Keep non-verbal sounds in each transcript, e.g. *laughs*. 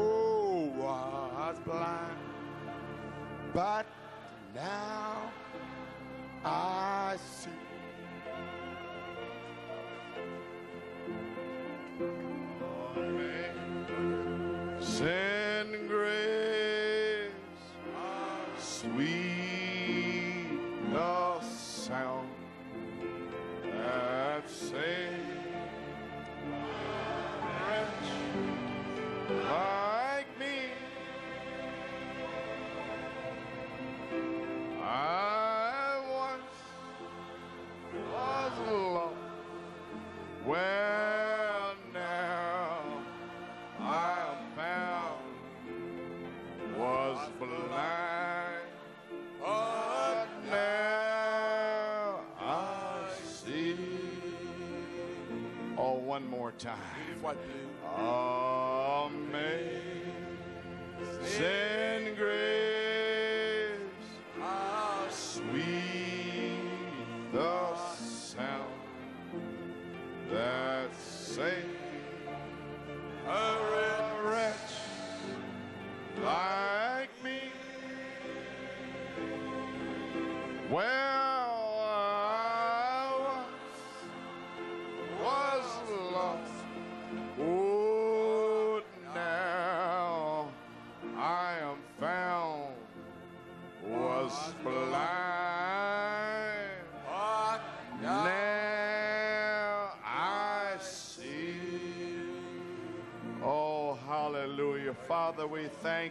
Oh, was blind, but now I see.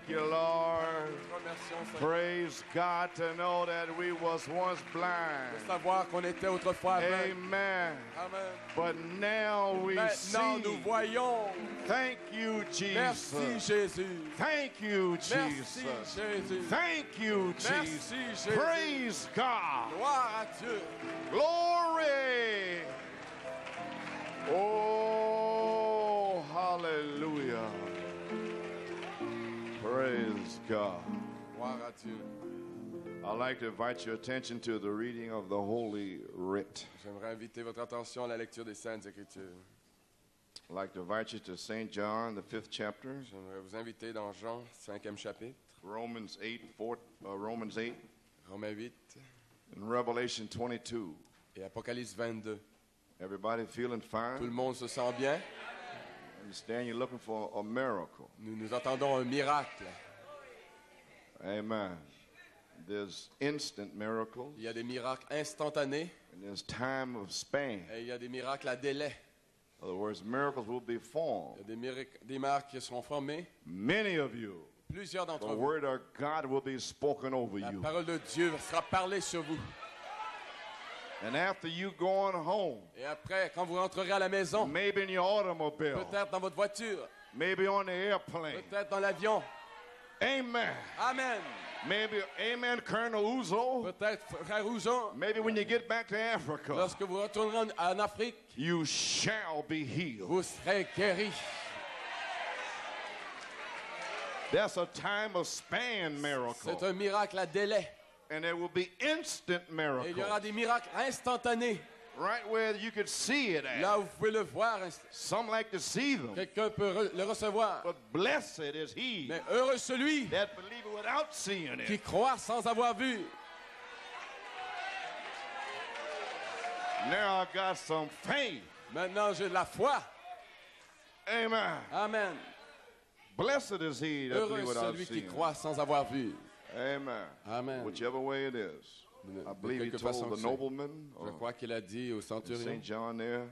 You, Lord. Praise God to know that we was once blind. savoir qu'on était autrefois aveugles. Amen. Amen. But now we Maintenant, nous see. voyons. Thank you, Jesus. Merci Jésus. Thank you, Merci Jesus. Thank you, Merci Jesus. Jésus. Praise God. Gloire à Dieu. Glory. Oh, hallelujah. Praise God. Gloire à Dieu. I'd like to invite your attention to the reading of the Holy Writ. J'aimerais inviter votre attention à la lecture des Saintes Écritures. I'd like to invite you to St. John, the fifth chapter, J'aimerais vous inviter dans Jean, 5e chapitre, Romans 8, 4, uh, Romans 8, Romains 8 and Revelation 22. et Apocalypse 22. Everybody feeling Tout le fine? monde se sent bien? Understand you're looking for a miracle. Nous nous attendons un miracle. Amen. There's instant miracles, Il y a des miracles instantanés and there's time of span. et il y a des miracles à délai. In other words, miracles will be Il y formed. a des, mirac- des miracles qui seront formés. Many of you, Plusieurs the d'entre vous. word of God will be spoken over La you. parole de Dieu sera parlée sur vous. And after you going home, Et après, quand vous rentrerez à la maison, maybe in your automobile, peut-être dans votre voiture, maybe on the airplane. peut-être dans l'avion. Amen. Amen. Maybe, amen, Colonel Uzo. Peut-être, frère Rougeon, Maybe when you get back to Africa, lorsque vous retournerez en, en Afrique, you shall be healed. vous serez. That's a time of span C'est miracle. un miracle à délai. And there will be instant Et il y aura miracles. des miracles instantanés. Right where you could see it at. Là où vous pouvez le voir, Some like to see them. quelqu'un peut re- le recevoir. But blessed is he Mais heureux celui that believeth without seeing qui it. croit sans avoir vu. Now I got some faith. Maintenant, j'ai de la foi. Amen. Amen. Blessed is he that Heureux celui qui croit sans avoir vu. Amen. Amen. Whichever way it is. I believe he told the nobleman Je uh, crois qu'il a dit au in centurion, St. John there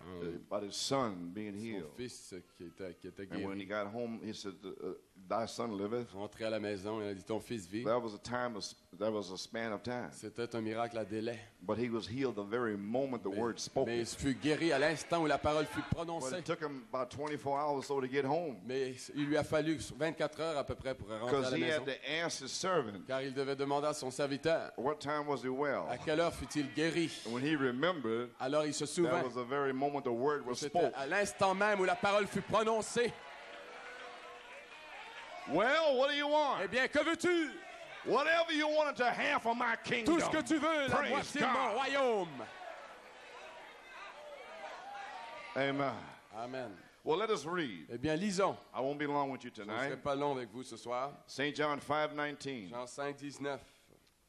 uh, about his son being son healed. fils qui était, qui était And when he got home, he said, uh, "Thy son liveth." Rentré à la maison, il a dit, ton fils vit. That was a time of that was a span of time. C'était un miracle à délai. But he was healed the very moment the word spoke. Mais il fut guéri à l'instant où la parole fut But prononcée. it took him about 24 hours or so to get home Mais il lui a fallu 24 heures à peu près pour rentrer à because la he maison. had to ask his servant, Car il devait demander à son serviteur "What time was he well?" à quelle heure fut-il guéri? And when he remembered, Alors il se that souvint. was the very moment the word was C'était spoke. à l'instant même où la parole fut prononcée. Well, what do you Eh want? bien, que veux-tu? Whatever you wanted to have for my kingdom. Tout ce que tu veux, la moitié de mon royaume. Amen. Amen. Well, let us read. Eh bien, lisons. I won't be long with you tonight. Je ne serai pas long avec vous ce soir. St. John 5 19. Jean 5, 19.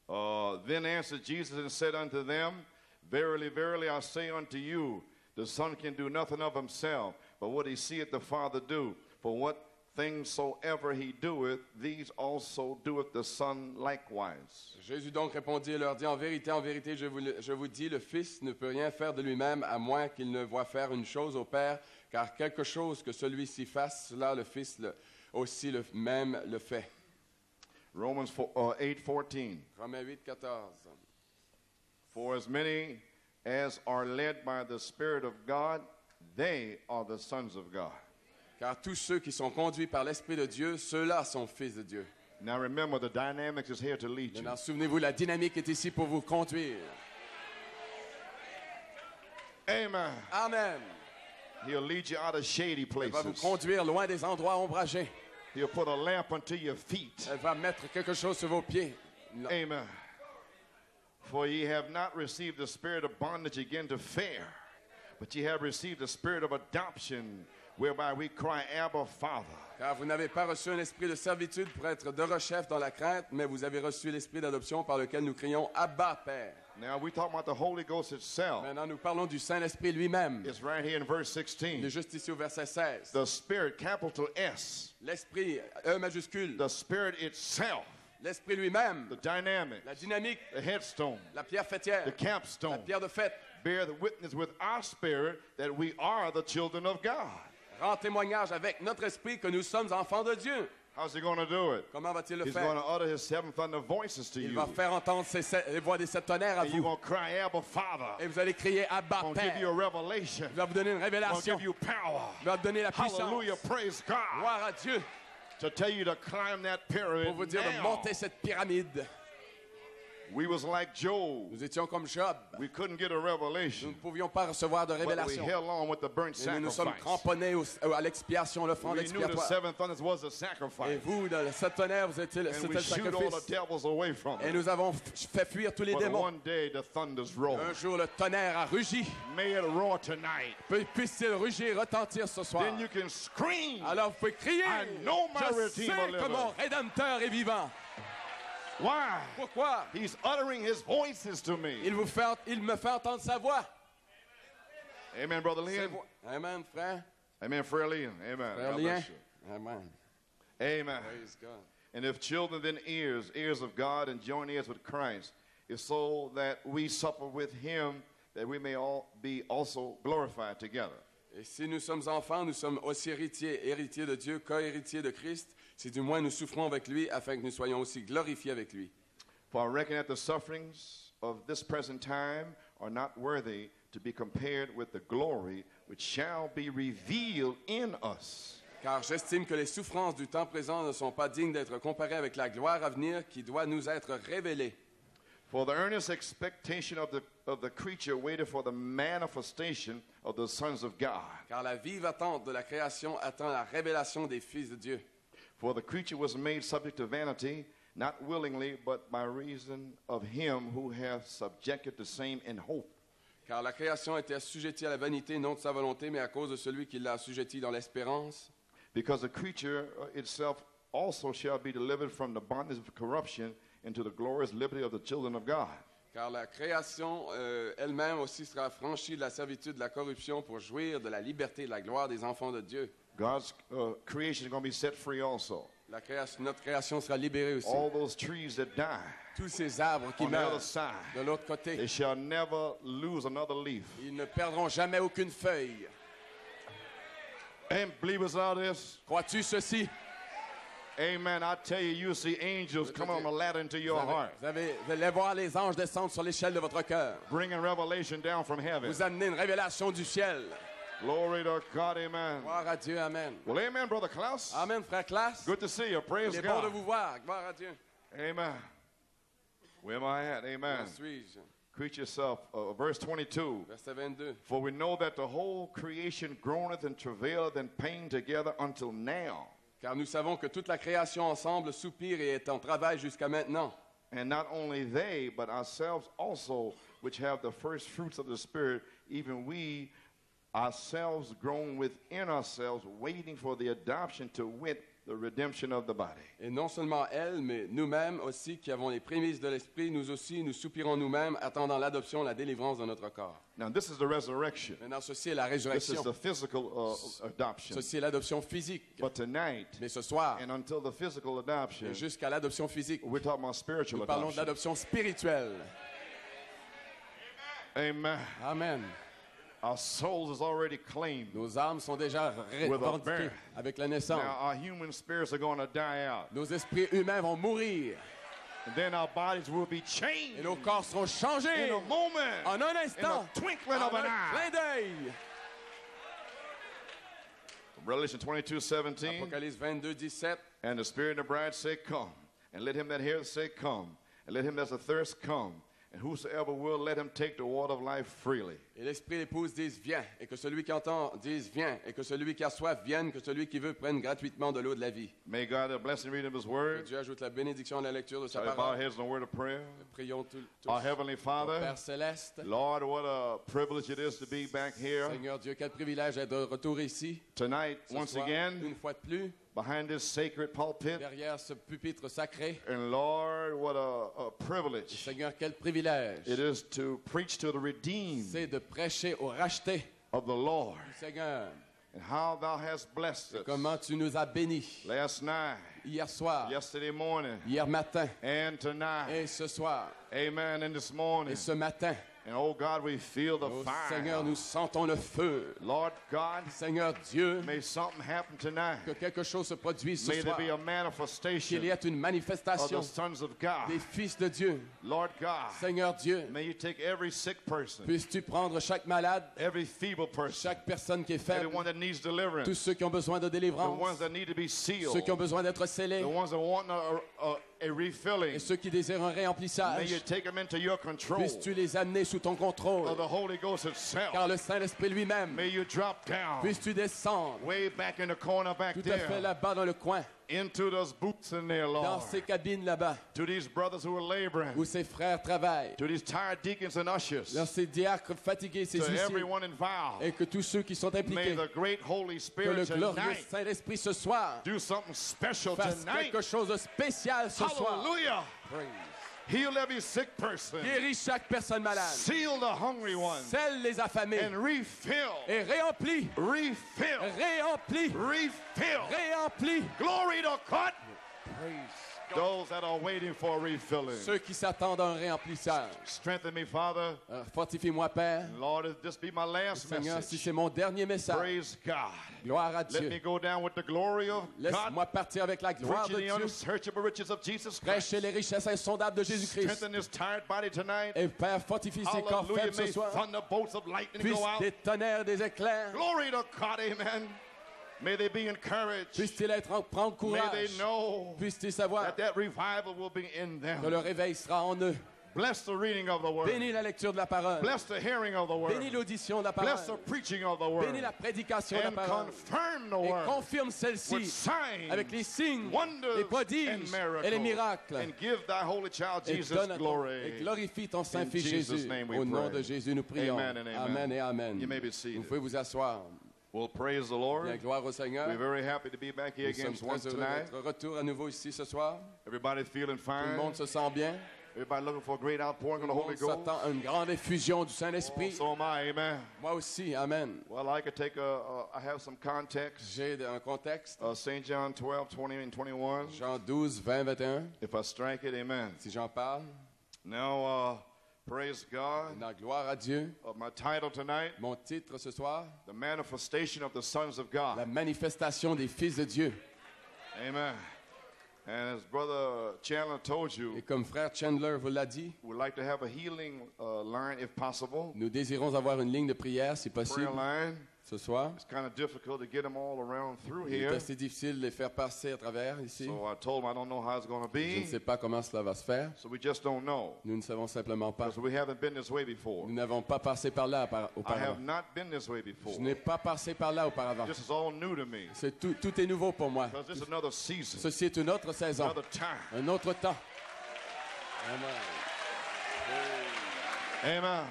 Uh, then answered Jesus and said unto them, Verily, verily, I say unto you, the Son can do nothing of himself, but what he seeth the Father do. For what things soever he doeth, these also doeth the Son likewise. Jésus donc répondit et leur dit, En vérité, en vérité, je vous, je vous dis, le Fils ne peut rien faire de lui-même à moins qu'il ne voie faire une chose au Père, car quelque chose que celui-ci fasse, cela le Fils le- aussi le même le fait. Romans 4, uh, 8 14. Romains 8, 14. For as many as are led by the Spirit of God, they are the sons of God. Car tous ceux qui sont conduits par l'Esprit de Dieu, ceux-là sont fils de Dieu. Now remember, the dynamics is here to lead you. Maintenant, souvenez-vous, la dynamique est ici pour vous conduire. Amen. Amen. He'll lead you out of shady Elle va vous places. conduire loin des endroits ombragés. He'll put a lamp unto your feet. Elle va mettre quelque chose sur vos pieds. Non. Amen. For ye have not received the spirit of bondage again to fear, but ye have received the spirit of adoption, whereby we cry, Abba, Father. Car vous n'avez pas reçu un esprit de servitude pour être de rechef dans la crainte, mais vous avez reçu l'esprit d'adoption par lequel nous crions Abba, Père. Now we talk about the Holy Ghost itself. Maintenant, nous parlons du Saint-Esprit lui-même. It's right here in verse Il est 16. juste ici au verset 16. The Spirit, capital S, L'Esprit, E majuscule. the Spirit itself, L'Esprit lui-même. the dynamic, La dynamique, the headstone, la pierre fêtière, the la capstone, pierre de fête. bear the witness with our spirit that we are the children of God. Rend témoignage avec notre esprit que nous sommes enfants de Dieu. How's he going to do it? Comment va-t-il le He's going faire? to utter his seven thunder voices to Il you. va faire entendre ses sept- les voix des sept tonnerres à And you're vous. going to cry, Abba, Father. Et vous allez crier Abba, I'm going to give you a Père. revelation. Il va vous donner une I'm going to révélation. give you power. Il va vous donner la puissance. Hallelujah. Praise God. Gloire à Dieu To tell you to climb that pyramid. pour vous dire de now. monter cette pyramide. We was like Job. Nous étions comme Job. We couldn't get a Nous revelation, ne pouvions pas recevoir de but we révélation. held on with the burnt Et nous nous sommes sacrifice. cramponnés au- à l'expiation, l'offrande expiatoire. Et sacrifice. vous, dans le sept tonnerres, vous étiez le, And c'était we le shoot all the sacrifice. devils away from Et nous avons fait fuir tous les But démons. one day the thunders roar. Un jour, le tonnerre a rugi. May it roar tonight. Pu- Puisse-t-il rugir, retentir ce soir. Then you can scream. Alors vous pouvez crier. I know my Je sais que mon Rédempteur est vivant. Why? Pourquoi? He's uttering his voices to me. Il, vous fait, il me fait entendre sa voix. Amen, Brother Lynn. Amen, frère. Amen, Frère Lynn. Amen. Frère God Lien. bless you. Amen. Amen. Praise God. And if children, then ears, ears of God, and joint ears with Christ, is so that we suffer with him, that we may all be also glorified together. Et si nous sommes enfants, nous sommes aussi héritiers, héritiers de Dieu, co-héritiers de Christ, si du moins nous souffrons avec lui, afin que nous soyons aussi glorifiés avec lui. For I reckon that the sufferings of this present time are not worthy to be compared with the glory which shall be revealed in us. Car j'estime que les souffrances du temps présent ne sont pas dignes d'être comparées avec la gloire à venir qui doit nous être révélée. For the earnest expectation of the, of the creature waited for the manifestation of the sons of God. Car la vive attente de la création attend la révélation des fils de Dieu. For the creature was made subject to vanity, not willingly, but by reason of him who hath subjected the same in hope. Car la création était assujettie à la vanité, non de sa volonté, mais à cause de celui qui l'a assujettie dans l'espérance. Because the creature uh, itself also shall be delivered from the bondage of corruption into the glorious liberty of the children of God. Car la création euh, elle-même aussi sera affranchie de la servitude de la corruption pour jouir de la liberté et de la gloire des enfants de Dieu. God's uh, creation is going to be set free also. La création, notre création sera libérée aussi. All those trees that die Tous ces arbres qui on the other meurent side, de l'autre they côté, shall never lose another leaf. ils ne perdront jamais aucune feuille. And believers out this, Crois-tu ceci? amen. I tell you, you see angels coming on a ladder into Vous your avez- heart, vous, avez- vous allez voir les anges descendre sur l'échelle de votre cœur. bringing revelation down from heaven. Vous amener une révélation du ciel. Glory to God, amen. Gloire à Dieu, Amen. Well, amen, Brother Klaus. Amen, frère Classe. Good to see you. Praise Il est bon de God. vous voir. Gloire à Dieu. Amen. Where am I at? Amen. Où suis-je? Create yourself. Uh, verse 22. Verset 22. For we know that the whole creation groaneth and travaileth in pain together until now. Car nous savons que toute la création ensemble soupire et est en travail jusqu'à maintenant. And not only they, but ourselves also, which have the first fruits of the Spirit, even we ourselves grown within ourselves, waiting for the adoption to wit the redemption of the body. Et non seulement elle, mais nous-mêmes aussi, qui avons les prémices de l'Esprit, nous aussi, nous soupirons nous-mêmes, attendant l'adoption, la délivrance de notre corps. Now, this is the resurrection. Maintenant, ceci est la This is résurrection. the physical uh, adoption. Ceci est l'adoption physique. But tonight, Mais ce soir, and until the physical adoption, jusqu'à l'adoption physique, we're talking about spiritual nous parlons de adoption. l'adoption spirituelle. Amen. Amen. Our souls is already claimed. Nos âmes sont déjà With a revendiquées birth. avec la naissance. Now, our human spirits are going to die out. Nos esprits humains vont mourir And then our bodies will be changed et nos corps seront changés in a moment, en un in instant, a twinkling en of an un eye. clin d'œil. Revelation 22 17. Apocalypse 22, 17. And the Spirit and the bride say, Come. And let him that heareth say, Come. And let him that's athirst come. And whosoever will, let him take the water of life freely. Et l'Esprit l'épouse disent Viens, et que celui qui entend dise Viens, et que celui qui a soif vienne, que celui qui veut prenne gratuitement de l'eau de la vie. May God have blessed reading of his Que word. Dieu ajoute la bénédiction à la lecture de sa we bow our parole. heads in a word of prayer? Prions tous. Our Heavenly Father, Père céleste, Lord, what a privilege it is to be back here Seigneur Dieu, quel privilège d'être de retour ici. tonight, ce once soir, again, une fois de plus, behind this sacred pulpit. derrière ce pupitre sacré. And Lord, what a, a privilege Seigneur, quel privilège it is to preach to the redeemed c'est de prêcher aux rachetés. of the Lord. Seigneur, And how thou hast blessed us comment tu nous as bénis last night, hier soir, yesterday morning, hier matin and tonight. et ce soir Amen. And this morning. et ce matin. And oh God, we feel the Oh fire. Seigneur, nous sentons le feu. Lord God, Seigneur Dieu, may something happen tonight. que quelque chose se produise ce May there soir. be a Qu'il manifestation y ait une of manifestation the sons of God. des fils de Dieu. Lord God, Seigneur Dieu, may you take every sick person, puisses-tu prendre chaque malade, every feeble person, chaque personne qui est faible, everyone that needs tous ceux qui ont besoin de the ones délivrance, that need to be ceux qui ont besoin d'être scellés the ones that want a, a, a refilling. et ceux qui désirent un May you réemplissage. take them into your control Puisses-tu les amener sous ton of contrôle, the Holy Ghost itself. car le Saint-Esprit lui-même, May you drop down puisses-tu descendre way back in the corner back tout à fait là-bas dans le coin, into those boots in there, dans Lord. ces cabines là-bas, To these brothers who are laboring, où ses frères travaillent, to these tired deacons and ushers, dans ces diacres fatigués, ces to huissiers, everyone involved. et que tous ceux qui sont May impliqués, the great Holy que Spirit le glorieux tonight Saint-Esprit ce soir do something special fasse tonight. quelque chose de spécial ce soir. Hallelujah. Praise. Heal every sick person. Guéris chaque personne malade. Seal the hungry ones. Celle les affamés. And refill. Et réemplis. Refill. Réemplis. Refill. Réemplis. Glory to God. Those that are waiting for refilling. Ceux qui s'attendent à un réemplissage. Strengthen me, Father. Euh, Fortifie-moi, Père. Lord, if this be my last Seigneur, si message, c'est mon dernier message, praise God. gloire à Let me Dieu. go down with the glory of. Laisse-moi partir avec la gloire de Dieu. unsearchable riches of Jesus Christ. Prêcher les richesses insondables de Jésus-Christ. Strengthen this tired body tonight. Et Père, fortifie ces corps faibles ce soir. thunderbolts of lightning Puisse go out. des tonnerres, des éclairs. Glory to God. Amen. May they be encouraged. Être en prendre May courage. they know Puisse-t-il savoir that that revival will be in que le réveil sera en eux. Bless the reading of the word. Bénis la lecture de la parole. Bless the hearing of the Bénis word. l'audition de la Bless the parole. preaching of the Bénis la word. prédication de la And parole. confirm the Et word confirme with celle-ci avec les signes, wonders, les prodiges and et les miracles. And give thy holy child Et, Jesus donne et glory. glorifie ton In Saint-Fils Jésus. Au nom de Jésus, nous prions. Amen and amen. Amen et Amen. You may be Vous pouvez vous asseoir. Well, praise the Lord. Bien, gloire au Seigneur. We're very happy to be back here Nous again once tonight. retour à nouveau ici ce soir. Everybody feeling fine. Tout le monde se sent bien. Everybody looking for a great outpouring of the Holy Ghost. s'attend à une grande effusion du Oh, Saint-Esprit. so am I. Amen. Moi aussi, Amen. Well, I could take a, a I have some context. J'ai un contexte. Uh, St. John 12, 20 and 21. Jean 12, 20, 21. If I strike it, amen. Si j'en parle, Now, uh, praise God. dans gloire à Dieu, Uh, my title tonight, mon titre ce soir, The Manifestation of the Sons of la God. manifestation des fils de Dieu. Amen. And as Brother Chandler told you, Et comme frère Chandler vous l'a dit, we'd like to have a healing uh, line if possible. nous désirons avoir une ligne de prière, si possible, Prayer line ce soir. Il est assez difficile de les faire passer à travers ici. Je ne sais pas comment cela va se faire. Nous ne savons simplement pas. Nous n'avons pas passé par là auparavant. Je n'ai pas passé par là auparavant. Est tout, tout, est nouveau pour moi. Ceci est une autre saison, un autre temps. Amen. Amen.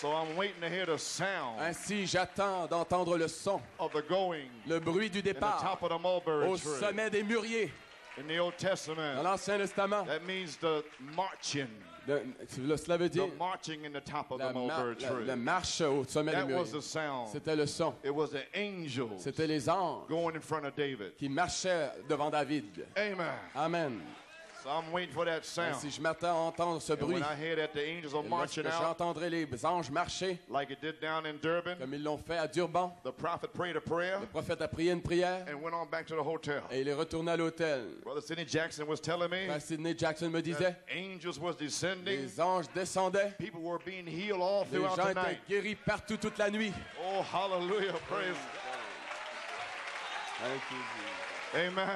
So I'm waiting to hear the sound Ainsi, j'attends d'entendre le son, of the going le bruit du in the départ top of the mulberry au tree. sommet des mûriers In the Old dans Testament, l'Ancien Testament. that means the marching, Le- cela veut dire marching in the top of la, the mar- mulberry la- tree. la marche au sommet des That was mûriers. the sound. C'était le son. It was the angels C'était les anges going in front of David. qui marchaient devant David. Amen. Amen. So I'm waiting for that sound. Si je m'attends à entendre ce bruit, et lorsque j'entendrai les anges marcher, like it did down in Durban, comme ils l'ont fait à Durban, the prophet prayed a prayer le prophète a prié une prière and went on back to the hotel. et il est retourné à l'hôtel. Brother Sidney Jackson was telling me Sidney Jackson me disait, that angels was descending. les anges descendaient, People were being healed all les throughout gens the étaient guéris partout toute la nuit. Oh, hallelujah. Praise. Amen.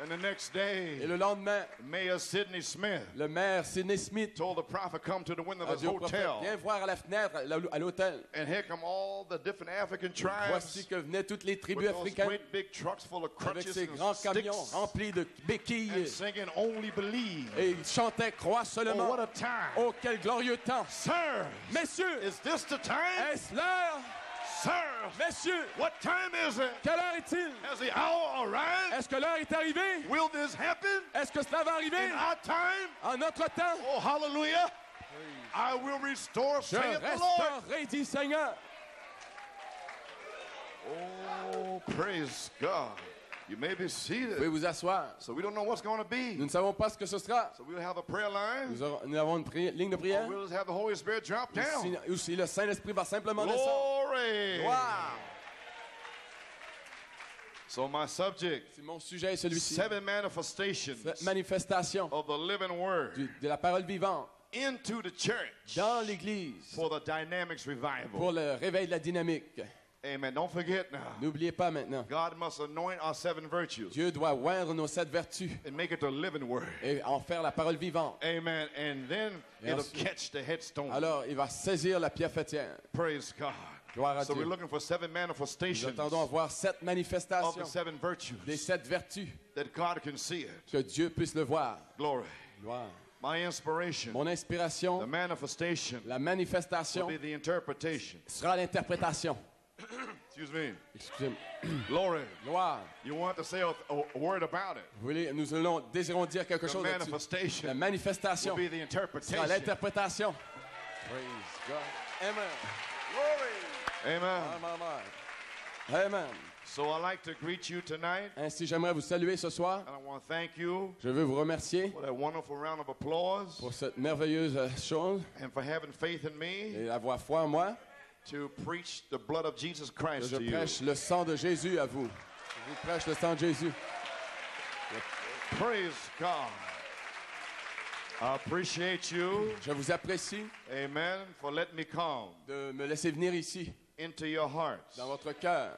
And the next Et le lendemain, Mayor Sidney Smith le maire Sidney Smith told the prophet, Come to the window a of dit au prophète, hotel. viens voir à la fenêtre à l'hôtel. And here come all the different African Voici tribes que venaient toutes les with tribus those africaines great big trucks full of avec crutches ces and grands camions sticks remplis de and béquilles. singing Only Believe. Et ils chantaient Croix Oh, seulement. what a time. Oh, quel glorieux temps. Sir, Messieurs, is this the time? est-ce l'heure? Sir, Messieurs, what time is it? quelle heure est-il? Has the hour arrived? Est-ce que l'heure est arrivée? Will this happen Est-ce que cela va arriver? in our time? En notre temps, Oh, hallelujah. I will restore, je saith the Lord. dit Seigneur. Oh, praise God. You may be Vous pouvez seated. vous asseoir. So we don't know what's going to be. Nous ne savons pas ce que ce sera. So we'll have a prayer line. Nous, aurons- nous avons une ligne de prière. Or we'll just have the Holy Spirit drop Ou si, down. ou si le Saint-Esprit va simplement descendre. Glory. Gloire. So my subject, mon sujet est celui-ci, seven manifestations manifestation of the living word du- de la parole vivante into the church dans l'Église for the dynamics revival. pour le réveil de la dynamique. Amen. Don't forget now. N'oubliez pas maintenant, God must anoint our seven virtues Dieu doit oindre nos sept vertus and make it the living word. et en faire la parole vivante. Amen. And then Et it'll ensuite- catch the headstone. Alors, il va saisir la pierre fêtière. Praise God. Gloire à So Dieu. we're looking for seven Nous manifestations attendons voir sept of the manifestations seven virtues des sept vertus, that God can see it. que Dieu puisse le voir. Glory. Gloire. My inspiration, Mon the inspiration, manifestation, la will manifestation be the interpretation. sera l'interprétation. *coughs* Excuse me. Excusez-moi. *coughs* Glory. Gloire. You want to say a, word about it? Vous voulez, nous allons, désirons dire quelque The chose là-dessus. La manifestation manifestation will be the sera l'interprétation. Praise God. Amen. Glory. Amen. Amen. Amen. So I'd like to greet you tonight, Ainsi, j'aimerais vous saluer ce soir. and I want to thank you Je veux vous remercier for that wonderful round of applause pour cette merveilleuse euh, chose and for having faith in me et avoir foi en moi. To preach the blood of Jesus Christ Je to you. prêche le sang de Jésus à vous. Je vous prêche le sang de Jésus. Praise God. I appreciate you, Je vous apprécie amen, for me come de me laisser venir ici, into your hearts. dans votre cœur.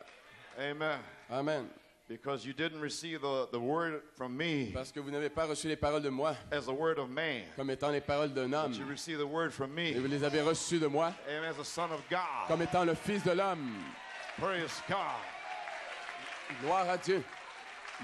Amen. Amen. Because you didn't receive the, the word from me Parce que vous n'avez pas reçu les paroles de moi as a word of man, comme étant les paroles d'un but homme. you received the word from Et me, vous les avez reçues de moi and as a son of God. comme étant le Fils de l'homme. Praise God. Gloire à Dieu.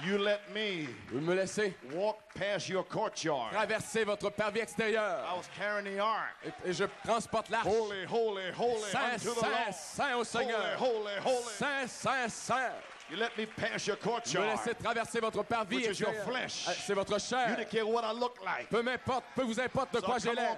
You let me Vous me laissez walk past your courtyard. traverser votre parvis extérieur. I was carrying the ark. Et, et je transporte l'arche. Holy, holy, holy Saint, unto the Saint, Lord. Saint au Seigneur. Holy, holy, holy. Saint, Saint, Saint. You let me pass your Vous me courtyard. laissez traverser votre parvis Which is your extérieur. flesh. Euh, C'est votre You chair. didn't care what I look like. Peu m'importe, peu vous importe de So quoi j'ai l'air.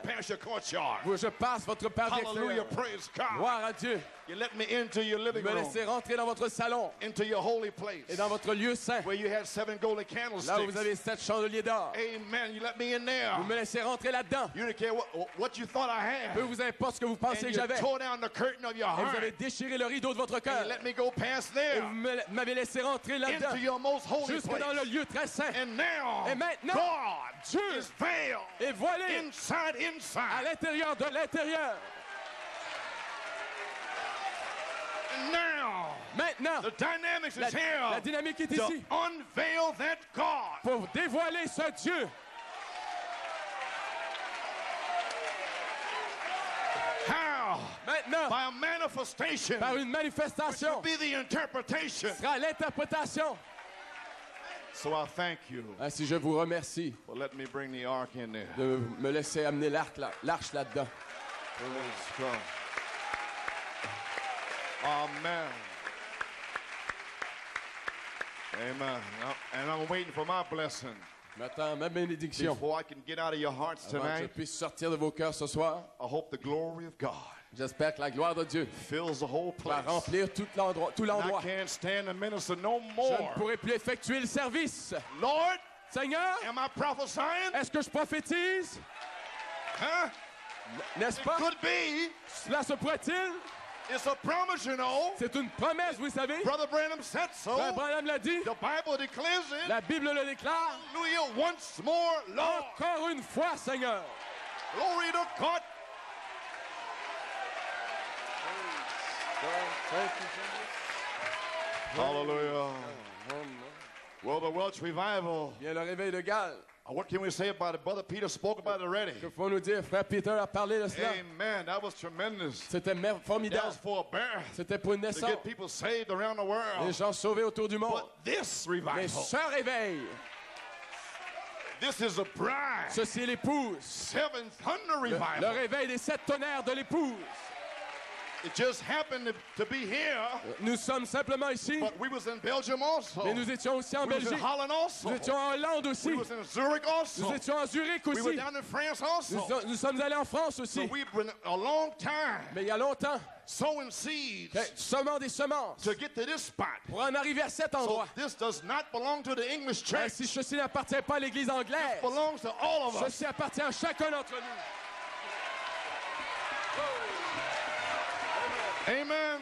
Je passe votre parvis Hallelujah, praise God. Gloire à Dieu. You let me into your Vous living me laissez rentrer dans votre salon into your holy place, et dans votre lieu saint, where you had seven golden là où vous avez sept chandeliers d'or. Amen. You let me in there. Vous me laissez rentrer là-dedans. You didn't care what, what you thought I Peu had. vous importe ce que vous pensiez que you j'avais. Tore down the curtain of your vous heart. avez déchiré le rideau de votre cœur. you let me go past Et there vous m'avez laissé rentrer là-dedans. into your most holy Jusque dans le place. lieu très saint. And now, Et maintenant, God Dieu is veiled voilé inside, à l'intérieur de l'intérieur. And now, Maintenant, the dynamics la, is here la dynamique est to ici unveil that God. pour dévoiler ce Dieu. How? Maintenant, By a manifestation. par une manifestation, Be the interpretation. sera l'interprétation. So I thank you Ainsi, je vous remercie me bring the ark in there. de me laisser amener l'arc l'arche là-dedans. Amen. Amen. And I'm waiting for my blessing Maintenant, ma bénédiction. before I can get out of your hearts Avant que je puisse sortir de vos cœurs ce soir, I hope the glory of God j'espère que la gloire de Dieu fills the whole va place. remplir tout l'endroit. Tout And I l'endroit. can't stand to minister no Je ne pourrai plus effectuer le service. Lord, Seigneur, am I prophesying? est-ce que je prophétise? N'est-ce It pas? could be. Cela se pourrait-il? It's a promise, you know. C'est une promesse, vous savez. Brother Branham said so. Frère Branham l'a dit. The Bible declares it. La Bible le déclare. Hallelujah. Once more, Lord. Encore une fois, Seigneur. Glory to God. Hallelujah. Well, the Welsh revival. Bien, le réveil de Galles. What can we say about it? Brother Peter spoke about it already. Que faut nous dire? Frère Peter a parlé de cela. Amen. That was tremendous. C'était mer- That formidable. was for a birth C'était pour une to naissance. get people saved around the Les world. gens sauvés autour du monde. But this Mais revival, ce réveil, this is a bride. ceci est l'épouse. Seventh thunder Le, le revival. réveil des sept tonnerres de l'épouse. It just happened to, to be here, Nous sommes simplement ici, but we was in Belgium also. mais nous étions aussi en We was in Belgique. Holland also. Nous étions en Hollande aussi. We was in Zurich also. Nous étions en Zurich We were aussi. down in France Nous, also. so- nous sommes allés en France So aussi. we've been a long time Mais il y a longtemps, sowing seeds semant des semences to get to this spot. pour en arriver à cet So endroit. this does not belong to the English Mais church. si ceci n'appartient pas à l'Église anglaise, It belongs to all of us. ceci appartient à chacun d'entre nous. Amen.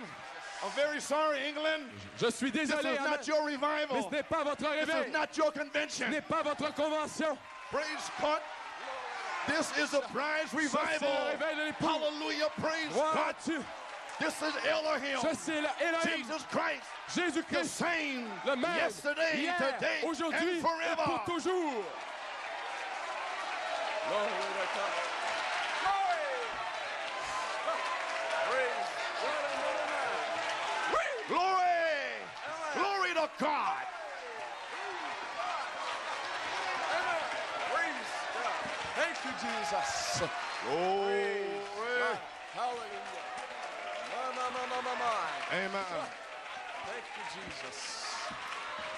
I'm very sorry, England. Je suis This désolé, is not your mais revival. ce n'est pas votre This is not your ce convention. n'est pas votre convention. Praise God. This is a prize Ça, c'est le revival. réveil. Hallelujah. Praise God. This is Elohim. Ceci est Elohim, Jesus Christ. The Jésus-Christ, same le même, yesterday, hier, today, aujourd'hui and et forever. pour toujours. Glory! Glory Glory to God! Thank you, Jesus. Glory! Hallelujah. My, my, my, my, my. Amen. Thank you, Jesus.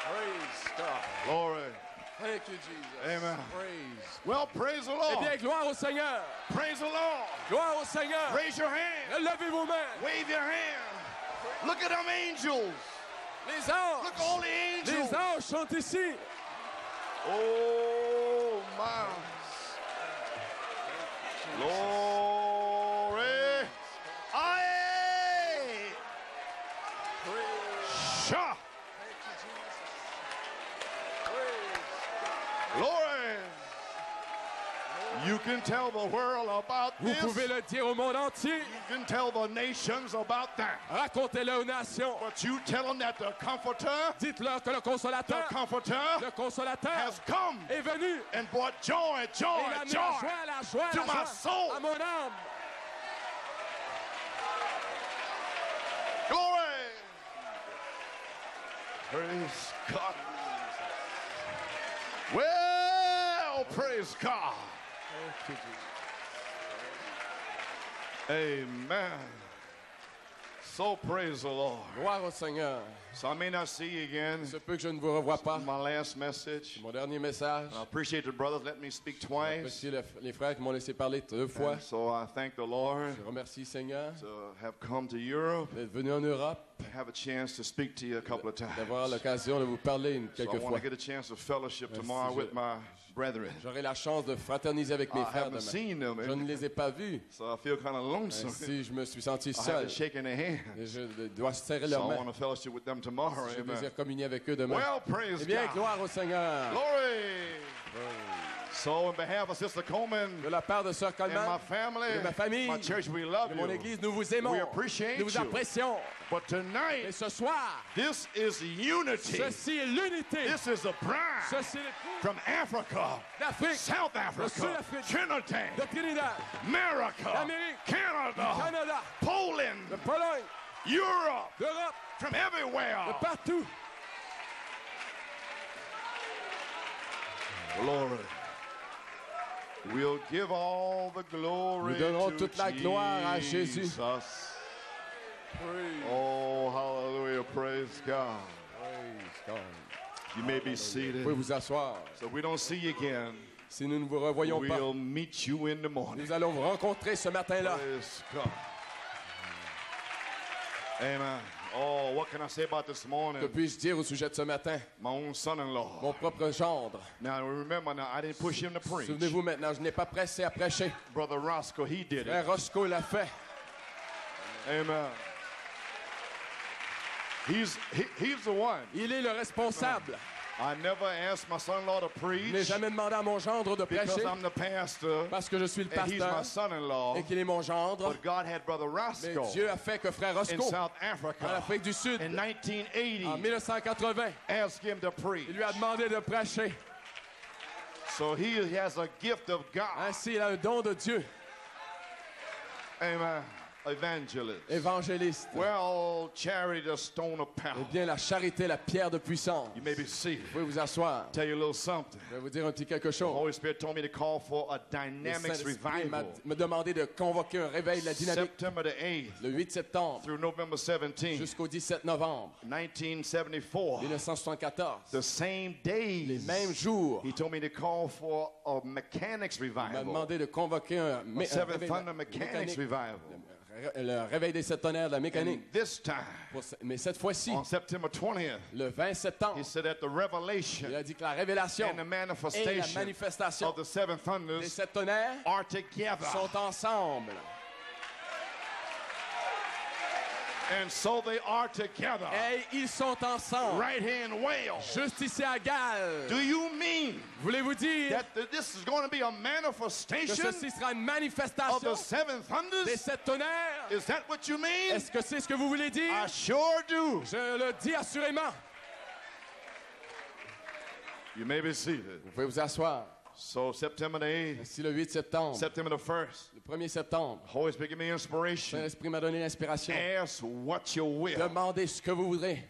Praise God. Glory. Thank you, Jesus. Amen. Praise. Well, praise the Eh Lord. bien, gloire au Seigneur. Praise the Lord. Gloire au Seigneur. Raise your hand. Levez vos mains. Wave your hand. Look at them angels. Les anges. Look at all the angels. Les anges sont ici. Oh, my. Glory. Can tell the world about Vous this. pouvez le dire au monde entier. You can tell the nations about that. Racontez-le aux nations. But you tell them that the Comforter, Dites-leur que le the consolateur, Comforter le consolateur has come est venu and brought joy, et joy, a amené la joy joie, la joie, to my soul. à mon âme. Glory. Praise God. Well, praise God. Amen. So praise the Lord. Gloire au Seigneur. So I may not see you again. Ce peu que je ne vous revois pas. My last message. Mon dernier message. I appreciate the brothers let me speak twice. Le- les frères qui m'ont laissé parler deux fois. And so I thank the Lord Je remercie Seigneur to have come to Europe, d'être venu en Europe, have a chance to speak to you a couple of times. d'avoir l'occasion de vous parler une- So I quelques want to get a chance to fellowship Merci, tomorrow je- with my. J'aurai la chance de fraterniser avec mes frères. Je ne les ai pas vus. Ainsi, euh, je me suis senti seul. Je dois serrer leur main. Si je désire communier avec eux demain. eh bien, gloire au Seigneur. Glory. So, on behalf of Sister Coleman De la part de Sœur and my Coleman, family, de ma famille, my church, we love de mon you. Église, nous vous aimons. We appreciate Nous vous you. apprécions. But Et tonight, ce soir, this is unity. ceci est l'unité. This is a bride Ceci est from Africa, d'Afrique, South Africa, Sud-Afrique. Trinidad, de Trinidad, America, Canada, Canada, de Poland, Pologne, Europe, d'Europe, from de everywhere. partout. Glory. We'll give all the glory Nous donnerons to toute la gloire à Jésus. Jesus. Oh, hallelujah. Praise God. Praise God. You may be Vous seated. pouvez vous asseoir. So we don't see you again. Si nous ne vous revoyons pas, We'll meet you in the morning. nous allons vous rencontrer ce matin-là. Amen. Oh, what can I say about this Que morning? puis-je dire au sujet de ce matin? My own son-in-law. Mon propre gendre. Now remember, now I didn't push him to preach. Souvenez-vous maintenant, je n'ai pas pressé à prêcher. Brother Roscoe, he did it. Roscoe l'a fait. Amen. He's he, he's the one. Il est le responsable. I never asked my son-in-law to Je n'ai preach jamais demandé à mon gendre de because prêcher I'm the pastor parce que je suis le and he's my pasteur son-in-law. et qu'il est mon gendre. But God had Brother Mais Roscoe Dieu a fait que frère in Roscoe, South en Africa Afrique du Sud, in en 1980 1980, asked him to preach. il lui a demandé de prêcher. So he has a gift of God. Ainsi, il a un don de Dieu, Amen. Evangelist. évangéliste. Well, charity the stone of power. Eh bien, la charité, la pierre de puissance. You may be seated. Vous pouvez vous asseoir. Tell you a little something. Je vais vous dire un petit quelque The chose. Holy Spirit told me to call for a dynamics revival. m'a demandé de convoquer un réveil de la dynamique September the 8th le 8 septembre through November 17th, jusqu'au 17 novembre 1974. 1974. The same Les days. mêmes jours, He told me to call for a mechanics il m'a revival. demandé de convoquer un, un mécanique. revival. Le- réveil des sept tonnerres de la mécanique. And this time, Pour ce- Mais cette fois-ci, on September 20th, le 20 septembre, he said that the il a dit que la révélation and the et la manifestation manifestation of the seven des sept tonnerres are together. sont ensemble. And so they are together. Et ils sont ensemble. Right here in Wales. Juste ici à Galles. Do you mean Voulez-vous dire that th- this is going to be a manifestation que manifestation ceci sera une of the seven des thunders? sept tonnerres? Is that what you mean? Est-ce que c'est ce que vous voulez dire? I sure do. Je le dis assurément. You may be seated. Vous pouvez vous asseoir. So September the 8th, Ainsi, le 8 septembre, September the 1st, le 1er septembre, Holy Spirit give me inspiration. Saint-Esprit m'a donné l'inspiration. Ask what you will. Demandez ce que vous voudrez.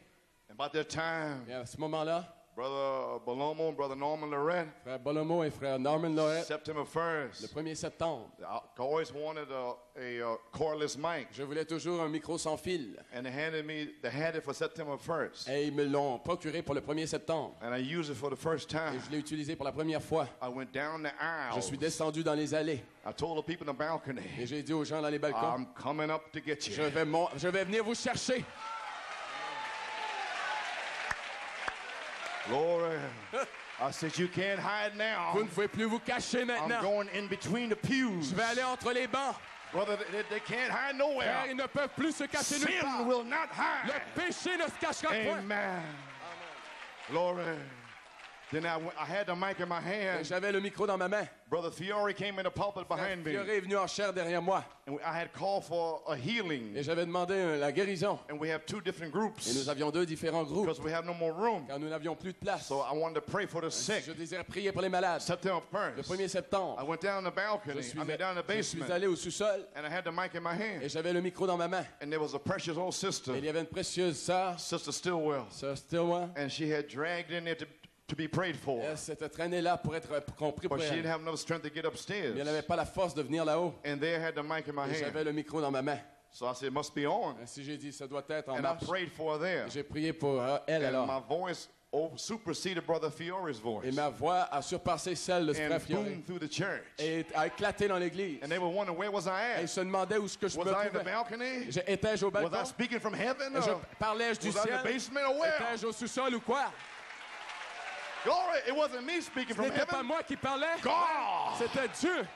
About that time, Et à ce moment-là, Brother Balomo and Brother Norman Lorette, frère Bolomo et frère Norman Lorette, September le 1st, 1er septembre, I always wanted a, a, uh cordless mic, je voulais toujours un micro sans fil. and they handed me, they had it for September 1st, Et ils me l'ont procuré pour le 1er septembre. and I used it for the first Et je l'ai utilisé pour la première fois. I went down the Je suis descendu dans les allées. I told the people in the balcony, Et j'ai dit aux gens dans les balcons, I'm coming up to get je you. vais, mon- je vais venir vous chercher. Glory. I said, You can't hide Vous now. ne pouvez plus vous cacher maintenant. I'm going in between the pews. Je vais aller entre les bancs. Brother, they, they can't hide Frère, nowhere. ils ne peuvent plus se cacher nulle Sin part. will not hide. Le péché ne se cachera point. Amen. Glory. Then I, I had the mic in my Et hand. J'avais le micro dans ma main. Brother Fiore came in the pulpit behind me. Fioré est venu en chair derrière moi. And I had called for a healing. Et j'avais demandé euh, la guérison. And we have two different Et nous groups avions deux différents groupes. because we have no more room. Car nous n'avions plus de place. So I wanted to pray for the sick. Je désirais prier pour les malades. September Le 1st. 1er I septembre, went down the je balcony. suis, I mean, down the je suis basement. allé au sous-sol And I had the mic in my et hand. j'avais le micro dans ma main. And there was a precious old sister, Et il y avait une précieuse sœur, Sister Stillwell. sœur Stillwell. And she had dragged in there to, to be prayed for. Elle s'était traînée là pour être compris But she didn't elle. have enough strength to get upstairs. Mais elle n'avait pas la force de venir là-haut. And there I had the mic in my Et j'avais hand. le micro dans ma main. So I said, it must be on. Ainsi j'ai dit, ça doit être en And I marche. prayed for her there. J'ai prié pour euh, elle And my voice superseded Brother Fiore's voice. Et ma voix a surpassé celle de frère through the church. Et a éclaté dans l'église. And they were wondering, where was I Et ils at? se demandaient où que je Was me I in the trouvais? balcony? Étais-je au Was I balcon? speaking from heaven? Je parlais-je du was ciel? Étais-je au sous-sol ou quoi? Glory, it wasn't me speaking Ce from n'était pas heaven. moi qui parlais. God! C'était Dieu.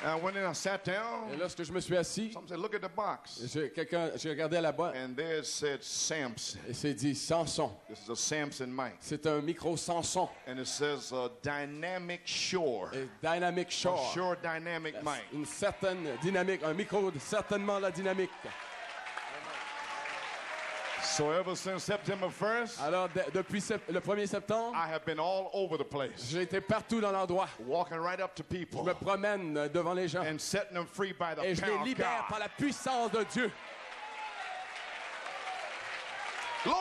And I went in, I sat down. Et lorsque je me suis assis, said, look at the box. j'ai quelqu'un, j'ai regardé à la boîte And there it said Samson. et c'est dit Samson. This is a Samson mic. C'est un micro Samson. And it says uh, Dynamic Shore. Et Dynamic Shore. Shore Dynamic mic. Une certaine dynamique, un micro de certainement la dynamique. So ever since September 1st, Alors de- depuis sep- le 1er septembre, I have been all over the place, j'ai été partout dans l'endroit. walking right up to Je people me promène euh, devant les gens and setting them free by the et je power les of libère par God. la puissance de Dieu. Glory!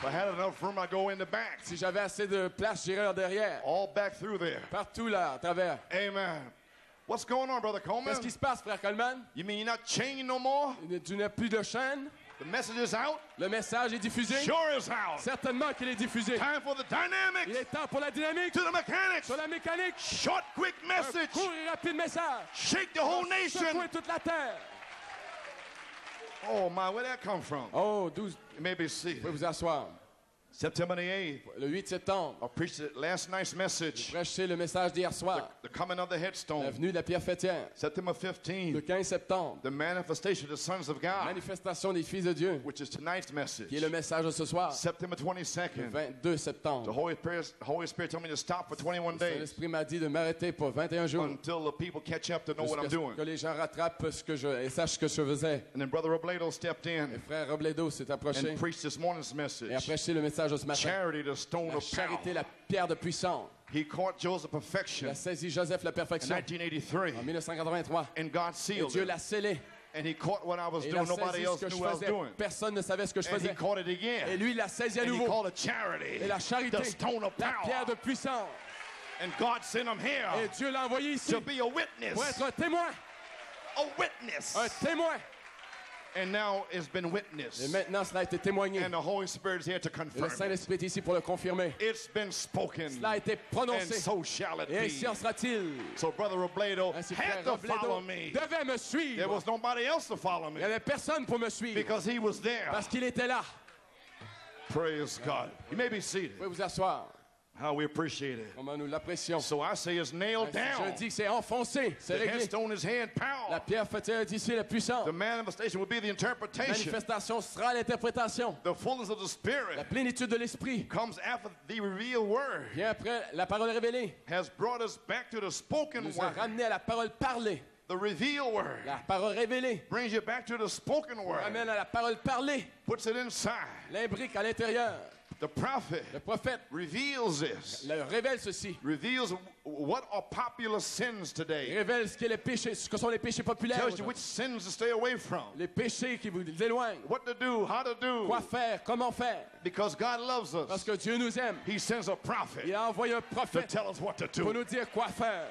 If I had enough room, I'd go in the back. Si j'avais assez de place, j'irais en derrière. All back through there. Partout là, à travers. Amen. What's going on, Brother Coleman? Qu'est-ce qui se passe, frère Coleman? You mean you're not chained no more? Tu n'as plus de chaîne? The message is out? Le message est diffusé? Sure is out. Certainement qu'il est diffusé. Time for the Il dynamics. est temps pour la dynamique, To the mechanics. sur la mécanique. Short, quick Un message. court et rapide message. Shake the whole nation. Secouer toute la terre. Oh my, where'd that come from? Oh, 12. You may be Vous seated. pouvez vous asseoir. September the 8th, Le 8 septembre, I preached it last night's message. prêchez le message d'hier soir. The coming of the La headstone. venue de la pierre fêtière. September Le 15th, 15 septembre, the manifestation of the sons of God, manifestation des fils de Dieu, which is tonight's message. qui est le message de ce soir. September Le 22nd, 22 the septembre. Holy Spirit, Holy Spirit told me to stop for 21 days L'Esprit m'a dit de m'arrêter pour 21 jours. until the people catch up to know what I'm doing. que les gens rattrapent ce que je et sachent ce que je faisais. And then Brother Robledo stepped Et in frère Robledo s'est approché and preached this morning's et a prêché le message de ce matin. Charity, the stone La charité, la pierre de puissance. He caught Joseph Il a saisi Joseph la in perfection 1983, en 1983. and God Et Dieu l'a scellé. And he caught what I was Et doing. Nobody else knew what I was doing. Personne ne savait ce que je And he faisais. caught it Et lui, il l'a saisi à And he nouveau. called it charity, Et la charité, the stone of la pierre de puissance. And God sent him Et here Dieu l'a envoyé ici to be a witness. pour être un témoin. A witness. Un témoin. And now it's been witnessed. Et maintenant, cela a été témoigné. And the Holy Spirit is here to Et le. Saint-Esprit est ici pour le confirmer. It's been spoken. Cela a été prononcé. And so shall it Et be. ainsi en sera-t-il. So Brother Robledo Ainsi, had to follow me. devait me suivre. There was nobody else to follow me. Il n'y avait personne pour me suivre. because he was there. Parce qu'il était là. Praise God. You may be seated. Vous pouvez vous asseoir. How we appreciate it. Comment nous l'apprécions. So I say it's nailed Je down. dis que c'est enfoncé. C'est The réglé. headstone is here in La pierre est ici la puissance. The manifestation will be the La interpretation. manifestation sera l'interprétation. The fullness of the La Spirit plénitude de l'esprit. comes after the revealed word Bien après, la parole révélée has brought us back to the spoken nous a word. ramené à la parole parlée. The revealed word La parole révélée brings you back to the spoken word, ramène à la parole parlée. puts it inside. L'imbrique à l'intérieur. The prophet Le prophète reveals this, le révèle ceci. reveals what are popular sins Il today, révèle ce, qu'est les péchés, ce que sont les péchés populaires. tells you which sins to stay away from, Les péchés qui vous éloignent. what to do, how to do, Quoi faire, comment faire. because God loves Parce us. que Dieu nous aime. He sends a prophet Il a envoyé un to tell us what to do. pour nous dire quoi faire.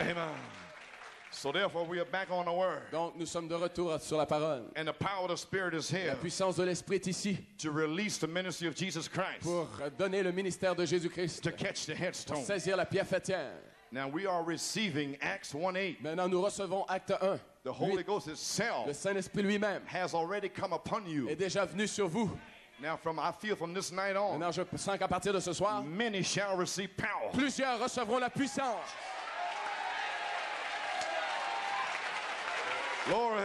Amen. So therefore, we are back on the word, Donc nous sommes de retour sur la parole. and the power of the Spirit is La here puissance de l'Esprit est ici to release the ministry of Jesus Christ, pour donner le ministère de Jésus-Christ. to catch the headstone. Saisir la pierre fêtière. Now we are receiving Acts 1:8. Maintenant nous recevons acte 1. The Holy. Ghost Le itself Saint-Esprit lui-même has already come upon you. est déjà venu sur vous. Now, from I feel from this night on, Maintenant je sens qu'à partir de ce soir, many shall receive power. plusieurs recevront la puissance. Glory.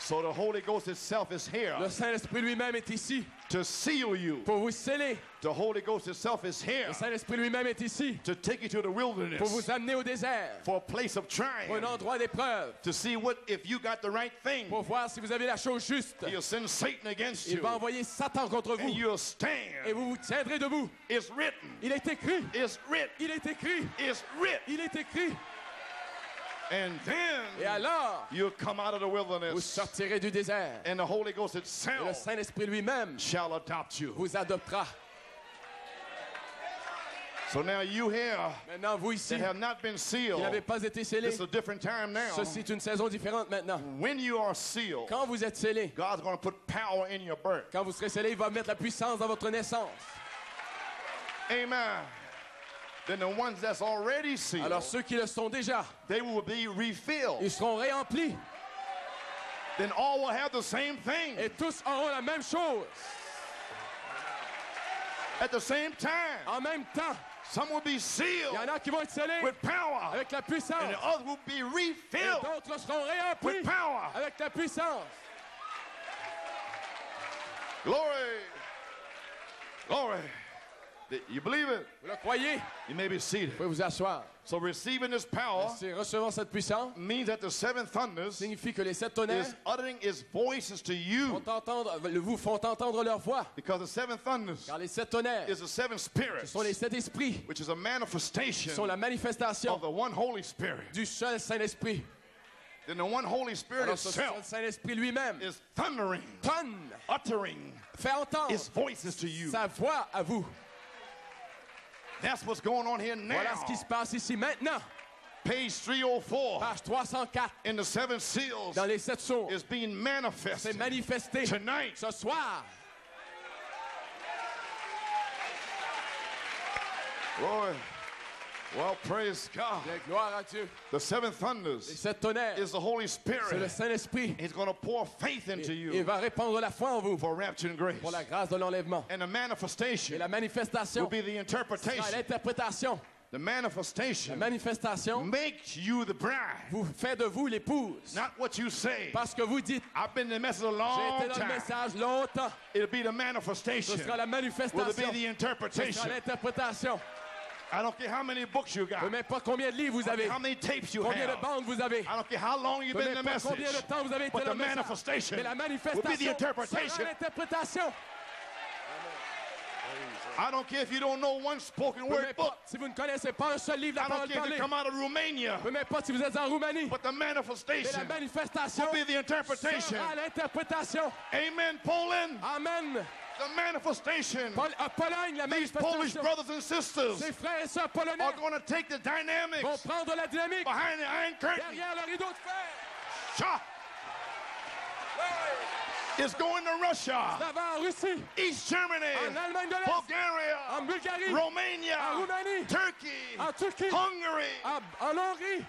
So the Holy Ghost itself is here Le Saint-Esprit lui-même est ici to seal you. pour vous sceller. The Holy Ghost itself is here Le Saint-Esprit lui-même est ici to take you to the wilderness. pour vous amener au désert, for a place of trying. pour un endroit d'épreuve, to see what if you got the right thing. pour voir si vous avez la chose juste. He'll send Satan against you. Il va envoyer Satan contre vous. and you'll stand. et vous vous tiendrez debout. It's written. Il est écrit, It's written. il est écrit, It's written. il est écrit. And Et then alors, you'll come out of the vous wilderness, sortirez du désert. and the Holy Ghost Et le itself Saint-Esprit lui-même shall adopt you. vous adoptera. So now you here Maintenant, vous ici, have not been qui sealed, n'avez pas été scellés, it's a different time now. ceci est une saison différente maintenant. When you are sealed, Quand vous êtes scellés, God's going to put power in your birth. quand vous serez scellés, il va mettre la puissance dans votre naissance. Amen. Then the ones that's already sealed, Alors ceux qui le sont déjà, they will be refilled. ils seront réemplis Then all will have the same thing et tous auront la même chose at the same time. en même temps. Some will be Il sealed y en a qui vont être scellés with power, avec la and the others will be et refilled d'autres seront réemplis with power. avec la puissance. Glory. Glory. You believe it? Vous le croyez? You may be seated. Vous pouvez vous asseoir. So receiving this power recevant cette puissance means that the seven thunders signifie que les sept tonnerres is uttering its voices to you font entendre, vous font entendre leur voix. because the seven thunders Car les sept tonnerres is the seven spirits, sont les sept esprits, which is a qui manifestation sont la manifestation of the one Holy Spirit. du seul Saint-Esprit. then the one Holy Spirit alors ce itself Saint-Esprit lui-même is thundering, tonne, uttering fait entendre his voices to you. sa voix à vous. That's what's going on here now. Voilà ce qui se passe ici maintenant. Page 304 Page 304, in the seven seals dans les sept sons, is being c'est manifested manifesté tonight. ce soir. Lord, well, praise God. Gloire à Dieu. The seven thunders is the Holy c'est le Spirit. Saint-Esprit. He's going to pour faith into Il you va répandre la foi en vous for rapture and grace. pour la grâce de l'enlèvement. And the Et manifestation la manifestation will be the sera interpretation. l'interprétation. The La manifestation manifestation makes you the bride, vous fait de vous l'épouse. not what you say. Parce que vous dites, I've been in the message a j'ai long été dans le time. message longtemps. It'll be the Ce manifestation. sera la Will it be manifestation. the Ce sera interpretation? l'interprétation. I don't care how many books you got. Peu importe combien de livres vous avez, How many tapes you combien de have. bandes vous avez, I don't care how long you've peu been in the message. combien de temps vous avez été dans le manifestation Mais la will be the manifestation interpretation. sera l'interprétation. I don't care if you don't know one spoken word book. si vous ne connaissez pas un seul livre de I la don't parole care if you come out of Romania. Peu importe si vous êtes en Roumanie. But the Mais la manifestation manifestation will be the interpretation. sera l'interprétation. Amen, Poland. Amen. The manifestation. Pol- à uh, Pologne, la These Polish brothers and sisters Ces frères et sœurs polonais are going to take the dynamics vont prendre la dynamique behind the Iron Curtain. derrière le rideau de fer. It's going to Russia, Ça va en Russie, East Germany, en de Bulgaria, en Bulgarie, en Romania, Roumanie, Turkey, en Turquie, Hungary. en Hongrie.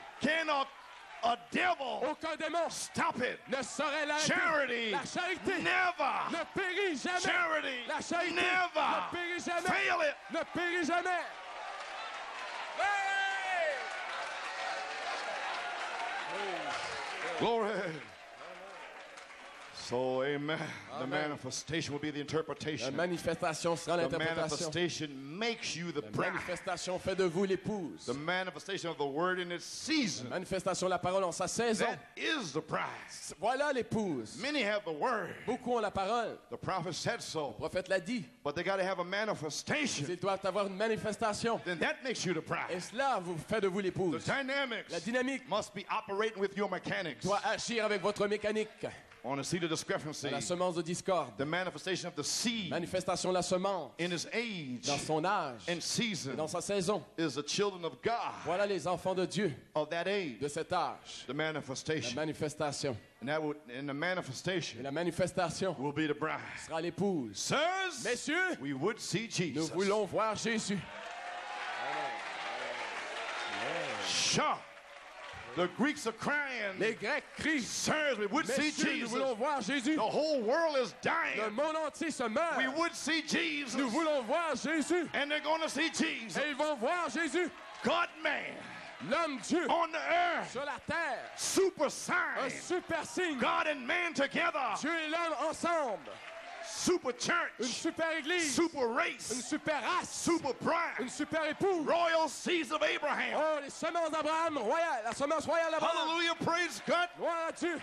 A, devil Aucun démon stop it? ne l'arrêter. Charity La charité never. ne périt jamais. Charity La charité ne never. périt jamais. Fail it. Ne périt jamais. Hey! Glory. So, amen. The manifestation will be the La interpretation. manifestation sera The l'interprétation. manifestation makes you the La bride. manifestation fait de vous l'épouse. The manifestation of the word in its season. Manifestation de la parole en sa saison. That is the bride. Voilà l'épouse. Many have the word. Beaucoup ont la parole. The prophet said so. Le prophète l'a dit. But they got to have a manifestation. Ils doivent avoir une manifestation. Then that makes you the Et cela vous fait de vous The l'épouse. dynamics La dynamique must be operating with your mechanics. doit agir avec votre mécanique. On the seed of discrepancy. La semence de discorde. The manifestation of the seed Manifestation de la semence. in his age Dans son âge. and Et season dans sa saison. is the children of God Voilà les enfants de Dieu of that age. de cet âge. The La manifestation. manifestation. And that would and the Et manifestation la manifestation will be the bride. sera l'épouse. Sirs, Messieurs, we would see nous Jesus. voulons voir Jésus. Sure. The Greeks are crying. Les Grecs crient. Sirs, we would see Messieurs, nous Jesus. voulons voir Jésus. The whole world is dying. Le monde entier se meurt. We would see Jesus. Nous voulons voir Jésus. And they're going to see Jesus. Et ils vont voir Jésus, God man l'homme Dieu, on the earth. sur la terre. Super sign, Un super signe. God and man together. Dieu et l'homme ensemble. Super church. Une super église. Super race. Une super race. Super bride. Une super épouse. Royal seeds of Abraham. Oh, les semences d'Abraham, royal, la semence royale d'Abraham. Hallelujah. Praise God. Gloire à Dieu.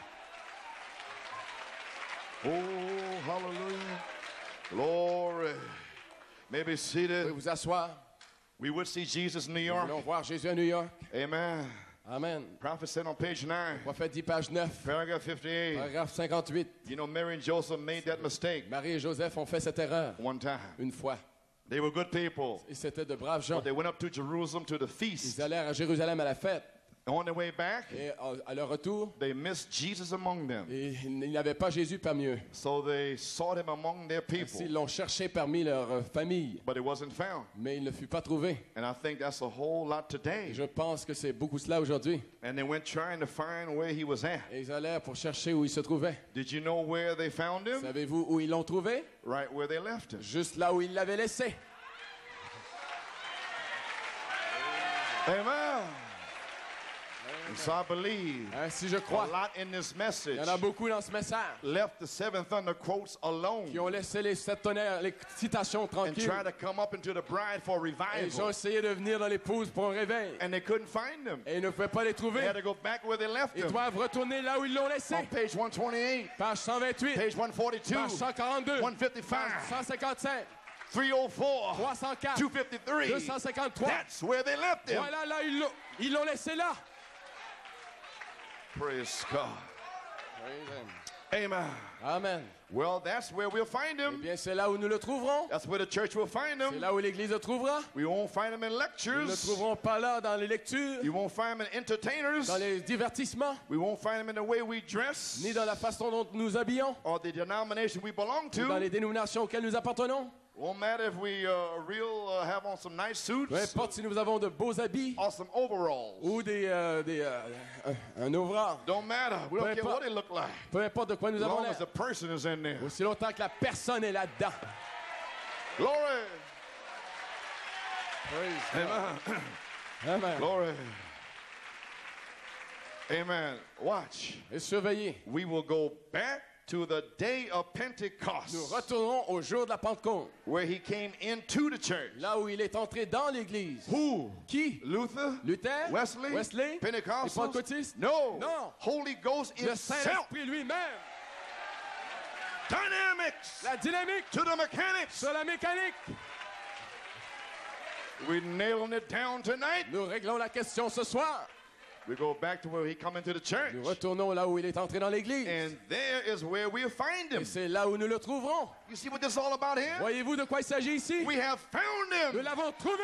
Oh, hallelujah. Glory. Maybe Vous seated. vous asseoir. We would see Jesus in New York. voulons voir Jésus à New York. Amen. Amen. Prophet said on page 9, Prophète dit, page 9, paragraph 58. paragraphe 58. You know, Mary and Joseph made that mistake Marie et Joseph ont fait cette erreur one time. une fois. They were good people. Et c'était de braves gens. But they went up to Jerusalem to the Ils feast. allèrent à Jérusalem à la fête. On their way back, Et à- à leur retour, they missed Jesus among them. et ils n'avaient pas Jésus parmi eux. So they sought him among their people, Ils l'ont cherché parmi leur euh, famille, but it wasn't found. mais il ne fut pas trouvé. And I think that's a whole lot Et today. je pense que c'est beaucoup cela aujourd'hui. And they went trying to find where he was at. Et ils allèrent pour chercher où il se trouvait. Did you know where they found him? Savez-vous où ils l'ont trouvé? Right where they left him. Juste là où ils l'avaient laissé. Amen. And so I believe Ainsi, je a crois. lot in this Il message y en a beaucoup dans ce message left the seven thunder quotes alone qui ont laissé les sept tonnerres, les citations and tranquilles. tried to come up into the bride for Et ils ont revival. essayé de venir dans l'épouse pour un réveil. And they couldn't find them. Et ils ne pouvaient pas les They trouver. had to go back where they left Ils them. doivent retourner là où ils l'ont laissé. On page 128, Page 128, page 142, page 142, 155, page 155, 304, 304, 253. 253. That's where they left him. Voilà, là, ils l'ont- ils l'ont laissé là. Praise God. Praise him. Amen. Amen. Well, that's where we'll find Eh him. bien, c'est là où nous le trouverons. That's where the church will find C'est him. là où l'Église le trouvera. We won't find him in Nous ne le lectures. trouverons pas là dans les lectures, You won't find him in entertainers. dans les divertissements, We won't find him in the way we dress ni dans la façon dont nous nous habillons, or the denomination we belong ou dans to. les dénominations auxquelles nous appartenons. Won't matter if we uh, real uh, have on some nice suits Peu importe si nous avons de beaux habits or some overalls. ou des, euh, des, euh, un- overall. Don't matter. We don't care what they look like. Peu importe de quoi nous As avons long as the person is in there. Aussi longtemps que la personne est là-dedans. Glory. Praise Amen. *coughs* Amen. Glory. Amen. Watch. Et surveillez. We will go back to the day of Nous Pentecost retournons au jour de la Pentecôte, where he came into the church. là où il est entré dans l'Église. Who? Qui? Luther? Luther? Wesley? Wesley? Les Pentecostals? Pentecôtistes No. Non. Holy Ghost Le. Saint-Esprit lui-même. Dynamics La dynamique to the mechanics. sur la mécanique. We're nailing it down tonight. Nous réglons la question ce soir. We go back to where he come into the church. Nous retournons là où il est entré dans l'Église. And there is where we'll find him. Et c'est là où nous le trouverons. You see what this is all about here? Voyez-vous de quoi il s'agit ici? We have found Nous him. l'avons trouvé.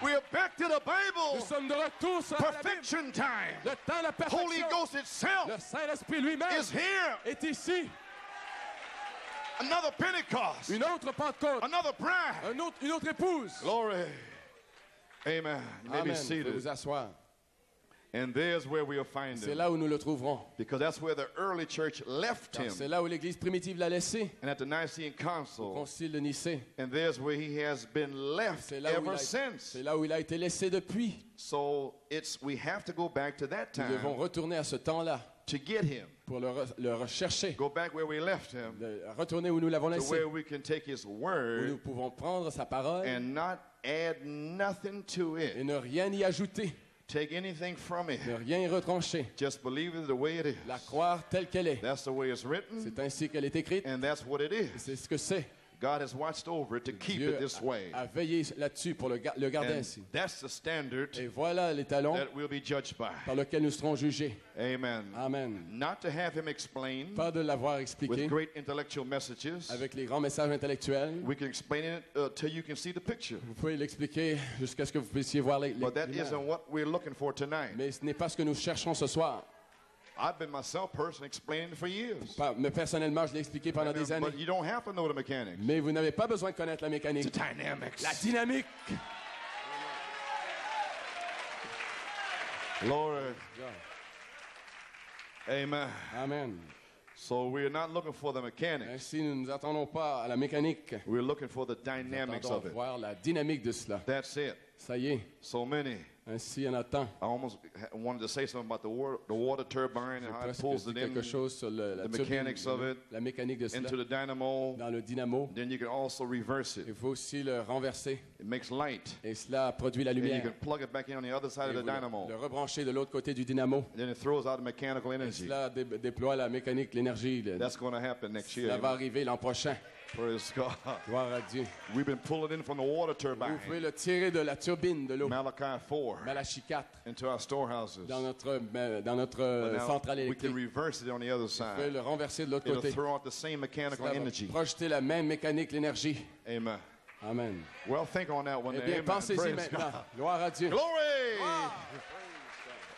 We are back to the Nous Bible. sommes de retour sur la Bible. Perfection time. Le temps de la Holy perfection. Ghost itself Le Saint-Esprit lui-même is here. est ici. Another Pentecost. Une autre Pentecôte. Another bride. Un autre, une autre épouse. Glory. Amen. You may Amen. be seated. vous asseoir. And there's where we'll find C'est him. là où nous le trouverons. Because that's where the early church left Car him. C'est là où l'Église primitive l'a laissé. And at the Nicene Au Council. Concile de Nicée. And there's where he has been left C'est là, où il ever a, since. c'est là où il a été laissé depuis. So it's we have to go back to that Nous devons time retourner à ce temps-là to get him. pour le, re- le rechercher. Go back where we left him retourner où nous l'avons to laissé. where we can take his Où nous word pouvons prendre sa parole and not add nothing to et it. ne rien y ajouter. Take anything from it. Ne rien retrancher. Just believe it the way it is. La croire telle qu'elle est. That's the way it's written, C'est ainsi qu'elle est écrite. and that's what it is. C'est ce que c'est. God has watched over it to keep Dieu it this way. a, a veillé là-dessus pour le, ga- le garder And ainsi. that's the standard Et voilà les talons that we'll be judged by. par lesquels nous serons jugés. Amen. Amen. Not to have him explain Pas de l'avoir expliqué with great intellectual messages. avec les grands messages intellectuels. We can explain it uh, till you can see the picture. Vous pouvez l'expliquer jusqu'à ce que vous puissiez voir les, les- But that l'image. isn't what we're looking for tonight. Mais ce n'est pas ce que nous cherchons ce soir. I've been myself personally explaining for years. Mais personnellement, je l'ai expliqué pendant des années. But you don't have to know the mechanics. Mais vous n'avez pas besoin de connaître la mécanique. The dynamics. La dynamique. Lord. Amen. Amen. So we're not looking for the mechanics. Ainsi, nous nous attendons pas à la mécanique. We're looking for the dynamics of it. voir la dynamique de cela. That's it. Ça y est. So many. Ainsi, il y en a tant. I almost wanted to say something about the water, the water turbine and how it Presque pulls dit it in quelque chose sur le- la, the mechanics of it la mécanique de into cela the dynamo. dans le dynamo. Then you can also reverse Il it. faut aussi le renverser. It makes light. Et cela produit la And you lumière. can plug it back in on the other side Et of the le, dynamo. le rebrancher de l'autre côté du dynamo. Then it throws out the mechanical Et energy. cela dé- déploie la mécanique, l'énergie. That's going to happen next year. Cela va arriver l'an prochain. Praise God. Gloire à Dieu. We've been pulling in from the water Vous turbine, pouvez le tirer de la turbine de l'eau. Malachi 4, Malachie 4, into our storehouses. dans notre, dans notre But euh, centrale we can électrique. reverse it on the other Vous pouvez side. le renverser de l'autre It'll côté. throw out the same mechanical energy. projeter la même mécanique, l'énergie. Amen. Amen. Well, think on that one Eh bien, pensez-y maintenant. God. Gloire à Dieu. Glory!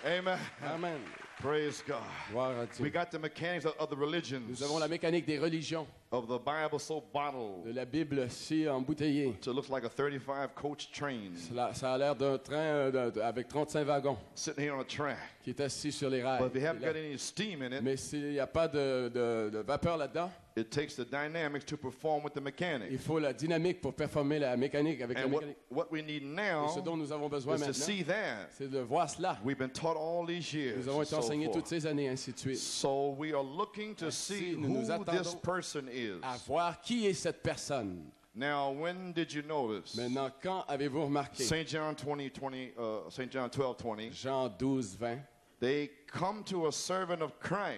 Amen. Amen. Praise God. Gloire à We Dieu. got the mechanics of, of the religions, Nous avons la mécanique des religions, of the Bible so bottled. de la Bible si embouteillée. So it looks like a 35 coach train Cela- Ça a l'air d'un train euh, avec 35 wagons sitting here on a track. qui est assis sur les rails. But if you haven't got any steam in it, Mais s'il n'y a pas de, de- de vapeur là-dedans, it takes the dynamics to perform with the mechanic. il faut la dynamique pour performer la mécanique avec la what, mécanique. what we need Et now ce dont nous avons besoin is maintenant, see that. c'est de voir cela. We've been taught all these years. Nous avons été so enseignés forth. toutes ces années, ainsi de suite. So we are looking to see nous who nous attendons this person is. À voir qui est cette personne. Now, when did you notice? Maintenant, quand avez-vous remarqué? St. John 20, 20 uh, St. John 12, 20. Jean 12, 20. They come to a servant of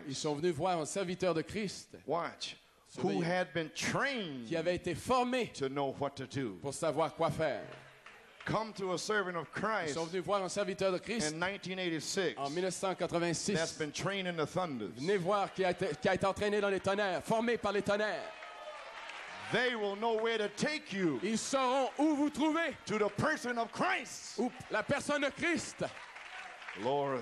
Ils sont venus voir un serviteur de Christ Watch. Who had been trained qui avait été formé to know what to do. pour savoir quoi faire. come to a servant of Ils Christ sont venus voir un serviteur de Christ in 1986 en that's 1986. been trained in the thunders. Venez voir qui a, été, qui a été entraîné dans les tonnerres, formé par les tonnerres. They will know where to take you Ils sauront où vous trouvez, to the person of Christ. où la personne de Christ. Glory.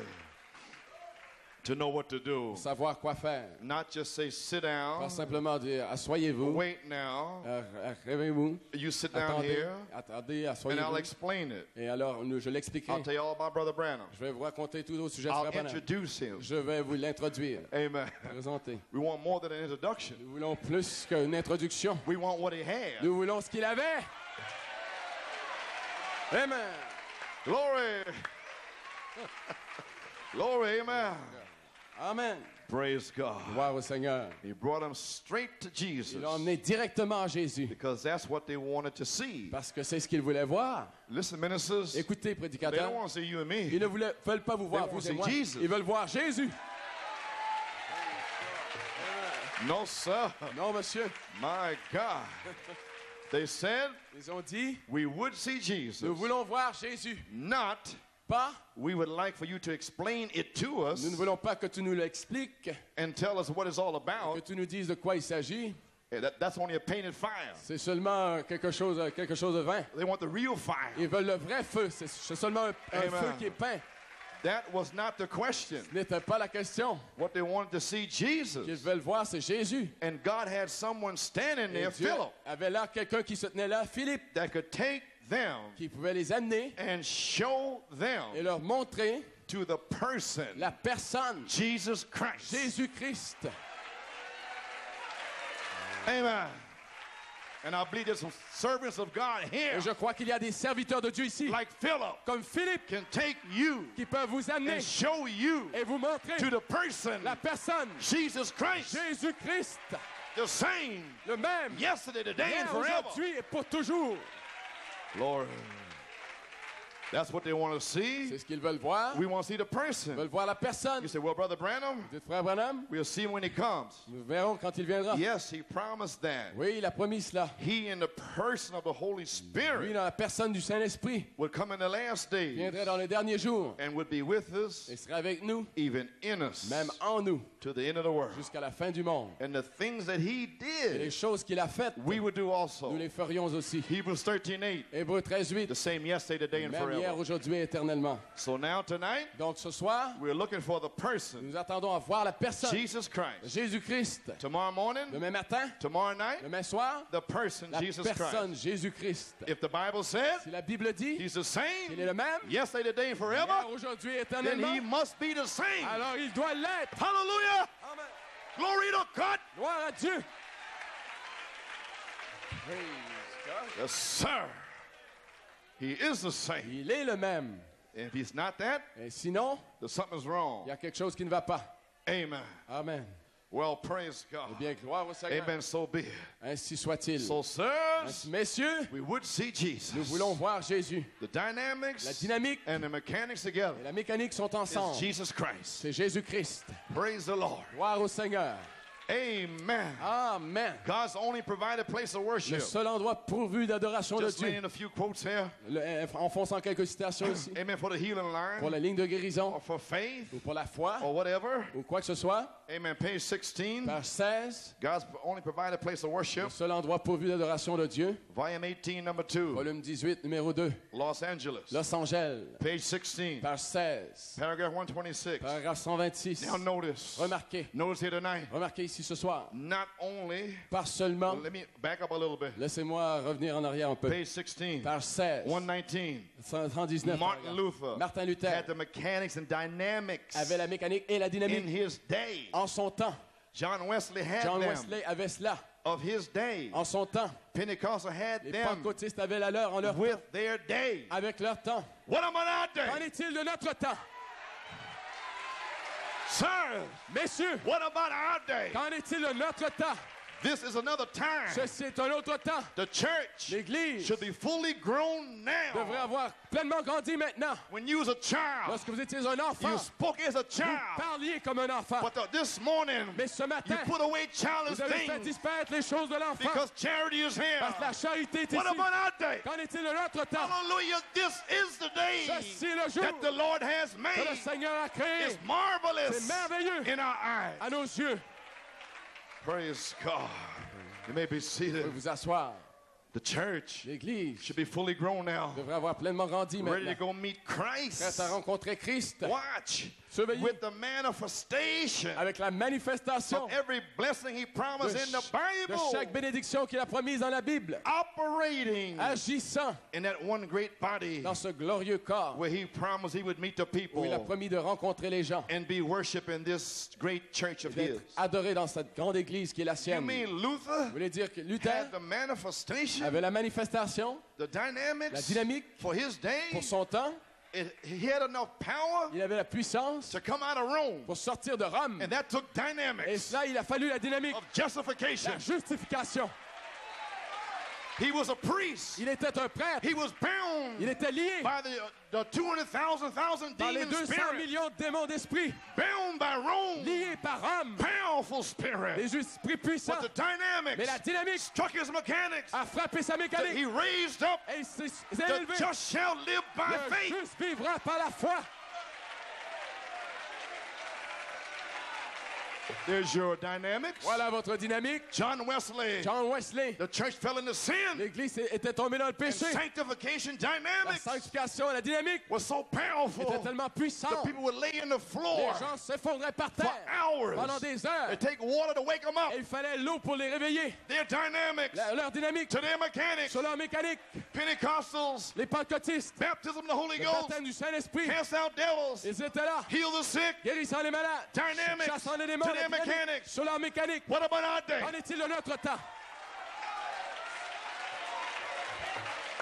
To know what to do. Savoir quoi faire. Not just say, sit Pas down, simplement dire asseyez-vous, wait now. euh, euh, réveillez-vous, You sit down attendez, here, attendez, and I'll asseyez-vous. explain it. Et alors, je l'expliquerai. I'll tell you all about Brother Branham. Je vais vous raconter tout au sujet de Frère Branham. introduce him. Je vais vous l'introduire, Amen. présenter. We want more than an introduction. Nous voulons plus qu'une introduction. We want what he had. Nous voulons ce qu'il avait. Amen. Glory. *laughs* Glory, amen. Amen. Praise God. Gloire au Seigneur. He brought them straight to Jesus Il l'a emmené directement à Jésus because that's what they wanted to see. parce que c'est ce qu'il voulait voir. Listen, ministers, they Écoutez, don't prédicateur, want to see you and ils me. ne voulaient- veulent pas vous voir, They vous to et see moi. Jesus. Ils veulent voir Jésus. No, sir. Non, monsieur. My God. They said Ils ont dit, we would see Jesus. nous voulons voir Jésus. Not, Pas, we would like for you to explain it to us nous ne voulons pas que tu nous l'expliques, and tell us what it's all que about. tu nous dises de quoi il s'agit. Eh, that- that's only a painted fire. C'est seulement quelque chose, quelque chose de vain. They want the real fire. Ils veulent le vrai feu. C'est seulement un, un feu qui est peint. That was not the question. Ce n'était pas la question. What they wanted to see Qu'ils Jesus. veulent voir, c'est Jésus. And God had someone standing there, Philip, avait là quelqu'un qui se tenait là, Philippe, that could take them qui pouvait les amener and show et them leur montrer to the person, la personne, Jesus Christ. Jésus-Christ. Amen. And I believe there's some servants of God here, Et je crois qu'il y a des serviteurs de Dieu ici, like Philip, comme Philippe, can take you qui peuvent vous amener and show you et vous montrer to the person, la personne, Jesus Christ, Jésus-Christ, the same le même, yesterday, today, hier, and forever. aujourd'hui et pour toujours. Lord, that's what they want to see. C'est ce qu'ils veulent voir. We want to see the Ils person. veulent voir la personne. You say, well, Brother Branham, Dites, frère Branham, we'll see him when he comes. nous verrons quand il viendra. Yes, he promised that. Oui, il a promis cela. He, in the person of the Holy Lui, Spirit, dans la personne du Saint-Esprit, would come in the last days viendrait dans les derniers jours and would be with us, et sera avec nous, even in us, même en nous, to the end of the world. jusqu'à la fin du monde. And the things that he Et les did, choses qu'il a faites, we would do also. nous les ferions aussi. Hebrews 13 8, Hébreux 13, 8, the same yesterday, today, and même hier, aujourd'hui et éternellement. So now, tonight, Donc ce soir, we're looking for the person, nous attendons à voir la personne, Jesus Christ. Jésus-Christ. Tomorrow morning, Demain matin, tomorrow night, demain soir, the person, la Jesus personne, Christ. Jésus-Christ. If the Bible says Si la Bible dit he's the qu'il same, est le même, yesterday, today, and hier, forever, aujourd'hui et then he must be the same. alors il doit l'être. Hallelujah! Amen. Glory to God! Gloire à Dieu. Yes, sir. He is the same. Il est le même. And if he's not that, Et sinon, something's il y a quelque chose qui ne va pas. Amen. Amen. Well, praise Eh God. bien, gloire au Seigneur. Amen. So be it. Ainsi soit-il. So, sirs, Messieurs, we would see Jesus. nous voulons voir Jésus. The dynamics La dynamique and the mechanics together et la mécanique sont is ensemble. Jesus Christ. C'est Jésus-Christ. Praise the Lord. Gloire au Seigneur. Amen. Amen. God's only provided place of Le worship. seul endroit pourvu d'adoration de Dieu. a few quotes here. Le- enfonçant quelques citations *coughs* ici. Amen. For the healing Pour line la ligne de guérison or for faith ou pour la foi or whatever. ou quoi que ce soit. Amen. Page 16. Page 16. God's only provided place of worship. Le seul endroit pourvu d'adoration de Dieu. Volume 18, number 2. Volume 18, numéro 2. Los Angeles. Los Angeles. Page 16. Page 16. Paragraph 126. Paragraphe 126. Now notice. Remarquez. Notice here tonight. Remarquez ici ce soir. Not only. Pas seulement. Let me back up a little bit. Laissez-moi revenir en arrière un peu. Page 16. Page 16. 119. 119. Martin. Luther Martin Luther had the mechanics and dynamics avait la mécanique et la in dynamique his day. en son temps. John Wesley had John them Wesley avait cela of his day. en son temps. Pentecostal had Les them pentecôtistes avaient la leur en leur temps. with their day. Avec leur temps. What about our Qu'en day? est-il de notre temps? Sir, Messieurs, what about our day? qu'en est-il de notre temps? This is another time. Ceci est un autre temps. The church L'Église should be fully grown now. devrait avoir pleinement grandi maintenant. When you was a child, Lorsque vous étiez un enfant, you spoke as a child. vous parliez comme un enfant. But the- this morning, Mais ce matin, you put away childish vous avez fait disparaître les choses de l'enfant. because charity is here. Parce que la charité est What ici. about our day? Qu'en est-il de notre temps? Hallelujah. This is the day Ceci est le jour that the Lord has que le made. Seigneur a créé It's marvelous C'est merveilleux. in our eyes. à nos yeux. Praise God. You may be seated. vous asseoir. The church L'Église should be fully grown now, devrait avoir pleinement grandi ready to maintenant. go meet Prête Christ. à rencontrer Christ Watch Surveillez. with the manifestation avec la manifestation of every blessing He de, promised in the ch- de chaque Bible, bénédiction qu'il a promise dans la Bible, operating agissant in that one great body dans ce glorieux corps where He promised He would meet the où il a people promis de rencontrer les gens and be worshiping this great church of His. adoré dans cette grande église qui est la You sienne. mean Vous Luther voulez dire que Luther had the manifestation, avait la manifestation, the dynamics la dynamique for his day? pour son temps, he had enough power il avait la puissance to come out of Rome, pour sortir de Rome. and that took Et dynamics cela, il a fallu la dynamique, of justification. la justification. He was a priest. Il était un prêtre, He was bound il était lié by the, the 200,000 thousand par les demon 200 spirit, millions de démons d'esprit, bound by Rome, liés par Rome, powerful spirit. esprits puissants. But the Mais la dynamique struck his mechanics. a frappé sa mécanique he raised up. et il s'est s'est The élevé. just shall live by Le faith. juste vivra par la foi. There's your dynamics. Voilà votre dynamique. John Wesley. John Wesley, The church fell into sin. l'Église était tombée dans le And péché. sanctification La dynamics sanctification, la dynamique was so powerful. était tellement The puissante. people would lay in the floor. Les gens s'effondraient par terre. for terre pendant hours. des heures. They take water to wake them up. Et il fallait l'eau pour les réveiller. Their dynamics La- leur dynamique to their mechanics. sur leur mécanique. Pentecostals, Les pentecôtistes, baptism of the Holy le Ghost, baptême du Saint-Esprit, cast out devils, ils étaient là, heal the sick. guérissant les malades, Dynamics chassant les démons, mechanics. sur leur mécanique. What about our day? Qu'en est-il de notre temps?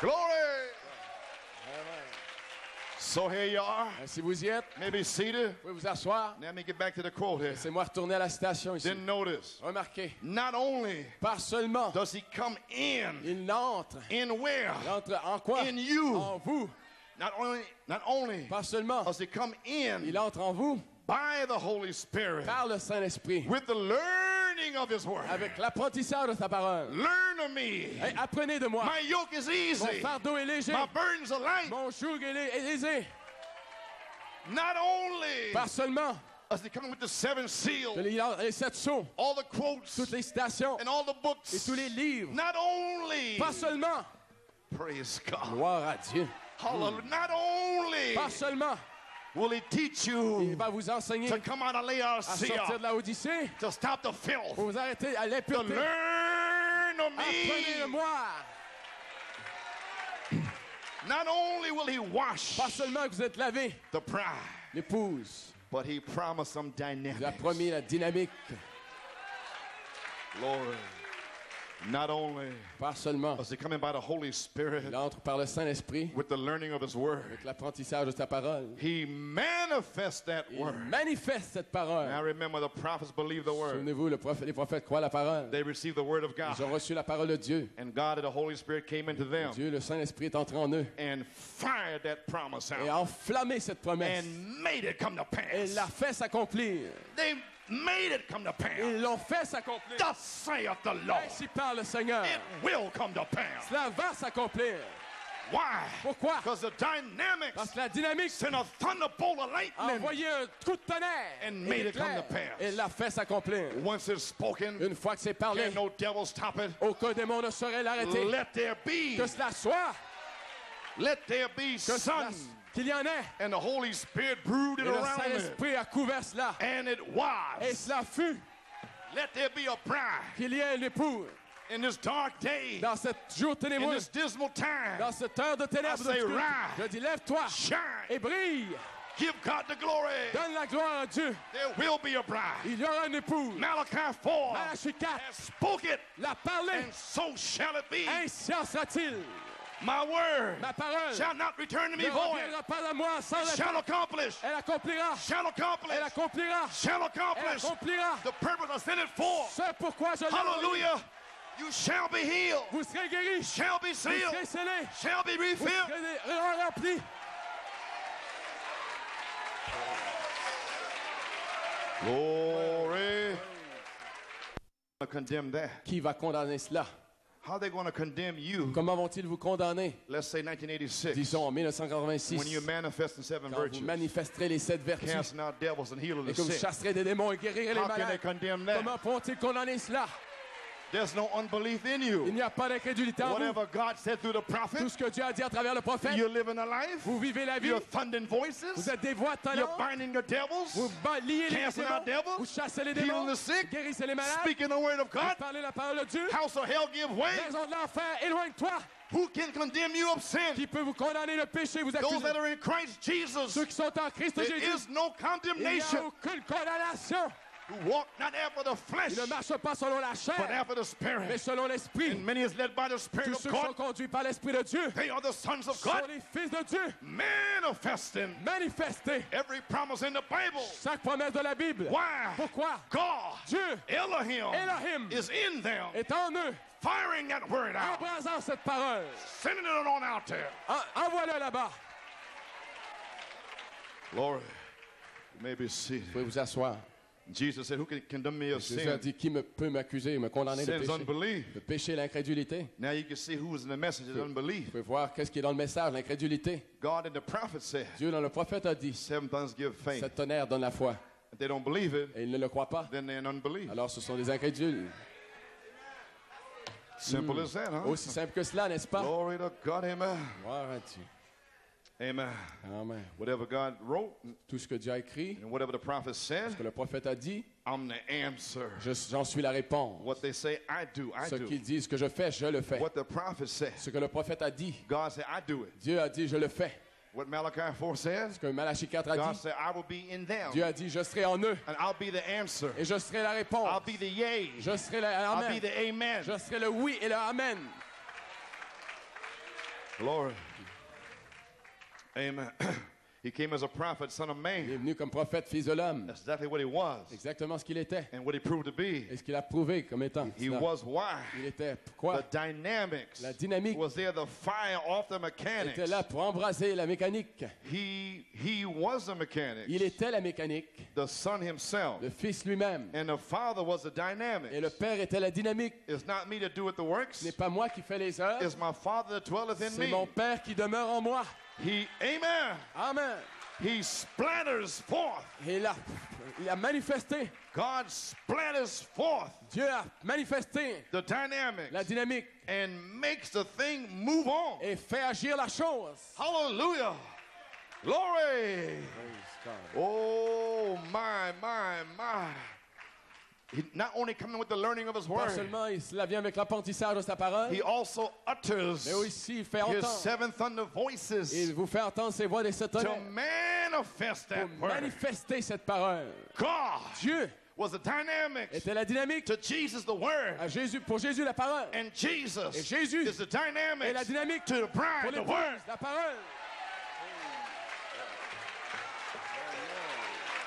Glory. So here you are. Euh, Si vous y êtes, Maybe seated. vous pouvez vous asseoir. Let me get back to the quote here. Laissez-moi retourner à la citation ici. Then notice, Remarquez, not only pas seulement does he come in, il entre, in where? il entre en quoi? In you. En vous. Not only, not only Pas seulement, does he come in il entre en vous by the Holy Spirit par le Saint-Esprit, with the learning of his word. avec l'apprentissage de sa parole. Learn of me. Hey, apprenez de moi. My yoke is easy. Mon fardeau est léger. My burdens are light. Mon joug est lé- est aisé. Not only Pas seulement does he come with the seven seals, les, sept sceaux, all the quotes, toutes les citations and all the et books. tous les livres. Not only, Pas seulement, praise God. gloire à Dieu. Hallelujah. Not only Pas seulement, will he teach il you va vous enseigner to come out of à sortir de la Odyssée to stop the filth, pour vous arrêter à l'impureté. learn of Apprenez de me. moi. Not only will he wash Pas seulement que vous êtes lavé, the pride, l'épouse. but he promised some Il a dynamics. promis la dynamique. Glory. Not only Pas seulement, does he come in by the Holy Spirit il entre par le Saint-Esprit with the learning of his word, avec l'apprentissage de sa parole. he manifests that Il word. manifeste cette parole. Now remember, the prophets believe the word. Souvenez-vous, le prophète- les prophètes croient la parole. They received the word of Ils ont God. reçu la parole de Dieu. And God and the Holy Spirit came into them Dieu, le Saint-Esprit est entré en eux and fired that promise et out a enflammé cette promesse. and made it come to Et pass. l'a fait s'accomplir. They made it come to pass. Ils l'ont fait s'accomplir. Thus saith the Lord. Ainsi parle le Seigneur. It will come to pass. Cela va s'accomplir. Why? Pourquoi? Because the dynamics Parce que la dynamique sent a thunderbolt of a lightning. envoyé un coup de tonnerre And made it come to pass. et l'a fait s'accomplir. Once it's spoken, Une fois que c'est parlé, can no devil stop it? aucun démon ne saurait l'arrêter. Let there be. Que cela soit, Let there be que cela- sun. Qu'il y en ait. And the Holy Spirit brooded Et le around it. Saint-Esprit a couvert cela. And it Et was. cela fut Let there be a bride qu'il y ait une épouse in this dark day, dans cette jour in this dismal time. dans cette heure de ténèbres. I say, rise. Je dis, lève-toi Shine. et brille. Give God the glory. Donne la gloire à Dieu. There will be a bride. Il y aura une épouse. Malachi 4 Malachie 4 has spoke it, l'a parlé. and so shall it be. Ainsi en sera-t-il. My word Ma parole shall not return to me ne void. reviendra pas à moi sans shall accomplish. Elle accomplira. Shall accomplish. Elle accomplira. Shall Elle accomplish. accomplira. The purpose I sent it for. C'est pourquoi je. Hallelujah. You shall be healed. Vous serez guéris. Shall be Vous sealed. serez scellés. Shall be Vous refilled. serez remplis. Glory. Condemn that. Qui va condamner cela? How are they going to condemn you? Comment vont-ils vous condamner? Let's say 1986. Disons en 1986, When you manifest in seven quand vous manifesterez les sept vertus casting out devils and healing et the que vous sick. chasserez des démons et guérirez les malades. Comment pourront-ils condamner cela? There's no unbelief in Il you. n'y a pas d'incrédulité en vous. Whatever God said through the Tout prophet, ce que Dieu a dit à travers le prophète, you're living a life. vous vivez la vie, You're thundering vous voices. êtes des voix You're binding the devils. vous liez les démons, devils, vous chassez les démons, the sick, guérissez les malades, Speaking the word of vous God. parlez la parole de Dieu. House of hell give way. Maison de l'enfer, éloigne-toi. Who can condemn you of sin? Qui peut vous condamner le péché, vous Those accuser? that are in Christ Jesus. Ceux qui sont en Christ There Jésus, is no il n'y a condemnation. aucune condamnation. Who walk not after the flesh, Ils ne marchent pas selon la but after the mais Spirit. selon l'Esprit. And many is led by the Spirit Tous of ceux qui sont God. conduits par l'Esprit de Dieu They are the sons of sont God, les fils de Dieu, manifesting manifestés. every promise in the Bible. Chaque promesse de la Bible. Why? Pourquoi? God, Dieu Elohim, Elohim is in them, est en eux, firing that word out, embrasant cette parole. sending it on out there. En- Envoie-le là-bas. Glory. You may be seated. Vous pouvez vous asseoir. Jesus said, Who can condemn me of Jésus a dit qui me, peut m'accuser, me condamner de Sin's péché? unbelief. Le péché l'incrédulité. Now you can see who was in the message is unbelief. Vous pouvez voir qu'est-ce qui est dans le message, l'incrédulité. God and the prophet said, Dieu dans le prophète a dit, Seven tongues give faith. cette tonnerre donne la foi. If they don't believe it, Et ils ne le croient pas. then they're in unbelief. Alors ce sont des incrédules. Simple as that, huh? Aussi simple que cela, n'est-ce pas? Glory to God, amen. Gloire à Dieu. Amen. Amen. Whatever God wrote Tout ce que Dieu a écrit, and whatever the prophet said, ce que le prophète a dit, I'm the answer. je- j'en suis la réponse. What they say, I do. I Ce qu'ils disent que je fais, je le fais. What the prophet said, Ce que le prophète a dit, God said, I do it. Dieu a dit, je le fais. What Malachi 4 says, Ce que Malachie 4 a God dit, said, I will be in them Dieu a dit, je serai en eux and I'll be the answer. et je serai la réponse. I'll be the yea. Je serai le I'll be Amen. the amen. Je serai le oui et le Amen. Glory. Amen. *clears throat* he came as a prophet, son of Il man. est venu comme prophète, fils de l'homme. That's exactly what he was Exactement ce qu'il était. and what he proved to be. Et ce qu'il a prouvé comme étant. He cela. was why? Il était. The dynamics La dynamique was there, the fire off the mechanics. était là pour embraser la mécanique. He, he was the mechanic, Il était la mécanique. the son himself. Le fils lui-même. And the father was the dynamic. Et le père était la dynamique. It's not me to do it the Ce works. n'est pas moi qui fais les œuvres. It's my father that dwelleth in C'est me. mon père qui demeure en moi. He, amen. Amen. He splatters forth. Il a, il a manifesté. God splatters forth Dieu a manifesté the dynamics la dynamique and makes the thing move on. et fait agir la chose. Hallelujah. Glory. Oh, my, my, my. He not only coming with the learning of his Pas word, seulement il- cela vient avec l'apprentissage de sa parole, he also utters mais aussi il fait his entendre. seven thunder voices Il vous fait entendre ses voix des sept to tonnerres manifest that pour word. manifester cette parole. God Dieu was the dynamics était la dynamique to Jesus the word. à Jésus, pour Jésus la parole. And Jesus Et Jésus is the Et la dynamics dynamique to the pour the word. l'épouse, la parole.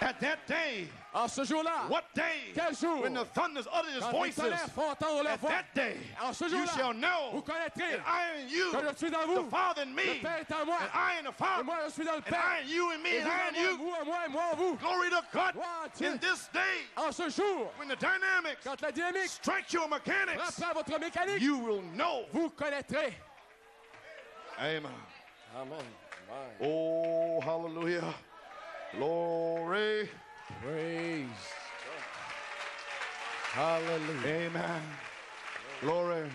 At that day, En ce jour-là, what day? Quel jour? When the thunders utter his quand les voices. tonnerres font entendre leur At that day, en ce you jour-là, shall vous know connaîtrez that I and you, que je suis dans the vous, Father and le me, Père est en moi, and I and the et Father, moi je suis dans le and I and you and me, et and I en and you. vous en moi et moi en vous. Glory to God. Gloire à Dieu. In this day, En ce jour, when the dynamics quand la dynamique strike your mechanics, frappera votre mécanique, you will know. vous connaîtrez. Amen. Amen. Oh, hallelujah. Glory. Praise. Hallelujah. Amen. Glory.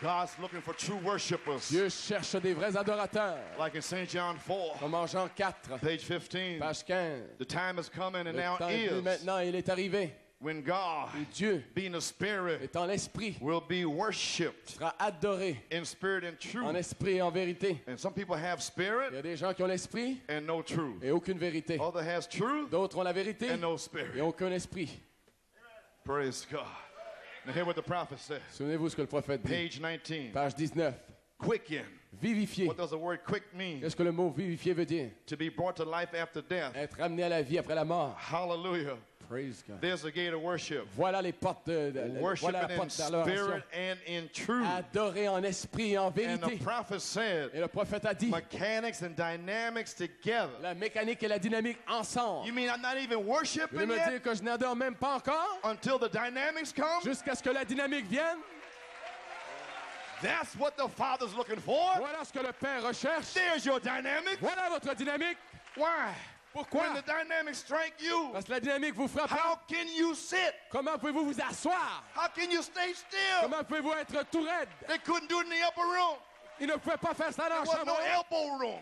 God's looking for true worshipers. Dieu cherche des vrais adorateurs. Like in St. John 4, Comme en Jean 4, page 15. page 15. The time is coming and Le now temps is maintenant, il est arrivé. When God, Dieu, being the Spirit, étant l'Esprit, will be worshiped sera adoré in spirit and en truth. esprit et en vérité. And some people have Il y spirit a des gens qui ont l'esprit and no truth. et aucune vérité. Other has truth D'autres ont la vérité and no et spirit. aucun esprit. Praise God. Now hear what the prophet says. Souvenez-vous ce que le prophète dit. Page 19. Page 19. quicken. Vivifier. What does the word quick mean? Qu'est-ce que le mot vivifier veut dire? To be brought to life after death. Être ramené à la vie après la mort. Hallelujah. Praise God. There's a gate of worship. Voilà les portes de, voilà la porte spirit and in truth. Adorer en esprit et en And the vérité. prophet said, Et le prophète a dit, mechanics and dynamics together. la mécanique et la dynamique ensemble. You mean I'm not even Vous voulez worshiping me yet? dire que je n'adore même pas encore until the dynamics come? jusqu'à ce que la dynamique vienne? That's what the Father's looking for. Voilà ce que le Père recherche. There's your dynamic. Voilà votre dynamique. Why? Pourquoi? When the dynamics strike you, Parce que la dynamique vous frappe. how can you sit? Comment pouvez-vous vous asseoir? How can you stay still? Comment pouvez-vous être tout raide? They couldn't do it in the upper room. Il ne pouvait pas faire ça dans la chambre. no elbow room.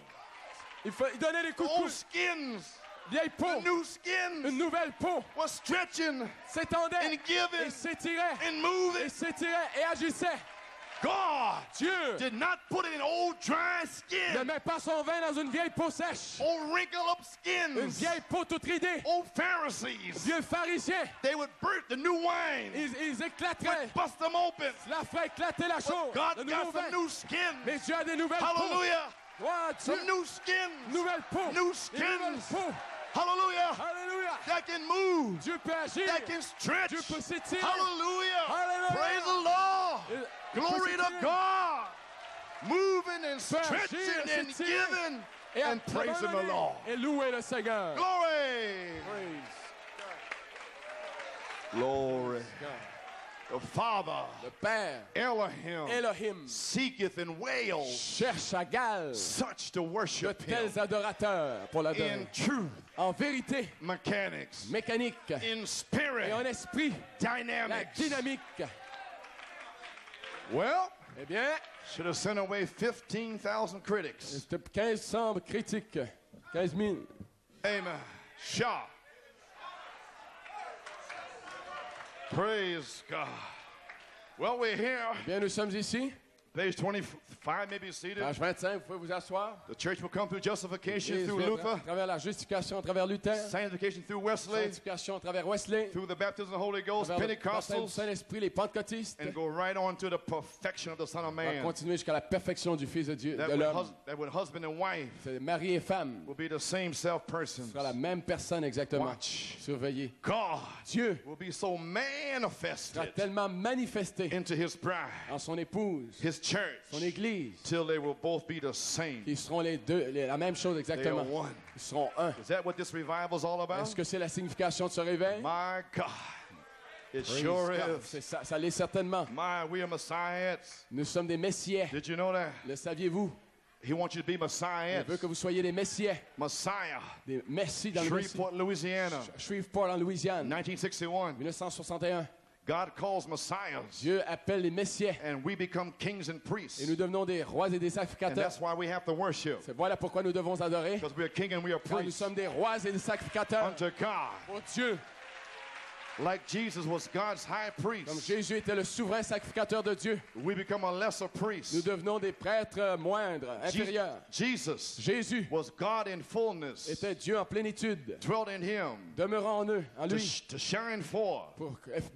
Il faut il donnait des coups de skins, Vieille peau. the new skins Une nouvelle peau. was stretching S'étendait. and giving Et s'étirait. and Et s'étirait et agissait. God Dieu did not put it in old dry skin. ne met pas son vin dans une vieille peau sèche. old wrinkle up Une vieille peau toute ridée. old Pharisees. Vieux pharisiens. They would burst the new wine, Ils, ils éclateraient. bust them open. La ferait éclater la chose. God got some new skin. Mais Dieu a des nouvelles peaux. Hallelujah. Dieu. Some new skins. Nouvelles peaux. New skins. peaux. Hallelujah. Alléluia. That can move. Dieu peut agir. That can stretch. Dieu peut s'étirer. Hallelujah. Hallelujah. Praise the Lord. Il- il Glory to. God. Moving and stretching and giving and praising the. Lord. Et louer le Seigneur. Glory. Praise Glory. The Father, Le Père, Elohim, Elohim, seeketh and Wales cherche à Galles such to de worship Him tels adorateurs pour in l'adorer. truth, En vérité, mechanics, mécanique in et spirit, en esprit, la dynamics. dynamique. Well, Eh bien, should have sent away 15,000 critics. c'était 1500 critiques. 15 000. Amen. Shah. Praise God. Well, we're here. Bien, nous sommes ici. Page 25 may be seated. Page 25, vous pouvez vous asseoir. The church will come through justification through Luther, à travers la justification, à travers Luther, sanctification through Wesley, sanctification à travers Wesley, through the baptism of the Holy Ghost, Pentecostals, Saint-Esprit, les pentecôtistes, and go right on to the perfection of the Son of va Man. continuer jusqu'à la perfection du Fils de Dieu, That de l'homme. that with husband and wife C'est Mari et femme. will be the same self person. Ce sera la même personne exactement. Watch. Surveillez. God Dieu will be so sera manifested tellement manifesté into his bride, en son épouse, his church, son église, till they will both be the same. qu'ils seront les deux, les- la même chose They are exactement. one. Ils seront un. Is that what this revival is all about? Est-ce que c'est la signification de ce réveil? My God. It Praise sure God. is. Ça, ça l'est certainement. My, we are messiahs. Nous sommes des messiais. Did you know that? Le saviez-vous? He wants you to be Il messiahs. veut que vous soyez des messiais, Messiah. des messies dans le. Shreveport, Louisiana. Shreveport en Louisiane, 1961. 1961. God calls messiahs. Dieu appelle les messiais And we become kings and priests. et nous devenons des rois et des sacrificateurs. And that's why we have to worship. C'est voilà pourquoi nous devons adorer. Because we are king and we are Car nous sommes des rois et des sacrificateurs unto God. pour Dieu. Like Jesus was God's high Comme Jésus était le souverain sacrificateur de Dieu, we become a lesser nous devenons des prêtres moindres, inférieurs. Jesus Jésus was God in fullness, était Dieu en plénitude, dwelt in him demeurant en eux, en lui, to shine pour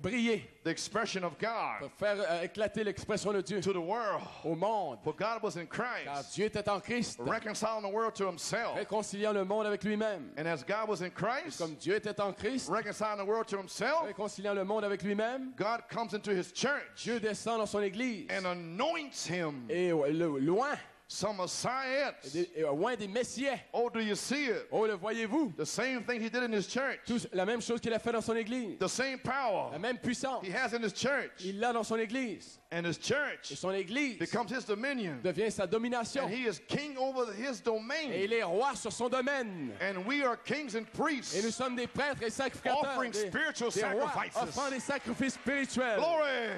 briller, the expression of God pour faire euh, éclater l'expression de Dieu to the world. au monde. For God was in Car Christ, Dieu était en Christ, reconciling the world to himself. réconciliant le monde avec lui-même. And as God was in Christ, Comme Dieu était en Christ, reconciling the world to himself, réconciliant le monde avec lui-même, God comes into his church Dieu descend dans son église. and anoints him Et le- loin, some messiahs. des- et loin des messiais. Oh, do you see it? Oh, le voyez-vous? The same thing he did in his church, Tout- la même chose qu'il a fait dans son église. the same power La même puissance. he has in his church, Il l'a dans son église. and his Et church son église becomes his dominion, devient sa domination. and he is king over his Et domain. il est roi sur son domaine. And we are kings and Et nous priests, sommes des prêtres et sacrificateurs. offering Des, spiritual des rois sacrifices. offrant des sacrifices spirituels. Glory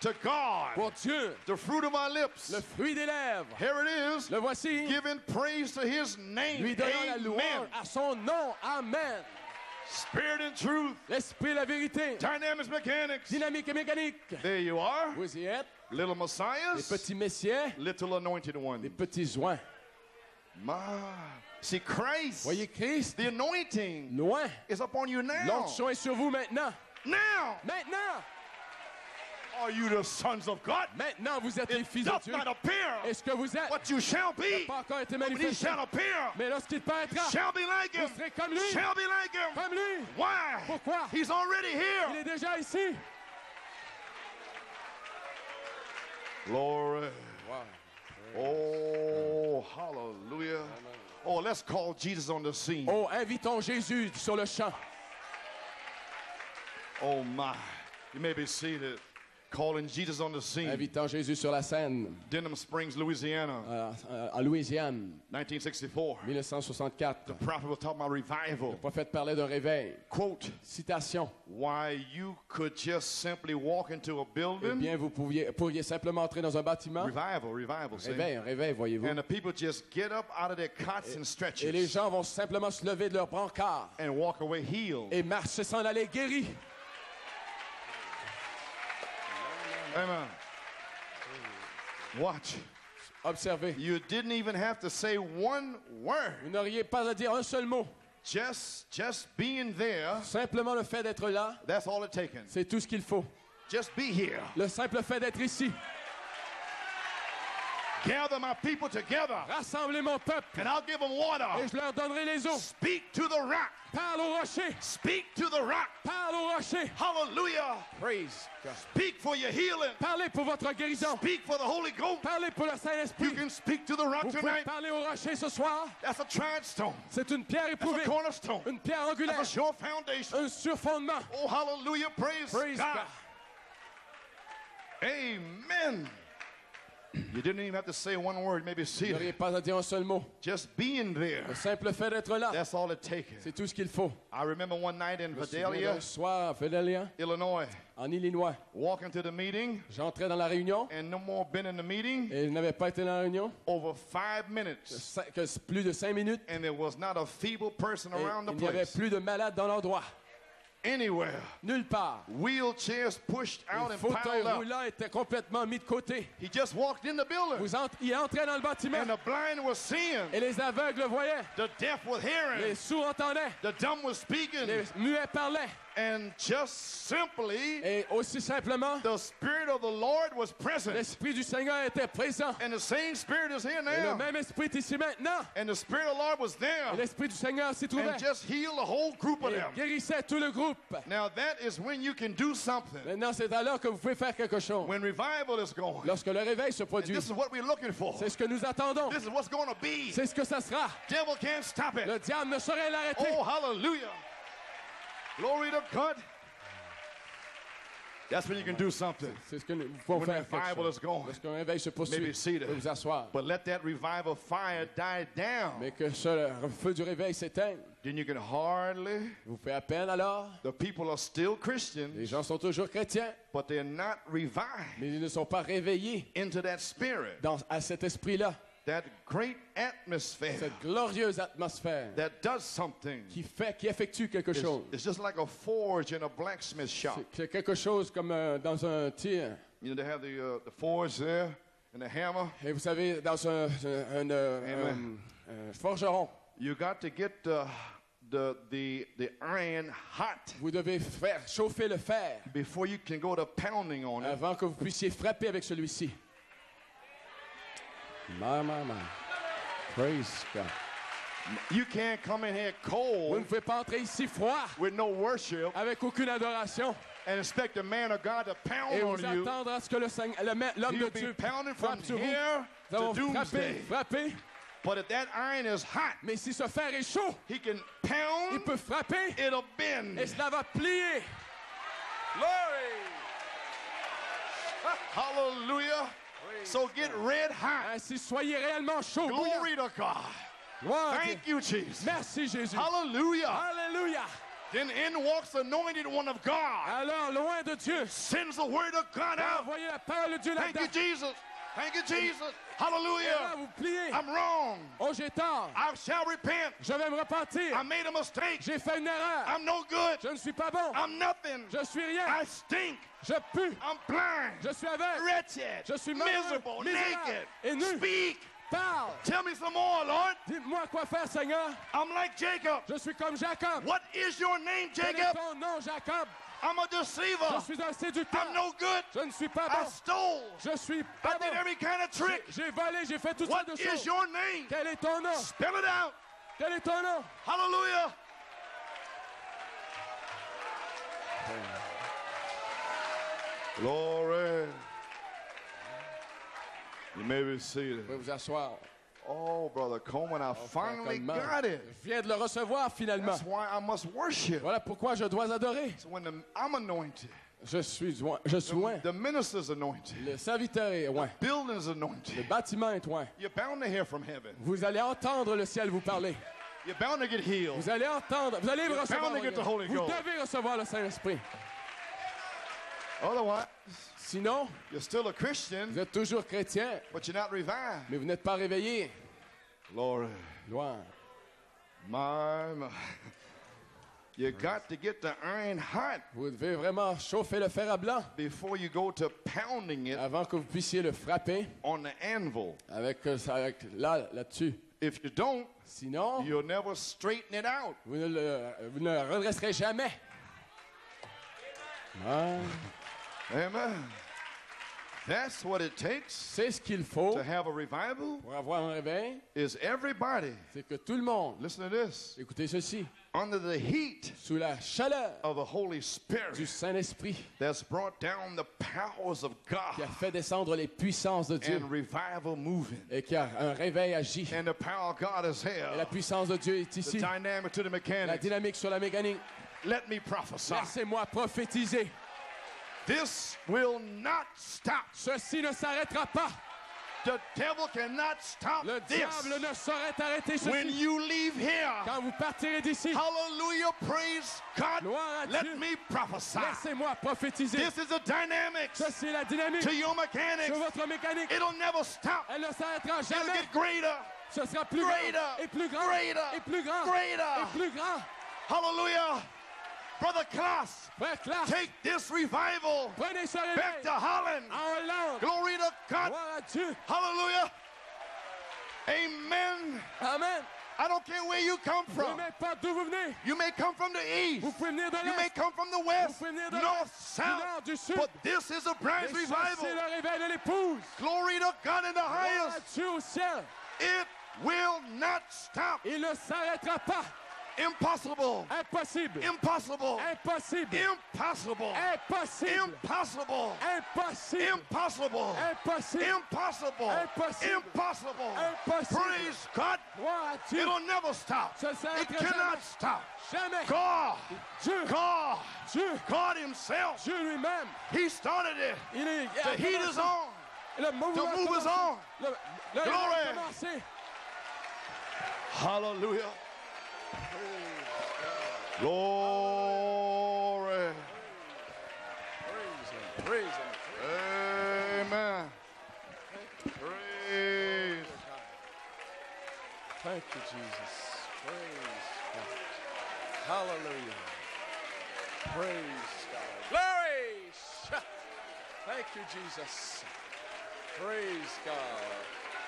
to God, Pour Dieu, the fruit of my lips. le fruit des lèvres. Here it is, Le voici. giving praise to his name. Lui donnant la louange Amen. à son nom. Amen. Spirit and truth, L'esprit, la vérité. dynamics, mechanics. Dynamique et mécanique. There you are, Vous y êtes. little Les messiahs, petits messieurs, little anointed les one. petits joints. My, see Christ, Voyez Christ, the anointing loin. is upon you now. L'onction est sur vous maintenant. Now, Maintenant. Are you the sons of God? Maintenant, vous êtes les fils de Dieu. not appear Et ce que vous êtes what you shall be. n'a pas encore été manifesté. shall appear. Mais lorsqu'il paraîtra, Shall be like him. vous serez comme lui. Shall be like him. Comme lui. Why? Pourquoi? He's already Il here. est déjà ici. Glory. Oh, hallelujah. Oh, let's call Jesus on the scene. Oh, invitons Jésus sur le champ. Oh, my. You may be seated. Calling Jesus on the scene. Invitons Jésus sur la scène Denham Springs, Louisiana, euh, euh, en Louisiane, 1964. 1964. The prophet was talking about revival. Le prophète parlait d'un réveil. Quote, Citation. why you could just simply walk into a Eh building. bien, vous pourriez, pourriez simplement entrer dans un bâtiment. Revival? Réveil, un réveil, voyez-vous. And the people just get up out of their cots and stretches Et les gens vont simplement se lever de leur brancard and walk away healed. et marcher s'en aller guéris. Amen. Watch. Observez. You didn't even have to say one word. Vous n'auriez pas à dire un seul mot. Just, just being there, Simplement le fait d'être là, that's all it taken. c'est tout ce qu'il faut. Just be here. Le simple fait d'être ici. Gather my people together, Rassemblez mon peuple and I'll give them water. et je leur donnerai les eaux. Speak to the rock. Parle au rocher. Speak to the rock. Parle au rocher. Hallelujah. Praise God. Speak for your healing. Parlez pour votre guérison. Speak for the Holy Ghost. Parlez pour le You Saint-Esprit. can speak to the rock Vous tonight. parler au rocher ce soir. That's a tried stone. C'est une pierre That's éprouvée. a cornerstone. Une pierre That's a angulaire. sure foundation. Un surfondement. Oh, hallelujah. Praise, Praise God. God. Amen. You didn't even have to say one word, maybe see it. pas à dire un seul mot. Just being there. Le simple fait d'être là, That's all it takes. c'est tout ce qu'il faut. I remember one night in Je me souviens Vidalia, soir à Fidelia, Illinois, en Illinois. walking to the meeting J'entrais dans la réunion and no more been in the meeting et il n'avait pas été dans la réunion over five minutes. que plus de cinq minutes. And there was not a feeble person Et around the il n'y avait place. plus de malades dans l'endroit. Anywhere. Nulle part. Wheelchairs pushed out Le and fauteuil piled up. roulant était complètement mis de côté. He just walked in the building. Vous ent- il entrait dans le bâtiment And the blind was seeing. et les aveugles voyaient. The deaf was hearing. Les sourds entendaient. The dumb was speaking. Les muets parlaient. And just simply, Et aussi simplement, the Spirit of the Lord was present. l'Esprit du Seigneur était présent. And the same Spirit is here Et le même Esprit est ici maintenant. And the Spirit of the Lord was Et there. l'Esprit du Seigneur s'y trouvait. And just healed the whole group of Et them. guérissait tout le groupe. Now that is when you can do something. Maintenant, c'est alors que vous pouvez faire quelque chose. When revival is going. Lorsque le réveil se And produit, this is what we're looking for. c'est ce que nous attendons. This is what's going to be. C'est ce que ça sera. Devil can't stop it. Le diable ne saurait l'arrêter. Oh, hallelujah. Glory to God. That's when you can do something. C'est ce que nous pouvons When faire. revival is going. Lorsqu'un réveil se poursuit, Maybe vous seated. pouvez vous asseoir. But let that revival fire die down. Mais que ce feu du réveil s'éteigne. Then you can hardly, Vous faites à peine alors. the people are still Les Christians, gens sont toujours chrétiens, but they're not revived mais ils ne sont pas réveillés into that spirit, dans, à cet esprit-là, that great atmosphere cette glorieuse atmosphère that does something. qui fait, qui effectue quelque It's, chose. it's just like a forge in a blacksmith shop. C'est- quelque chose comme euh, dans un tir. You know, they have the, uh, the forge there and the hammer. Et vous savez, dans un, un- un, Amen. un- un forgeron, You got to get the, the, the, the iron hot vous devez faire chauffer le fer before you can go to pounding on it. avant que vous puissiez frapper avec celui-ci. My, my, my. Praise God. You can't come in here Vous cold ne pouvez pas entrer ici froid, with no worship avec aucune adoration, and expect the man of God to pound et on vous you. attendre à ce que le Seigneur- le ma- l'homme de He'll be Dieu pounding from frappe sur vous. here Nous to allons doomsday. frapper, frapper. But if that iron is hot, Mais si ce fer est chaud, he can il pound, peut frapper it'll bend. et cela va plier. Glory! *laughs* Hallelujah. So get red hot. Ainsi, soyez réellement chaud. Glory to God. Gloire. Thank you, Jesus. Merci Jésus. Hallelujah. Alléluia. Then in walks the anointed one of God. Alors, loin de Dieu, Sends the word of God out. envoyez la parole de Dieu Thank you. Jesus. Thank you, Jesus. Et là, Hallelujah. vous pliez. I'm wrong. Oh, j'ai tort. I shall repent. Je vais me repentir. I made a mistake. J'ai fait une erreur. I'm no good. Je ne suis pas bon. I'm nothing. Je suis rien. I stink. Je pue. I'm blind. Je suis aveugle. Wretched. Je suis malheureux, Miserable. Naked. et nu. Speak. Parle. Tell me some more, Lord. Dites-moi quoi faire, Seigneur. I'm like Jacob. Je suis comme Jacob. What is your name, Quel est Jacob? ton nom, Jacob? I'm a deceiver. Je suis un séducteur. I'm no good. Je ne suis pas I stole. Je suis I pas did every kind of trick. J'ai volé, j'ai fait toutes What sortes de is choses. your name? Quel est ton nom? Spell it out. Quel est ton nom? Hallelujah. Glory. You may be seated. Vous pouvez vous asseoir. Oh, Brother Coleman, I finally Comment? got it. Je viens de le recevoir finalement. That's why I must worship. Voilà pourquoi je dois adorer. So when the, I'm anointed, Je suis loin. Je suis loin. the minister's anointed, Le serviteur est loin. building's Le bâtiment est loin. You're bound to hear from heaven. Vous allez entendre le ciel vous parler. You're bound to get healed. Vous allez entendre. Vous allez You're recevoir. bound to get the Holy Vous devez recevoir le Saint-Esprit. Otherwise, Sinon, you're still a Christian, vous êtes toujours chrétien, but you're not revived. mais vous n'êtes pas réveillé. Glory. Loin. My, my. You got to get the iron hot Vous devez vraiment chauffer le fer à blanc before you go to pounding it avant que vous puissiez le frapper on the anvil. avec, euh, avec là, là-dessus. If you don't, Sinon, you'll never straighten it out. vous ne le, vous ne le redresserez jamais. Ah, Amen. That's what it takes c'est ce qu'il faut to have a revival pour avoir un réveil, is everybody, c'est que tout le monde, listen to this, écoutez ceci, under the heat sous la chaleur of the Holy du Spirit Saint-Esprit that's brought down the powers of qui God a fait descendre les puissances de Dieu and revival moving. et qui a un réveil agi. And the power of God is Et la here. puissance de Dieu est The ici. dynamic to the La mechanics. dynamique sur la mécanique. Let me prophesy. Laissez-moi prophétiser. This will not stop. Ceci ne s'arrêtera pas. The devil cannot stop Le this. diable ne saurait arrêter When ceci. you leave here, Quand vous partirez d'ici, hallelujah, praise God. Gloire à Dieu. Let me prophesy. laissez-moi prophétiser. This is the dynamics Ceci est la dynamique to your mechanics. sur votre mécanique. It'll never stop. Elle ne s'arrêtera It'll jamais. get greater, Ce sera plus greater, grand et plus grand greater, et plus grand greater. et plus grand. Hallelujah. Brother Class, take this revival back to Holland. Glory to God. Hallelujah. Amen. Amen. I don't care where you come from. You may come from the east. You may come from the west, north, south. But this is a brand revival. Glory to God in the highest. It will not stop. Il ne s'arrêtera pas. Impossible. Impossible. Impossible. Impossible. Impossible. Impossible. Impossible. Impossible. Impossible. Impossible. Impossible. Impossible. Impossible. Impossible. Praise God. Gloire à Dieu. It'll never stop. It cannot stop. God. God. God Himself. He started it. Il est. il a The heat is commencé. on. Le mouvement The a move is commencé. on. Le, le Glory. réveil a commencé. Hallelujah. Glory. Praise him. Amen. Praise. Thank you, Jesus. Praise God. Hallelujah. Praise God. Glory. Thank you, Jesus. Praise God.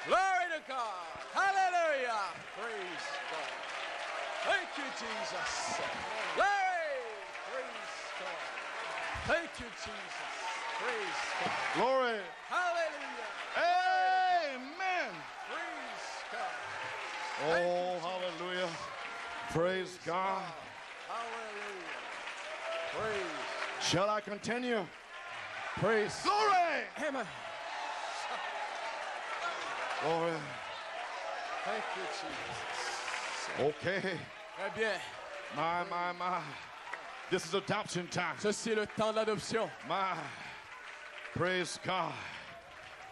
Glory to God. Hallelujah. Praise God. Thank you, Jesus. Glory. Praise God. Thank you, Jesus. Praise God. Glory. Hallelujah. Amen. Praise God. Oh, hallelujah. Praise God. Hallelujah. Praise. Shall I continue? Praise. Glory. Amen. Glory. Thank you, Jesus. Okay. Très bien. My, my, my. This is adoption time. Ceci est le temps de l'adoption. My. Praise God.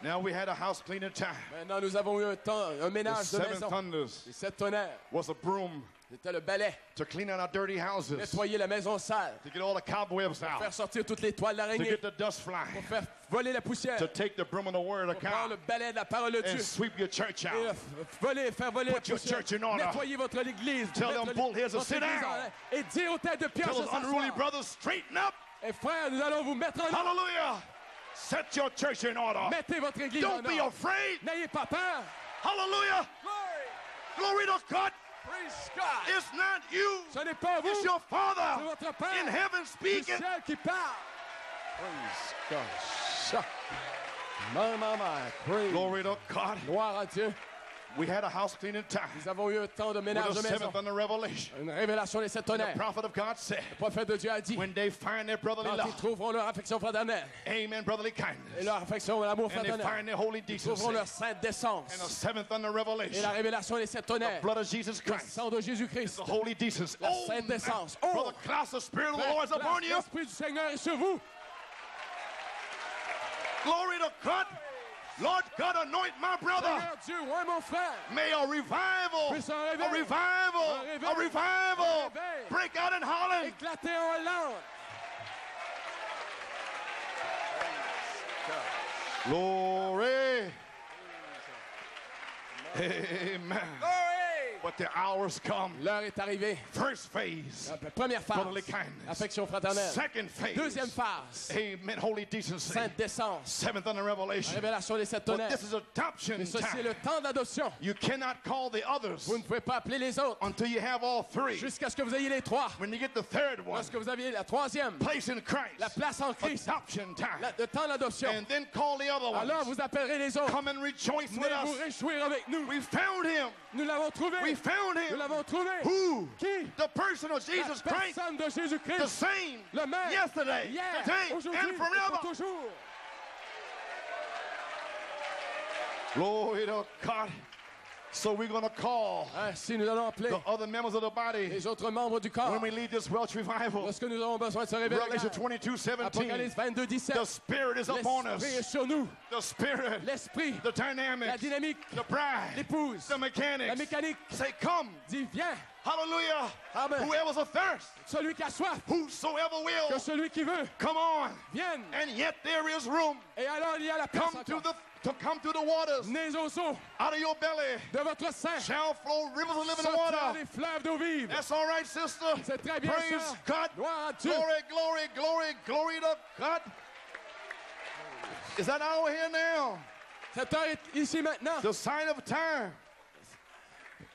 Now we had a house cleaning time. Maintenant, nous avons eu un temps, un The ménage de seven maison. thunders Les sept tonnerres, was a broom c'était le balai. to clean out our dirty houses, Nettoyer la maison sale. to get all the cobwebs Faire out, sortir toutes les toiles to get the dust flying, Pour faire voler la poussière. to take the broom of the word of Pour prendre God le balai de la parole de Dieu. and sweep your church Et out. euh, voler, faire voler la Put your poussière. church in order. Nettoyer votre église. Tell them bullheads to votre sit église down. Et dire aux têtes de pierre Tell de those unruly brothers, straighten up. Et frères, nous allons vous mettre en ordre. Hallelujah. Set your church in order. Mettez votre église Don't en be ordre. afraid. N'ayez pas peur. Hallelujah. Glory. Glory to God. Praise God. It's not you. Ce n'est pas vous. It's your C'est Father votre Père in heaven du speaking. ciel qui parle. Praise God. Cha. Maman, mère. Praise. Glory to God. Gloire à Dieu. We had a house cleaning time. Nous avons eu un temps de ménage the de maison. seven thunder Revelation. Une révélation des sept The tonnerres. prophet of God said, Le prophète de Dieu a dit when they find their brotherly quand ils trouveront leur affection fraternelle amen, brotherly et kindness, leur affection, l'amour and they fraternel, find their holy ils trouveront leur sainte and the décence et Revelation, la révélation des sept the tonnerres. blood of Jesus Le Christ, sang de Jésus-Christ. the holy decency. La Oh, sainte décence. Oh! brother Klaus, the Spirit of the Lord is upon you. L'Esprit du Seigneur est sur vous. Glory to God. Lord God, anoint my brother. Dieu, ouais, mon frère. May a revival, a revival, un réveil, a revival break out in Holland. Éclater en Hollande. Glory. Amen. But the hours come. L'heure est arrivée. First phase, La première phase, affection fraternelle. Second phase, Deuxième phase, amen, holy decency. sainte décence. Seventh under Revelation. Révélation des sept But tonnerres. this is adoption Mais ceci est le temps d'adoption. You cannot call the others Vous ne pouvez pas appeler les autres until you have all three. jusqu'à ce que vous ayez les trois. When you get the third one, Lorsque vous aviez la troisième, place in Christ, la place en Christ, adoption time. la- le temps d'adoption. And then call the other Alors vous appellerez les autres. Come and rejoice with Venez vous us. réjouir avec nous. We found him. Nous l'avons trouvé. We found Nous him. l'avons trouvé. Who? Qui? The person of La Jesus Christ. de The Jésus-Christ. same Le même. yesterday, Hier, today, and et pour forever. toujours. Glory to God. So we're going to call Ainsi, nous allons appeler the other members of the body les autres membres du corps. when we lead this Welsh revival. Lorsque nous aurons besoin de se révéler, Revelation 22, 17. Apocalypse 22, The Spirit is upon us. L'Esprit est sur nous. The Spirit, L'Esprit, the dynamic, la dynamique, the bride, l'épouse, the la mechanics. mécanique Say, come. dit viens. Hallelujah. Amen. Whoever's athirst, Celui qui a soif, whosoever que will, celui qui veut, come on. vienne. And yet there is room. Et alors il y a la place Come to the to come to the waters. Nez aux eaux Out of your belly de votre sein. shall flow rivers of living water. des fleuves d'eau vive. That's all right, sister. C'est très bien Praise ça. God. Gloire à Dieu. Glory, glory, glory, glory to God. Is that hour here now? Cette heure est ici maintenant. The sign of time.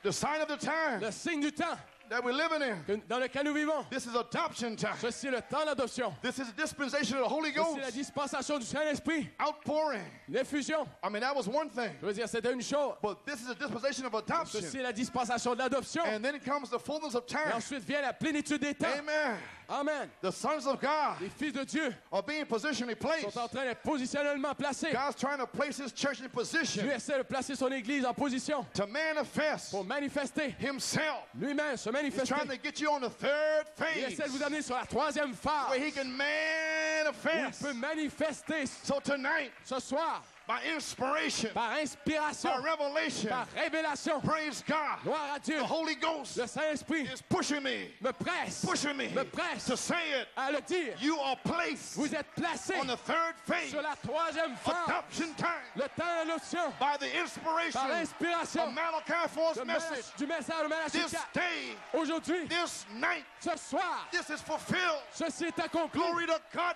The sign of the time Le signe du temps that we're living in. dans lequel nous vivons. This is adoption time. Ceci est le temps d'adoption. This is dispensation of the Holy Ceci est la Ghost dispensation du Saint-Esprit. outpouring. L'effusion. I mean, that was one thing. Je veux dire, c'était une chose. But this is a dispensation of adoption. Ceci est la dispensation de l'adoption. And then comes the fullness of Et time. ensuite vient la plénitude des temps. Amen. Amen. The sons of God Les fils de Dieu are being positionally placed. sont en train d'être positionnellement placés. God's trying to place his church in position Dieu essaie de placer son Église en position to manifest pour manifester himself. lui-même, se He's trying to get you on the third phase, Il essaie de vous amener sur la troisième phase where he can manifest. où il peut manifester So tonight, ce soir by inspiration, par inspiration, by revelation, par révélation. praise God, Gloire à Dieu. the Holy Ghost Le Saint-Esprit is pushing me, me presse, pushing me me presse to say it. à le dire. You are placed Vous êtes placés on the third phase, sur la troisième phase. adoption time, Le temps de l'option by the par inspiration l'inspiration of Malachi 4's message. Du message de Malachie This day, Aujourd'hui, this night, ce soir, this is fulfilled. ceci est accompli. Glory to God.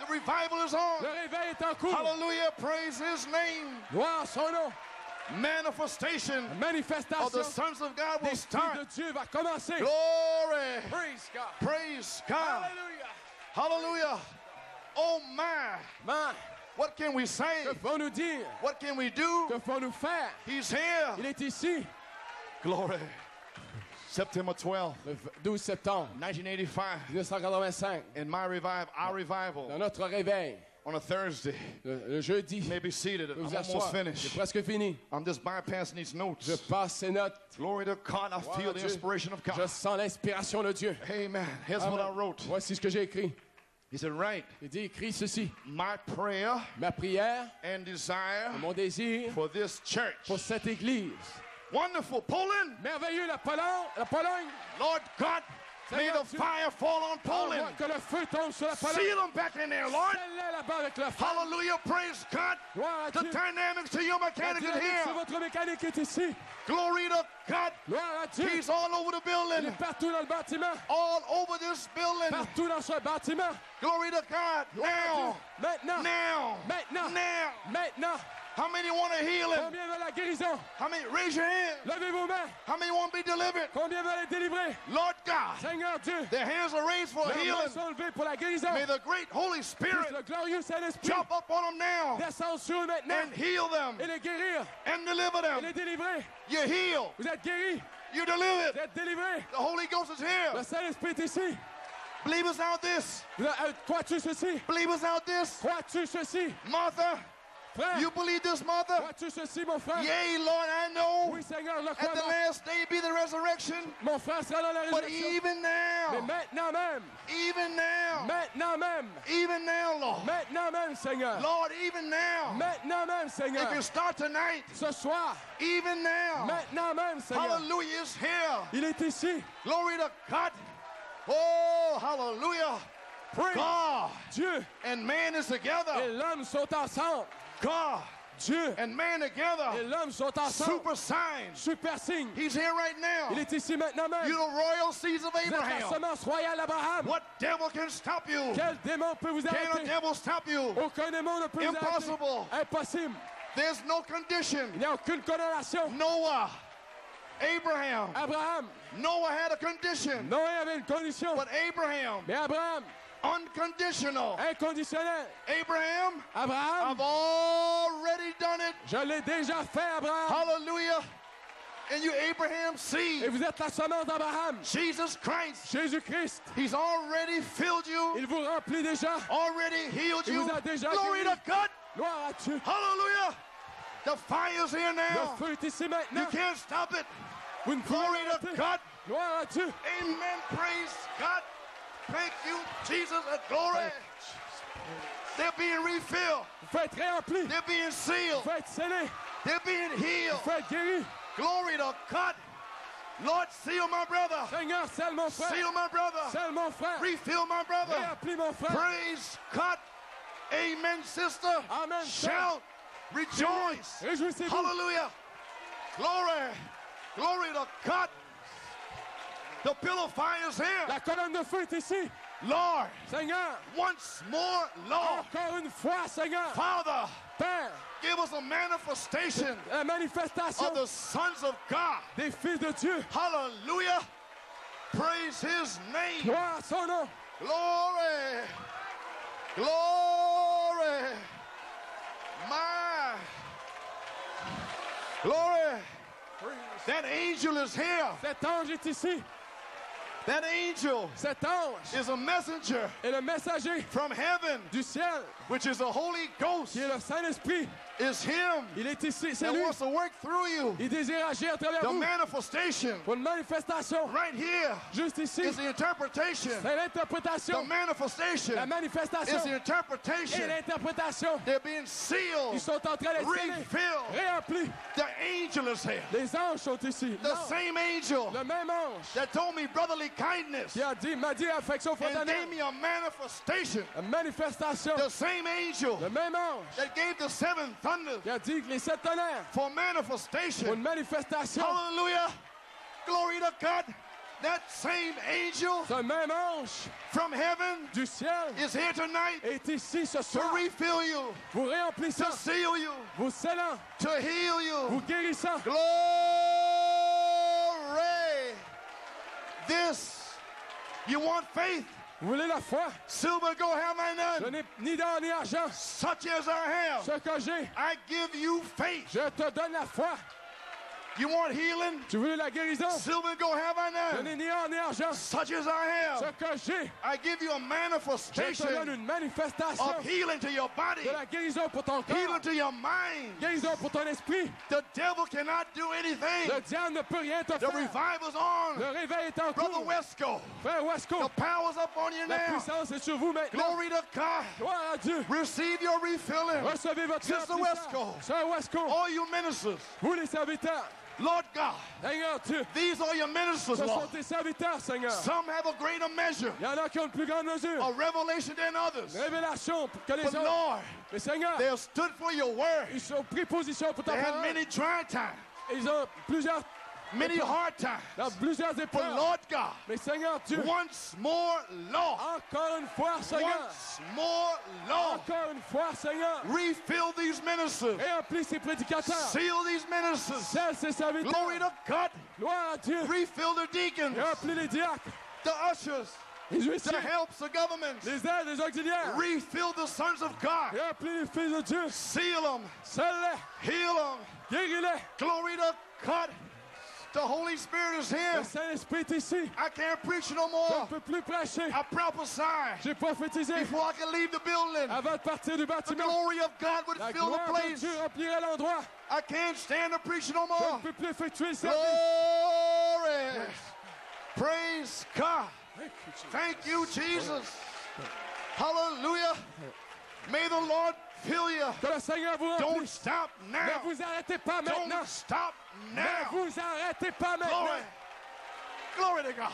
The revival is on. Le réveil est en cours. Hallelujah. Praise his name. Gloire à son nom. Manifestation of Manifestation the sons of God will fils de start. Dieu va commencer. Glory. Praise God. Praise God. Hallelujah. Hallelujah. Oh my. Man, What can we say? que faut nous dire? What can we do? Que faut nous faire? He's here. Il est ici. Glory. September 12th, Le 12 septembre 1985. 1985, In my revival, our dans revival, notre réveil, on a Thursday. le, le jeudi, You may be seated. I'm almost. C'est finished. presque fini. I'm just bypassing these Je notes. passe ces notes. Glory to God. I Gloire feel the Dieu. inspiration of God. Je sens l'inspiration de Dieu. Amen. Here's what I wrote. Voici ce que j'ai écrit. He said, Right. Il dit, écris ceci. My prayer Ma prière, and desire mon désir for this church. pour cette église. Wonderful. Poland. Merveilleux, la Pologne. La Pologne. Lord God, may the Dieu. fire fall on ah, Poland. Que le feu tombe sur la Pologne. Seal them back in there, Lord. Avec le feu. Hallelujah. Praise God. Gloire The dynamics to your mechanic is here. votre mécanique est ici. Glory to God. Gloire à Dieu. He's all over the Il building. est partout dans le bâtiment. All over this building. Partout dans ce bâtiment. Glory to God. Now. Maintenant. Now. Maintenant. Now. Maintenant. How many want a healing? Combien veulent la guérison? How many? Raise your hand. Levez vos mains. How many want to be delivered? Combien veulent être délivrés? Lord God, Seigneur Dieu, their hands are raised for leurs mains healing. sont levées pour la guérison. May the great Holy Spirit le glorieux Saint-Esprit jump up on them now descendre sur eux maintenant and heal them et les guérir and deliver et them. les délivrer. You're healed. Vous êtes guéris, You're vous delivered. êtes délivrés. The Holy Ghost is Le here. Saint-Esprit est ici. Believe us out this. Vous êtes- euh, Crois-tu ceci? Believe us out this. Crois-tu ceci? Martha, Frère, you believe this, mother? ceci, mon frère? Yea, Lord, I know. Oui, Seigneur, le At the last day be the resurrection. mon frère sera dans la But even Mais now, maintenant même, even now, maintenant même, even now, Lord. maintenant même, Seigneur. Lord, even now. Maintenant même, Seigneur. If you start tonight, Ce soir, even now. maintenant même, Seigneur. Hallelujah is here. Il est ici. Glory to God. Oh, hallelujah. Praise God Dieu and man is et together. l'homme sont ensemble. God Dieu and man et together. l'homme sont ensemble. Super signs. Super signe. He's here right now. Il est ici maintenant même. You're the royal seeds of Vous êtes la Abraham. semence royale d'Abraham. What devil can stop you? Quel démon peut vous Can a devil stop you? Aucun démon ne peut vous arrêter. Impossible. Impossible. There's no Il condition. n'y a aucune condamnation. Noah, Abraham. Abraham, Noah had a condition, Noé avait une condition. but Abraham, Mais Abraham, unconditional. inconditionnel. Abraham, Abraham, I've already done it. je l'ai déjà fait, Abraham. Hallelujah. And you, Abraham's Et seed, vous êtes la semence d'Abraham. Jesus Christ. Jésus-Christ, He's already filled you, il vous remplit déjà. already healed Il you. vous a déjà Glory guéri. to God. Gloire à Dieu. Hallelujah. The fire's here now. Le feu est ici maintenant. You can't stop it. Vous ne Glory to. God. Gloire à Dieu. Amen. Praise God. Thank you, Jesus. And glory. They're being refilled. Vous faites réempli. They're being sealed. Vous faites scellé. They're being healed. Vous faites guéri. Glory to God. Lord, seal my brother. Seigneur, scelle mon frère. Seal my brother. Scelle mon frère. Refill my brother. Mon frère. Praise God. Amen, sister. Amen. Shout. Rejoice. Hallelujah. Glory. Glory to God. The pillar of fire is here. La colonne de feu est ici. Lord, Seigneur, once more, Lord. encore une fois, Seigneur. Father, Père, give us a manifestation la manifestation of the sons of God. des fils de Dieu. Hallelujah. Praise his name. Gloire à son nom. Glory. Glory. My. Glory. That angel is here. Cet ange est ici. That angel Cet ange is a messenger est le messager from heaven, du ciel, which is the Holy Ghost, qui est le Saint-Esprit. Is him Il est ici, c'est that lui. wants to work through you. Il désire agir à travers The vous manifestation pour une manifestation. right here Juste ici, is the interpretation. c'est l'interprétation. The manifestation La manifestation is the et interpretation. l'interprétation. They're being sealed, Ils sont en train d'être refilled. réemplis. The angel is here. Les anges sont ici. The same angel Le même ange that told me brotherly kindness qui a dit, m'a dit affection and gave me a manifestation. La manifestation. The same angel Le même ange that gave the seven thunders qui a dit que les sept tonnerres for pour une manifestation. manifestation. Hallelujah. Glory to God. That same angel Ce même ange from heaven du ciel is here tonight est ici ce to refill you, Vous réemplissant, to seal you, vous scellant, to heal vous you. guérissant. Glory. This, you want faith? Vous voulez la foi? Silver, go have I Je none. n'ai ni d'or ni argent. Such as I have, Ce que j'ai, I give you faith. je te donne la foi. You want healing? Tu veux la guérison? Silver, go have I Je none. n'ai ni or ni argent. Such as I Ce que j'ai, I give you a je te donne manifestation une manifestation of healing to your body, de la guérison pour ton corps, healing to your mind. guérison pour ton esprit. The devil cannot do anything. Le diable ne peut rien te The faire. revival's on. Le réveil est en Brother. Wesco, Frère Wasco, the power's up on you la now. puissance est sur vous maintenant. Glory to God. Gloire à Dieu. Receive your refilling. Recevez votre Sister. Wesco. Sœur Wasco, All you ministers, vous les serviteurs, Lord God, Seigneur Dieu, these are your ministers, ce sont Lord. tes serviteurs, Seigneur. Some have a greater measure Il y en a qui ont une plus grande mesure. of revelation than others. Révélation que les But autres. Lord, Mais Seigneur, they have stood for your word. ils ont pris position pour ta They had parole. many dry times. Ils ont plusieurs many hard times. dans plusieurs But. Lord God, Mais Seigneur Dieu, once more, Lord, encore une fois, Seigneur, once more, Lord, encore une fois, Seigneur, refill these ministers, réemplis ces prédicateurs, seal these ministers. celle ses serviteurs, Glory to God, gloire à Dieu, refill the deacons, réemplis les diacres, the ushers, les the helps, the governments. les aides, les auxiliaires, Refill the sons of God, réemplis les fils de Dieu, seal them, scelle-les, heal them. guéris-les. Glory to God. The Holy Spirit is here. Le Saint-Esprit est ici. I can't preach no more. Je ne peux plus prêcher. I prophesy J'ai prophétisé before I can leave the building. avant de partir du bâtiment. The glory of God would La fill the gloire de. Dieu remplirait l'endroit. I can't stand to preach no Je ne peux plus effectuer le service. Glory. Praise God. Thank you, Jesus. Hallelujah. May the Lord fill you. Que le Seigneur vous Don't remplisse. stop Ne vous arrêtez pas maintenant. Don't stop Ne now. vous arrêtez pas Glory. maintenant. Glory to God.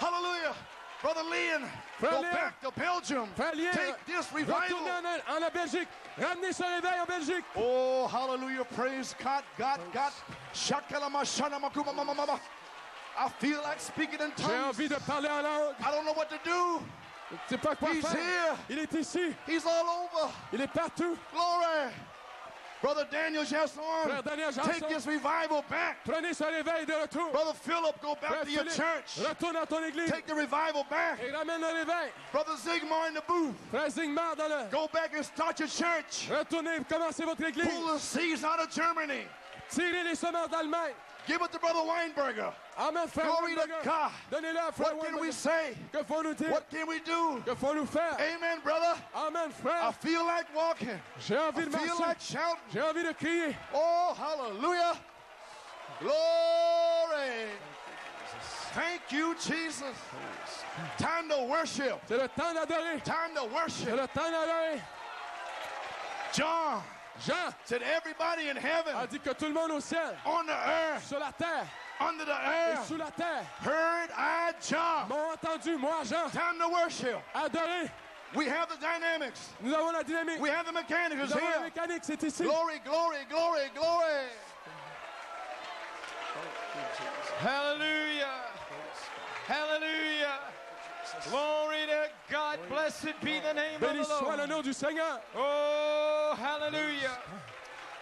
Hallelujah. Brother Leon, go back to Belgium. Lien, Take this revival. en, en la Belgique. Ramenez ce réveil en Belgique. Oh, hallelujah. Praise God. God, God. Shakalama shanama kuma mama mama. I feel like speaking in J'ai tongues. envie de parler en langue. I don't know what to do. Je sais pas quoi He's faire. here. Il est ici. He's all over. Il est partout. Glory. Brother Daniel Jasson, Daniel take this revival back. prenez ce réveil de retour. Brother Philip, go back Frère to your Philippe, church. retourne dans ton église Take the revival back. et ramène le réveil. Brother Zigmar in the booth, Frère dans le... go back and start your church. Retournez, commencez votre église. Pull the seeds out of Germany. Tirez les semences d'Allemagne. Give it to Brother Weinberger. Amen, Glory to. God. Donnez-le à frère What can we say? Que faut-nous dire? What can we do? Que faut-nous faire? Amen, brother. Amen, friend. I feel like walking. J'ai I de feel marcher. like shouting. J'ai envie de crier. Oh, hallelujah. Glory. Thank you, Jesus. Time to worship. C'est le temps d'adorer. Time to C'est worship. le temps d'adorer. John Jean said, Everybody in heaven, a dit que tout le monde au ciel, on the earth, sur la terre under the et earth, sous la terre, heard I, John. m'ont entendu, moi, Jean, Time to worship. adorer. We have the dynamics. Nous avons la dynamique. We have the mechanics Nous avons la mécanique, c'est ici. Glory, glory, glory, glory. Hallelujah. Hallelujah. Glory to God. Blessed be the name of Béni the soit le nom du Seigneur. Oh, hallelujah.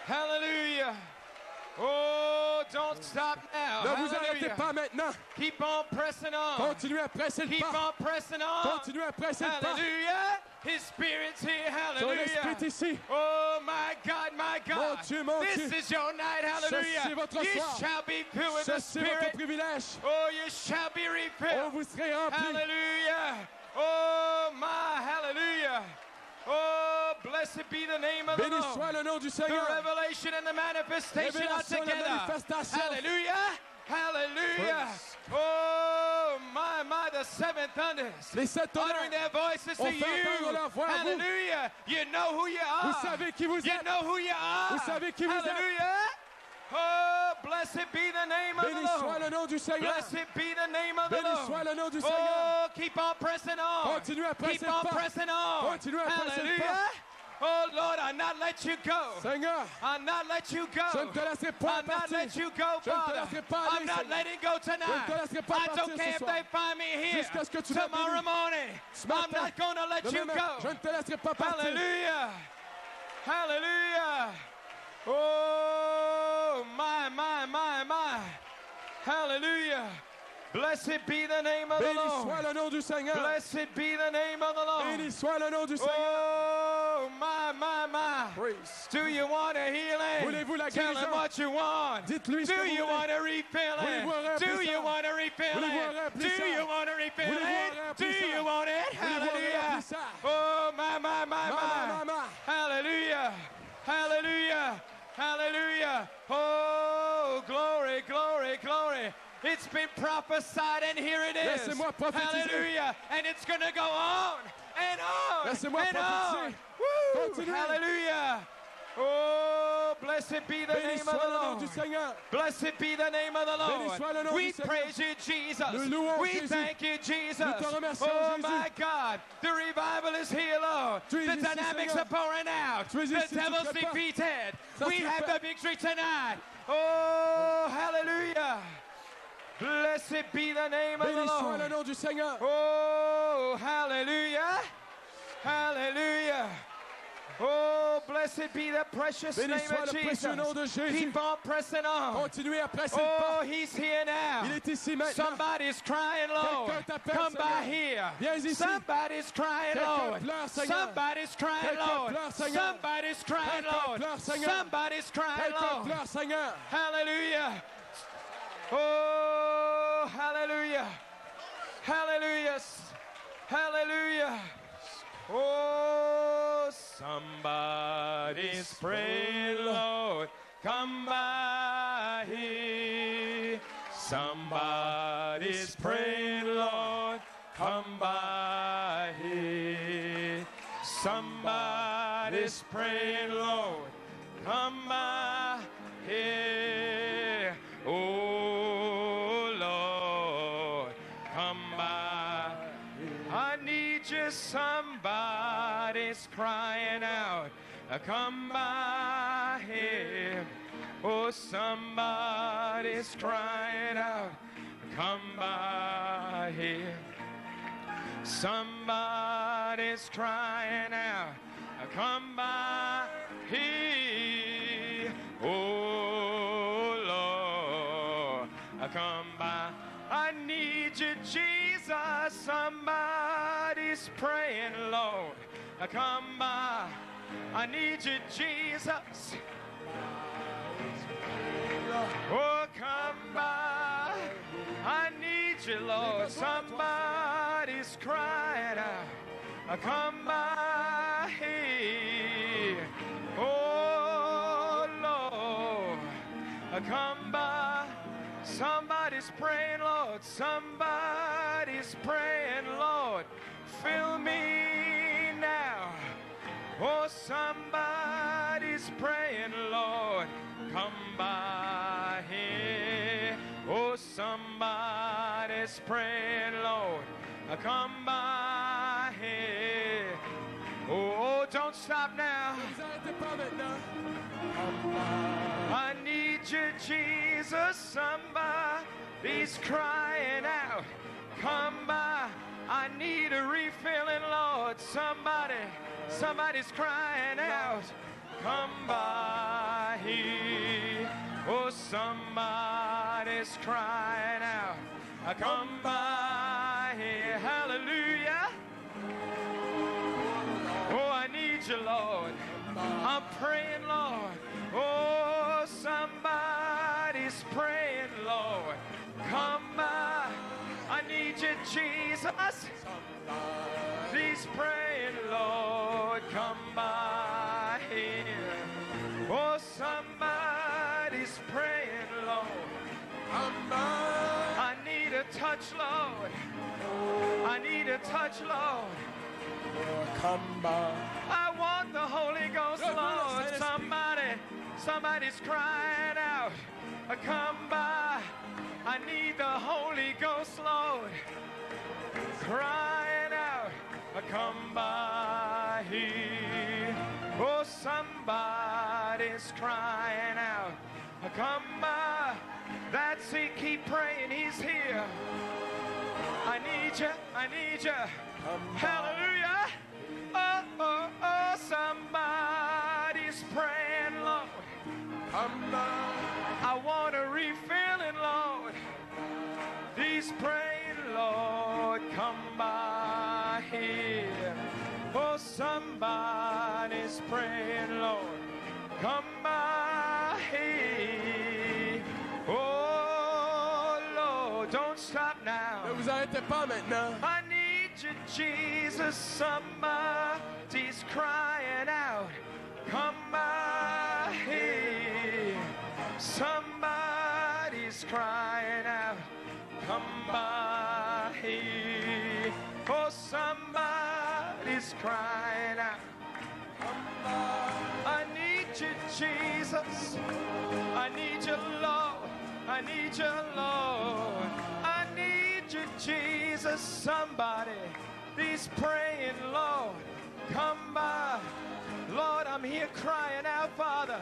Hallelujah. Oh, don't stop now. Ne vous arrêtez pas maintenant. Keep on pressing on. Continuez à presser le Keep pas. on pressing on. Continuez à presser le pas. Hallelujah. His spirit's here. Son esprit Hallelujah. ici. Oh my God, my God. Mon Dieu, mon this Dieu. is your night. Hallelujah. Ceci est votre you soir. shall be filled with the Ceci votre Spirit. privilège. Oh, you shall be Oh, vous serez remplis. Hallelujah. Oh, my hallelujah. Oh, blessed be the name of the Lord. le nom du The revelation and the manifestation are Révélation et la together. Hallelujah. Hallelujah. Oh, my, my, the seven thunders. Les sept Uttering their voices to On fait entendre you. leur voix à vous. Hallelujah. You know who you are. Vous savez qui vous You êtes. know who you are. Vous savez qui vous êtes. Hallelujah. Oh, blessed be the name of the Béni soit Lord. le nom du Seigneur. Blessed be the name of the Béni Lord. le nom du Seigneur. Oh, keep on pressing on. À presser Keep on pressing on. À presser le Hallelujah. Oh, Lord, I'll not let you go. Seigneur, I'll not let you go. je ne te laisserai pas I'll not let you go, Je ne te Father. laisserai pas aller, I'm not Seigneur. letting go tonight. Je ne te laisserai pas I partir don't ce care if soir. they find me here Jusqu'à ce que tu m'as tomorrow béni. morning. Ce I'm matin, not going to let you demain matin, je go. ne te laisserai pas partir. Hallelujah. Hallelujah. Oh, my, my, my, my. Hallelujah. Blessed be the name of the Béni soit Lord. le nom du Seigneur. Blessed be the name of the Béni Lord. soit le nom du Seigneur. Oh, my, my, my. Praise. Do you want a healing? Voulez-vous la Tell him what you want. Dites-lui ce Do que vous you voulez. want a refilling? Voulez-vous un Do you want a refilling? Voulez-vous un Do you want a refilling? Do you want it? Hallelujah. Oh, my, my, my, my. Hallelujah. Hallelujah. Hallelujah. Oh. It's been prophesied, and here it is. Laissez-moi prophétiser. Hallelujah. And it's going to go on and on Laissez-moi and on. prophétiser. Woo. Continuez. Hallelujah. Oh, blessed be the Béni name of the Lord. du Seigneur. Blessed be the name of the Béni soit le Lord. We praise you, Jesus. We Jésus. thank you, Jesus. Nous te Oh, Jésus. my God. The revival is here, Lord. Tu The dynamics Seigneur. are pouring out. Tu The devil's defeated. We have the victory tonight. Oh, hallelujah. Blessed be the name of the Béni soit le Lord. nom du Seigneur. Oh, hallelujah. Hallelujah. Oh, blessed be the precious Béni name of le nom de Jesus. Jésus. Keep on pressing on. Continuez à presser Oh, he's here now. Il est ici maintenant. Somebody's crying, Lord. Come by here. Viens ici. Somebody's crying, Lord. pleure, Somebody's crying, Lord. pleure, Somebody's crying, Lord. pleure, Somebody's crying, Lord. pleure, Seigneur. Hallelujah. Oh, hallelujah. Hallelujah. Hallelujah. Oh, somebody's praying, Lord. Come by here. Somebody's praying, Lord. Come by here. Somebody's praying, Lord. Come by here. Somebody's crying out. Uh, Come by here. Oh, somebody's crying out. Come by here. Somebody's crying out. Uh, Come by here. Oh, Lord. Uh, Come by. I need you, Jesus. Somebody's praying, Lord. Uh, Come by. I need you, Jesus. Oh, come by. I need you, Lord. Somebody's crying out. Come by. Oh, Lord. Uh, Come by. Somebody's praying, Lord. Somebody's praying, Lord. Fill me. Oh, somebody's praying, Lord. Come by here. Oh, somebody's praying, Lord. Come by here. Oh, don't stop now. I need you, Jesus. Somebody's crying out. Come by. I need a refilling, Lord. Somebody, somebody's crying out. Come by here. Oh, somebody's crying out. Uh, Come by here. Hallelujah. Oh, I need you, Lord. I'm praying, Lord. Oh, somebody's praying, Lord. Come by. I need you, Jesus. He's praying, Lord. Come by here. Oh, somebody's praying, Lord. Come by. I need a touch, Lord. I need a touch, Lord. Come by. I want the Holy Ghost, Lord, Lord. Somebody, somebody's crying out. Come by. I need the Holy Ghost, Lord. Crying out. Come by here. Oh, somebody's crying out. Come by. That's it. Keep praying. He's here. I need you. I need you. Hallelujah. Oh, oh, oh, somebody's praying, Lord. Come by. I want a refilling, Lord. He's praying, Lord, come by here. Oh, somebody's praying, Lord, come by here. Oh, Lord, don't stop now. Ne vous arrêtez pas maintenant. I need you, Jesus. Somebody's crying out. Come by here. Somebody's crying out. Come by here. Oh, somebody's crying out. Come by. I need you, Jesus. I need you, Lord. I need you, Lord. I need you, Jesus. Somebody, he's praying, Lord. Come by. Lord, I'm here crying out, Father.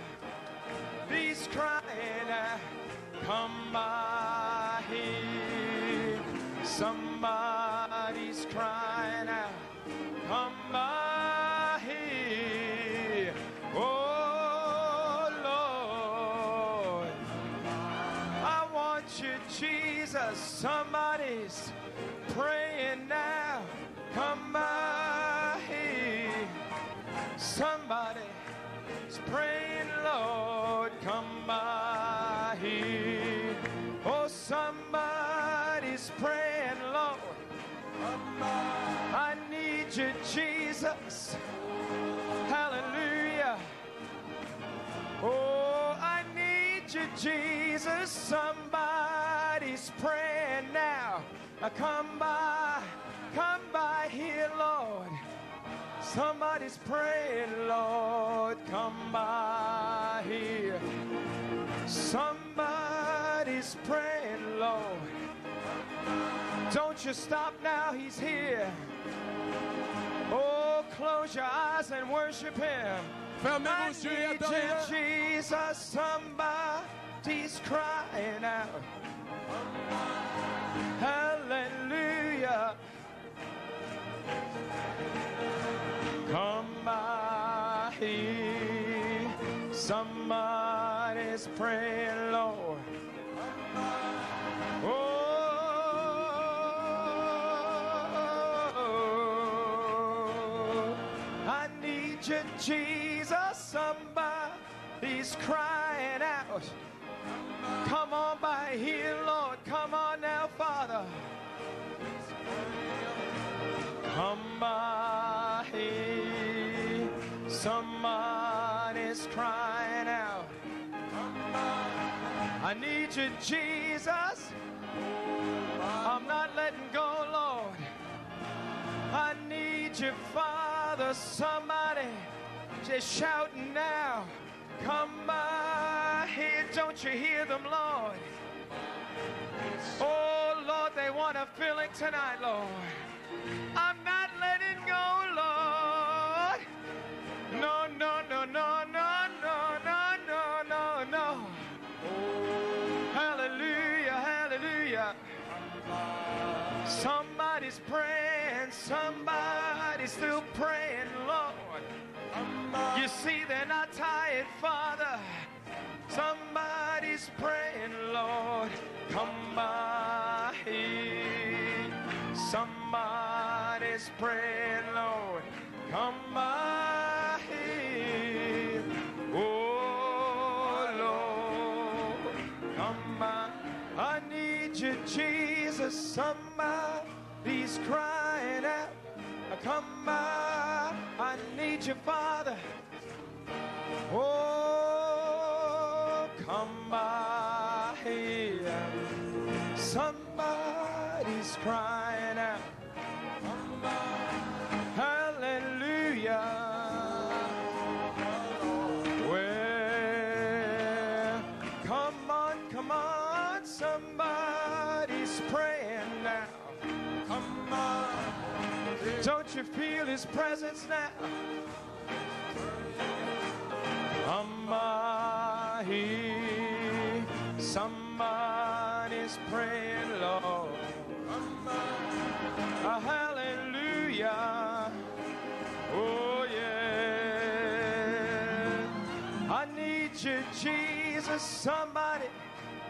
He's crying out, come by here. Somebody's crying out, come by here. Oh Lord, I want you, Jesus. Somebody's praying now, come by. Somebody's praying, Lord, come by here. Oh, somebody's praying, Lord. I need you, Jesus. Hallelujah. Oh, I need you, Jesus. Somebody's praying now. Come by, come by here, Lord. Somebody's praying, Lord. Come by here. Somebody's praying, Lord. Don't you stop now, He's here. Oh, close your eyes and worship Him. I need you. Jesus. Somebody's crying out. Hallelujah. By. Somebody's praying, Lord. Oh, I need you, Jesus. Somebody's crying out. Come on by here, Lord. Come on now, Father. Come by. Someone is crying out. I need you, Jesus. I'm not letting go, Lord. I need you, Father. Somebody just shouting now. Come by here. Don't you hear them, Lord? Oh, Lord, they want a feeling tonight, Lord. I'm not letting go, Lord. No, no, no, no, no, no, no, no, no, no. Hallelujah, hallelujah. Somebody's praying, somebody's still praying, Lord. You see, they're not tired, Father. Somebody's praying, Lord. Come by. Somebody's praying, Lord. Come by here. Oh, Lord. Come by. I need you, Jesus. Somebody's crying out. Come by. I need you, Father. Oh, come by here. Somebody's crying out. Don't you feel his presence now? By. Somebody's praying, Lord. Ah, hallelujah. Oh, yeah. I need you, Jesus. Somebody,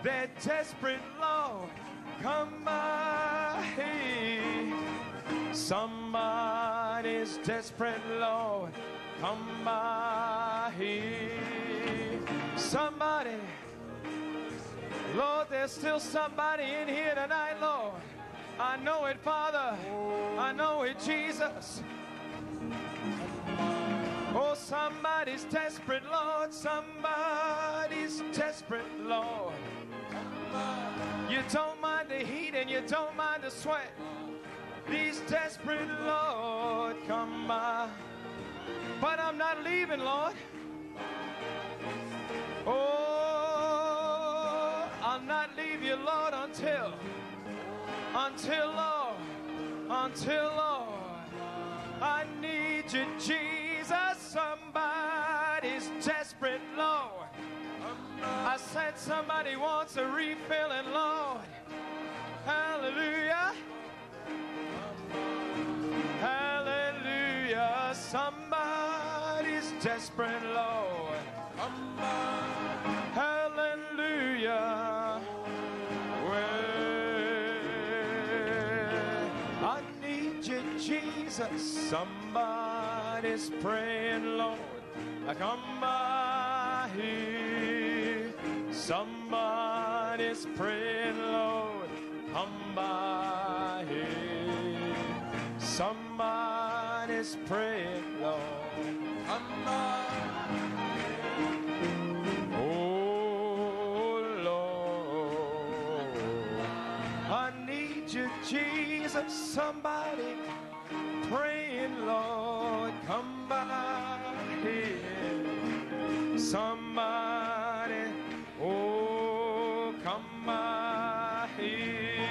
that desperate, Lord. Come by. Somebody's desperate, Lord. Come by here. Somebody, Lord, there's still somebody in here tonight, Lord. I know it, Father. I know it, Jesus. Oh, somebody's desperate, Lord. Somebody's desperate, Lord. You don't mind the heat and you don't mind the sweat. These desperate, Lord, come by. But I'm not leaving, Lord. Oh, I'll not leave you, Lord, until, until, Lord, until, Lord, I need you, Jesus. Somebody's desperate, Lord. I said somebody wants a refilling, Lord. Hallelujah. Hallelujah. Somebody's desperate, Lord. Hallelujah. Well, I need you, Jesus. Somebody's praying, Lord. Come by here. Somebody's praying, Lord. Come by here. Somebody's praying, Lord. Oh Lord, I need you, Jesus. Somebody praying, Lord, come by here. Somebody, oh, come by here.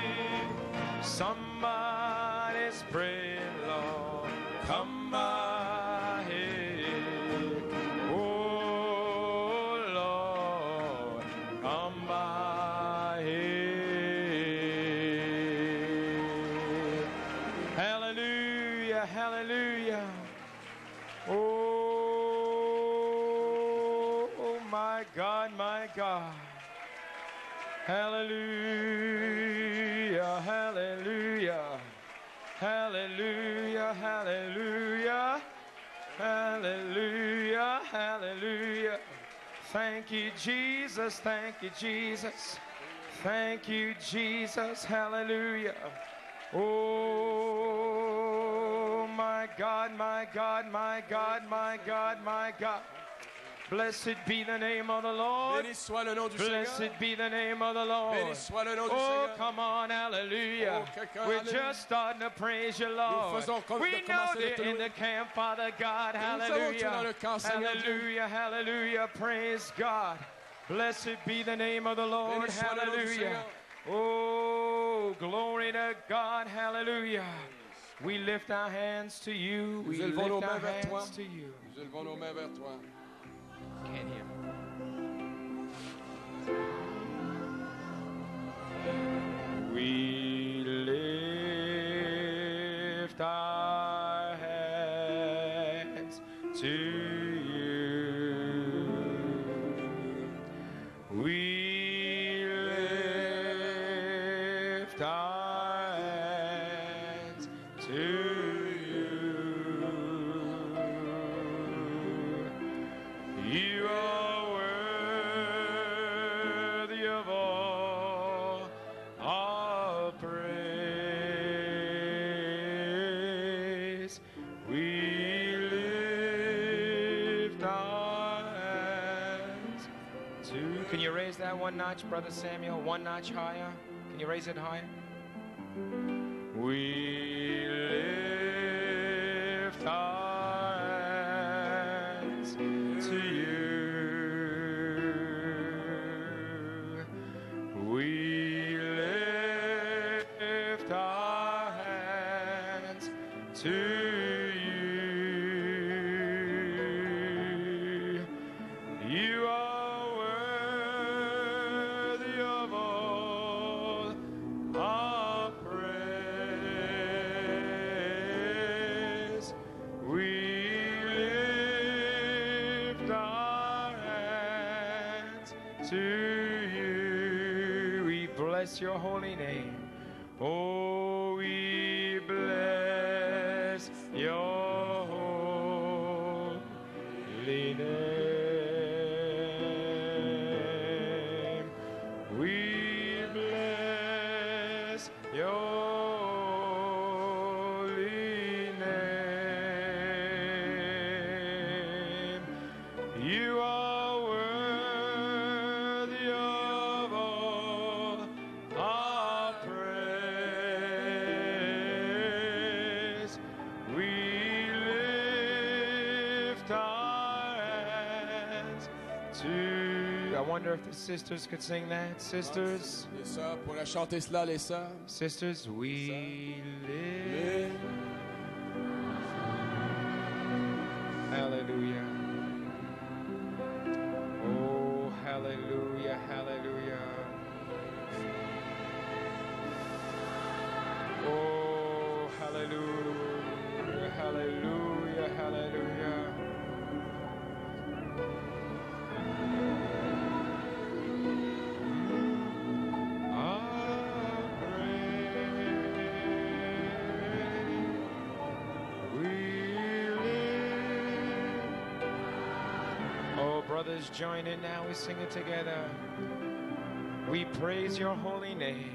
Somebody's Hallelujah, hallelujah. Hallelujah, hallelujah. Hallelujah, hallelujah. Thank you, Jesus. Thank you, Jesus. Thank you, Jesus. Hallelujah. Oh, my God, my God, my God, my God, my God. Blessed be the name of the Lord. Béni soit le nom du Seigneur. Blessed be the name of the Lord. Béni soit le nom du Oh, Seigneur. come on, hallelujah. Oh, We're just starting to praise you, Lord. we know that in the camp, Father God, nous savons que tu es dans hallelujah. camp, Hallelujah, hallelujah. Praise God. Blessed be the name of the Lord. Béni soit le nom du Hallelujah. Seigneur. Oh, glory to God. Hallelujah. We lift our hands to you. We Nous élevons nos lift our mains vers toi. hands to you. Can't hear. We lift our Can you raise that one notch, Brother Samuel? One notch higher? Can you raise it higher? We sisters could sing that. Sisters, Les sœurs, pourraient chanter cela, les sœurs. sisters, we Sing it together. We praise your holy name.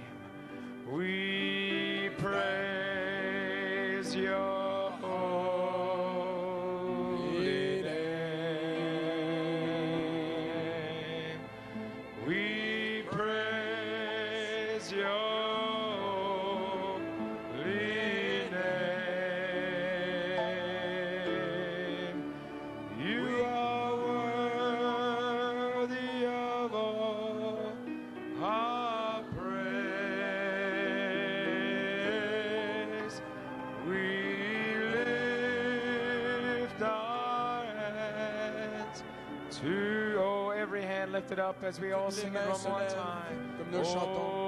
Lifted up as we all sing it one more time. comme nous le chantons.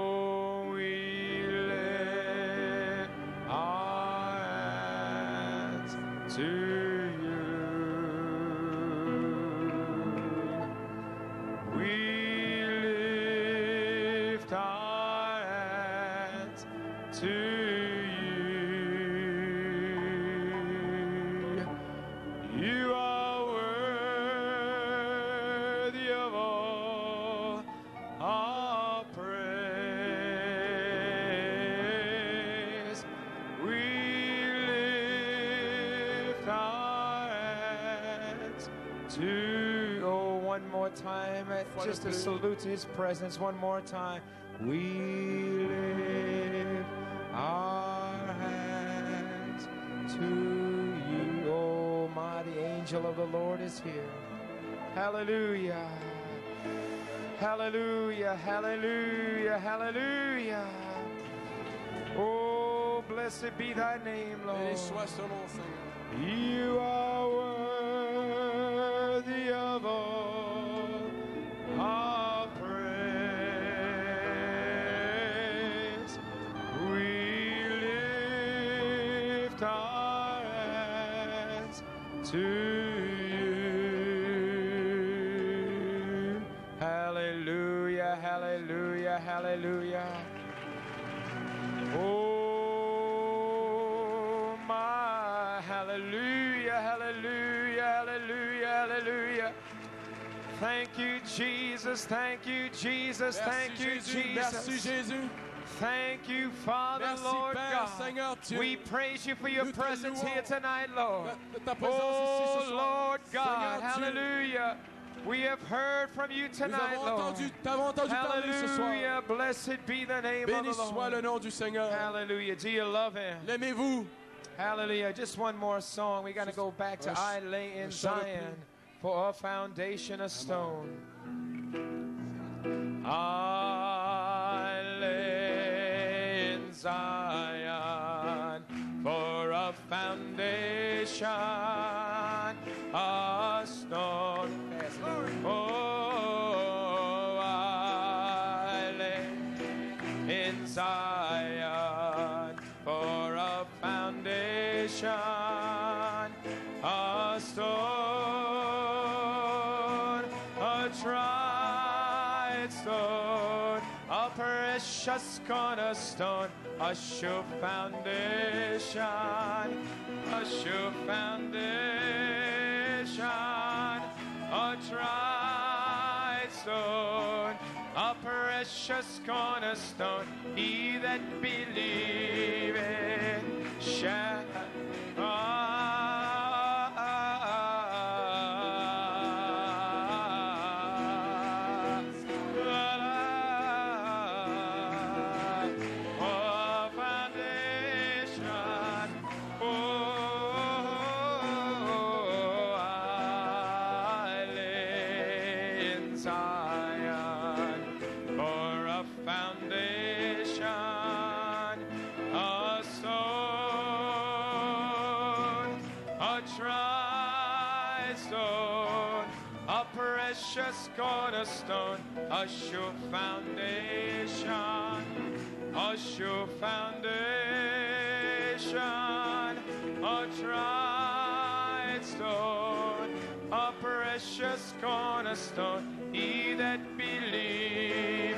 To oh one more time. Just to salute his presence. One more time. We lift our hands to you. Oh mighty angel of the lord is here. Hallelujah. Hallelujah. Hallelujah. Hallelujah. Oh blessed be thy name lord. Béni soit son nom, Seigneur. you are worthy of all our praise. We lift our hands to Thank you, Jesus. Thank you, Jesus. Merci Thank you, Jésus, merci Jesus. Thank you, Father, Merci, Lord Père, God. Seigneur Dieu. We praise you for your Nous presence here tonight, Lord. De ta Oh. Lord God, Seigneur Dieu. hallelujah. We have heard from you tonight, Lord. entendu, entendu. Hallelujah. Blessed be the name Béni of the soit Lord. le nom du Seigneur. Hallelujah. Do you love him? L'aimez-vous? Hallelujah. Just one more song. We got to go back to I lay in Zion for a foundation of stone. I lay in Zion for a foundation, a stone. Precious cornerstone, a sure foundation, a sure foundation, a tried stone, a precious cornerstone. He that believeth shall. Sure foundation, a tried stone, a precious cornerstone. He that believeth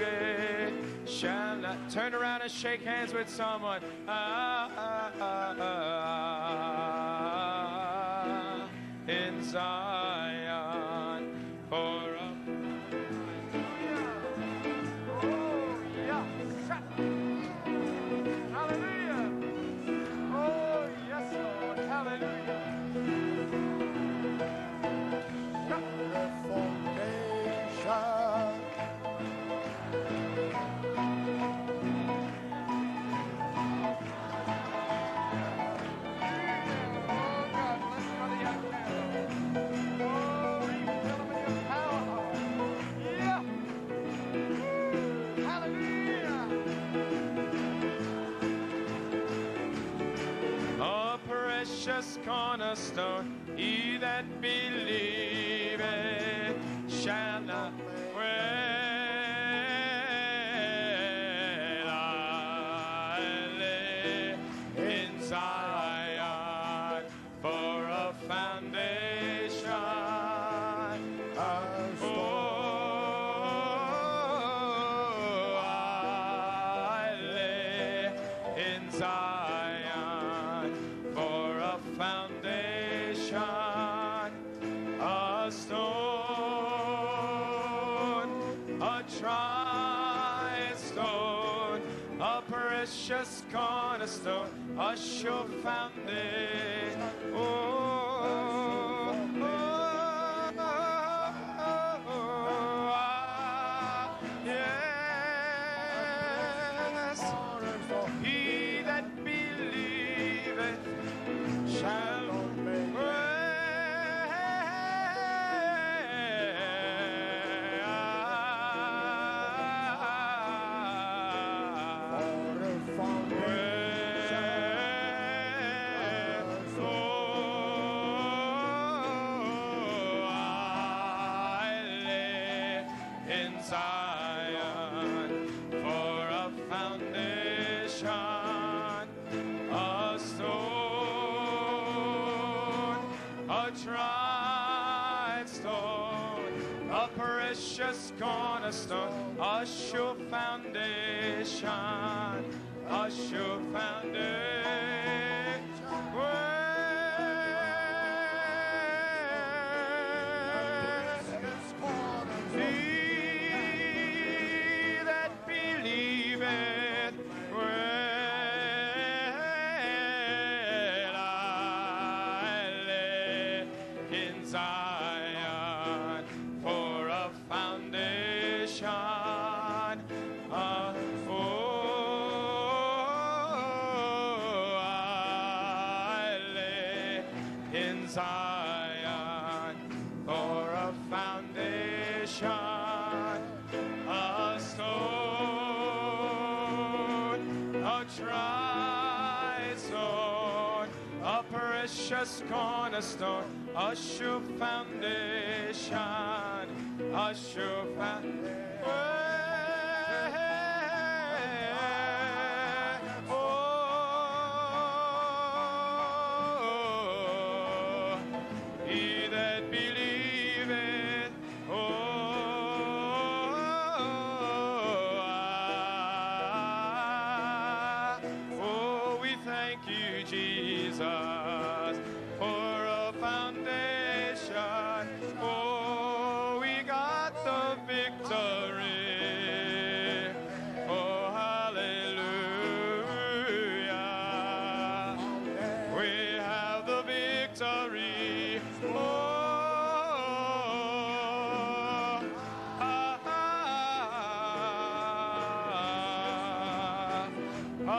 shall not turn around and shake hands with someone. Ah, ah, ah, ah, in Zion for star, he that be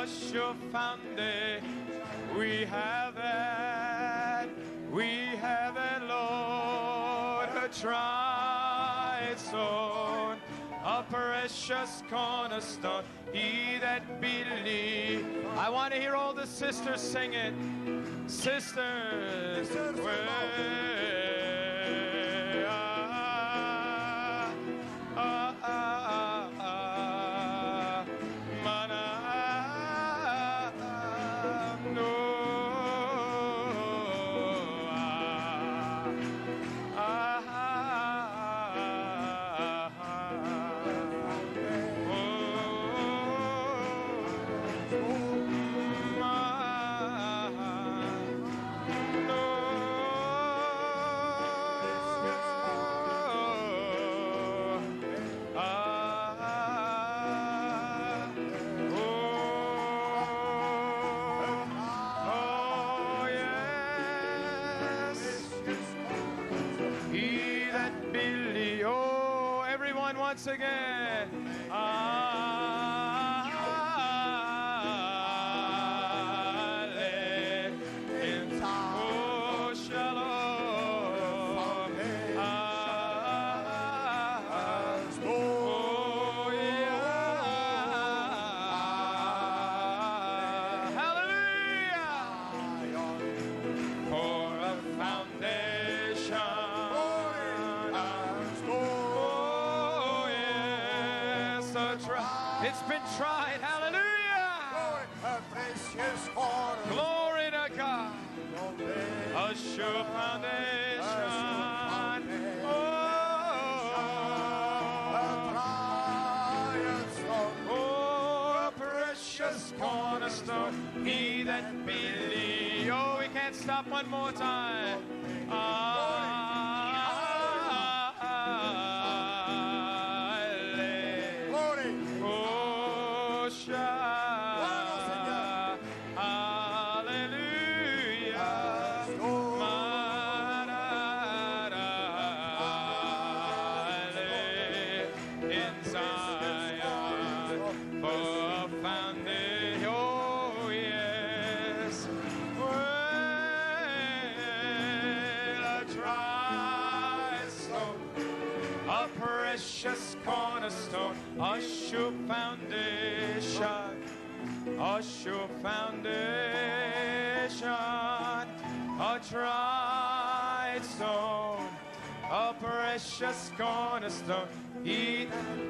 a sure foundation. We have it, we have it, Lord, a triune, a precious cornerstone. He that believes. I want to hear all the sisters sing it. Sisters, sisters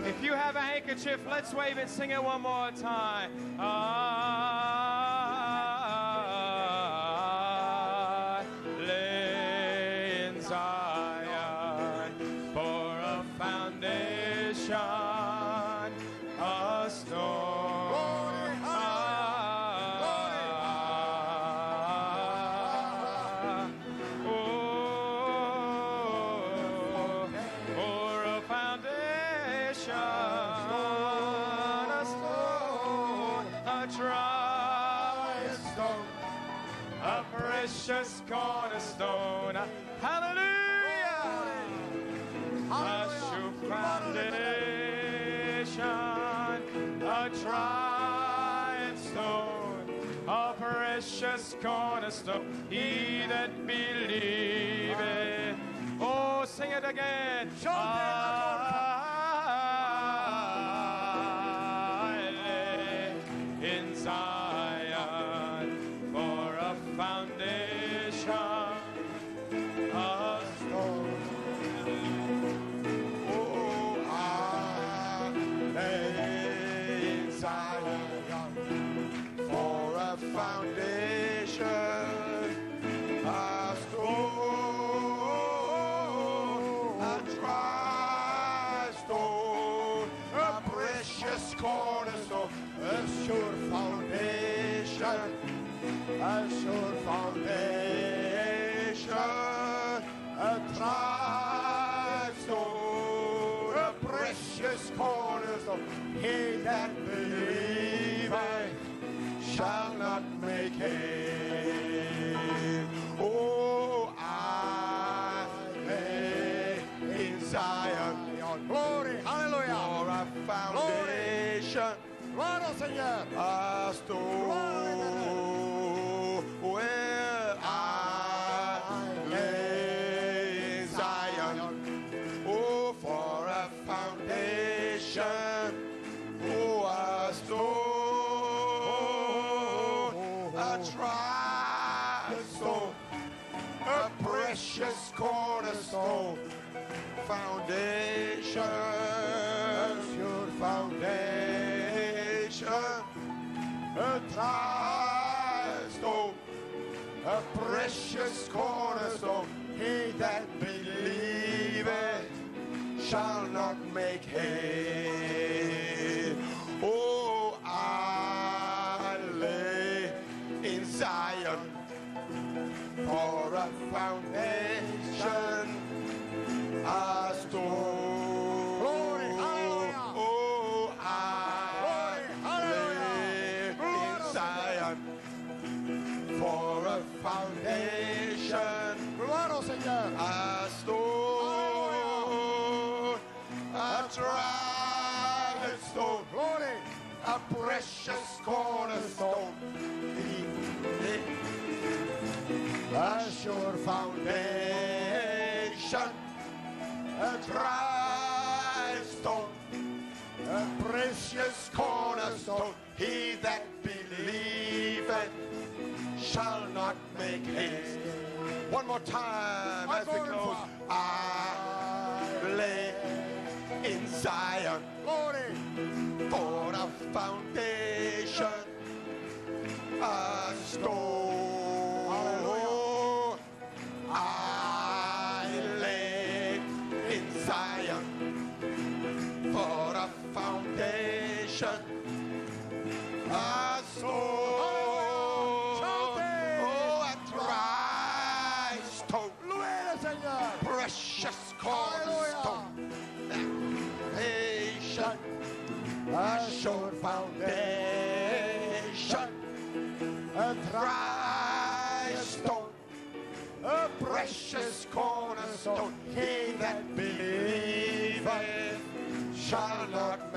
if you have a handkerchief, let's wave it, sing it one more time. Ah. tried stone, a precious cornerstone, he that believeth. Oh, sing it again. shall not make hay. triestone, a precious cornerstone. He that believeth shall not make haste. One more time as we close. I lay in Zion for a foundation, a stone. Precious cornerstone. He that believeth shall not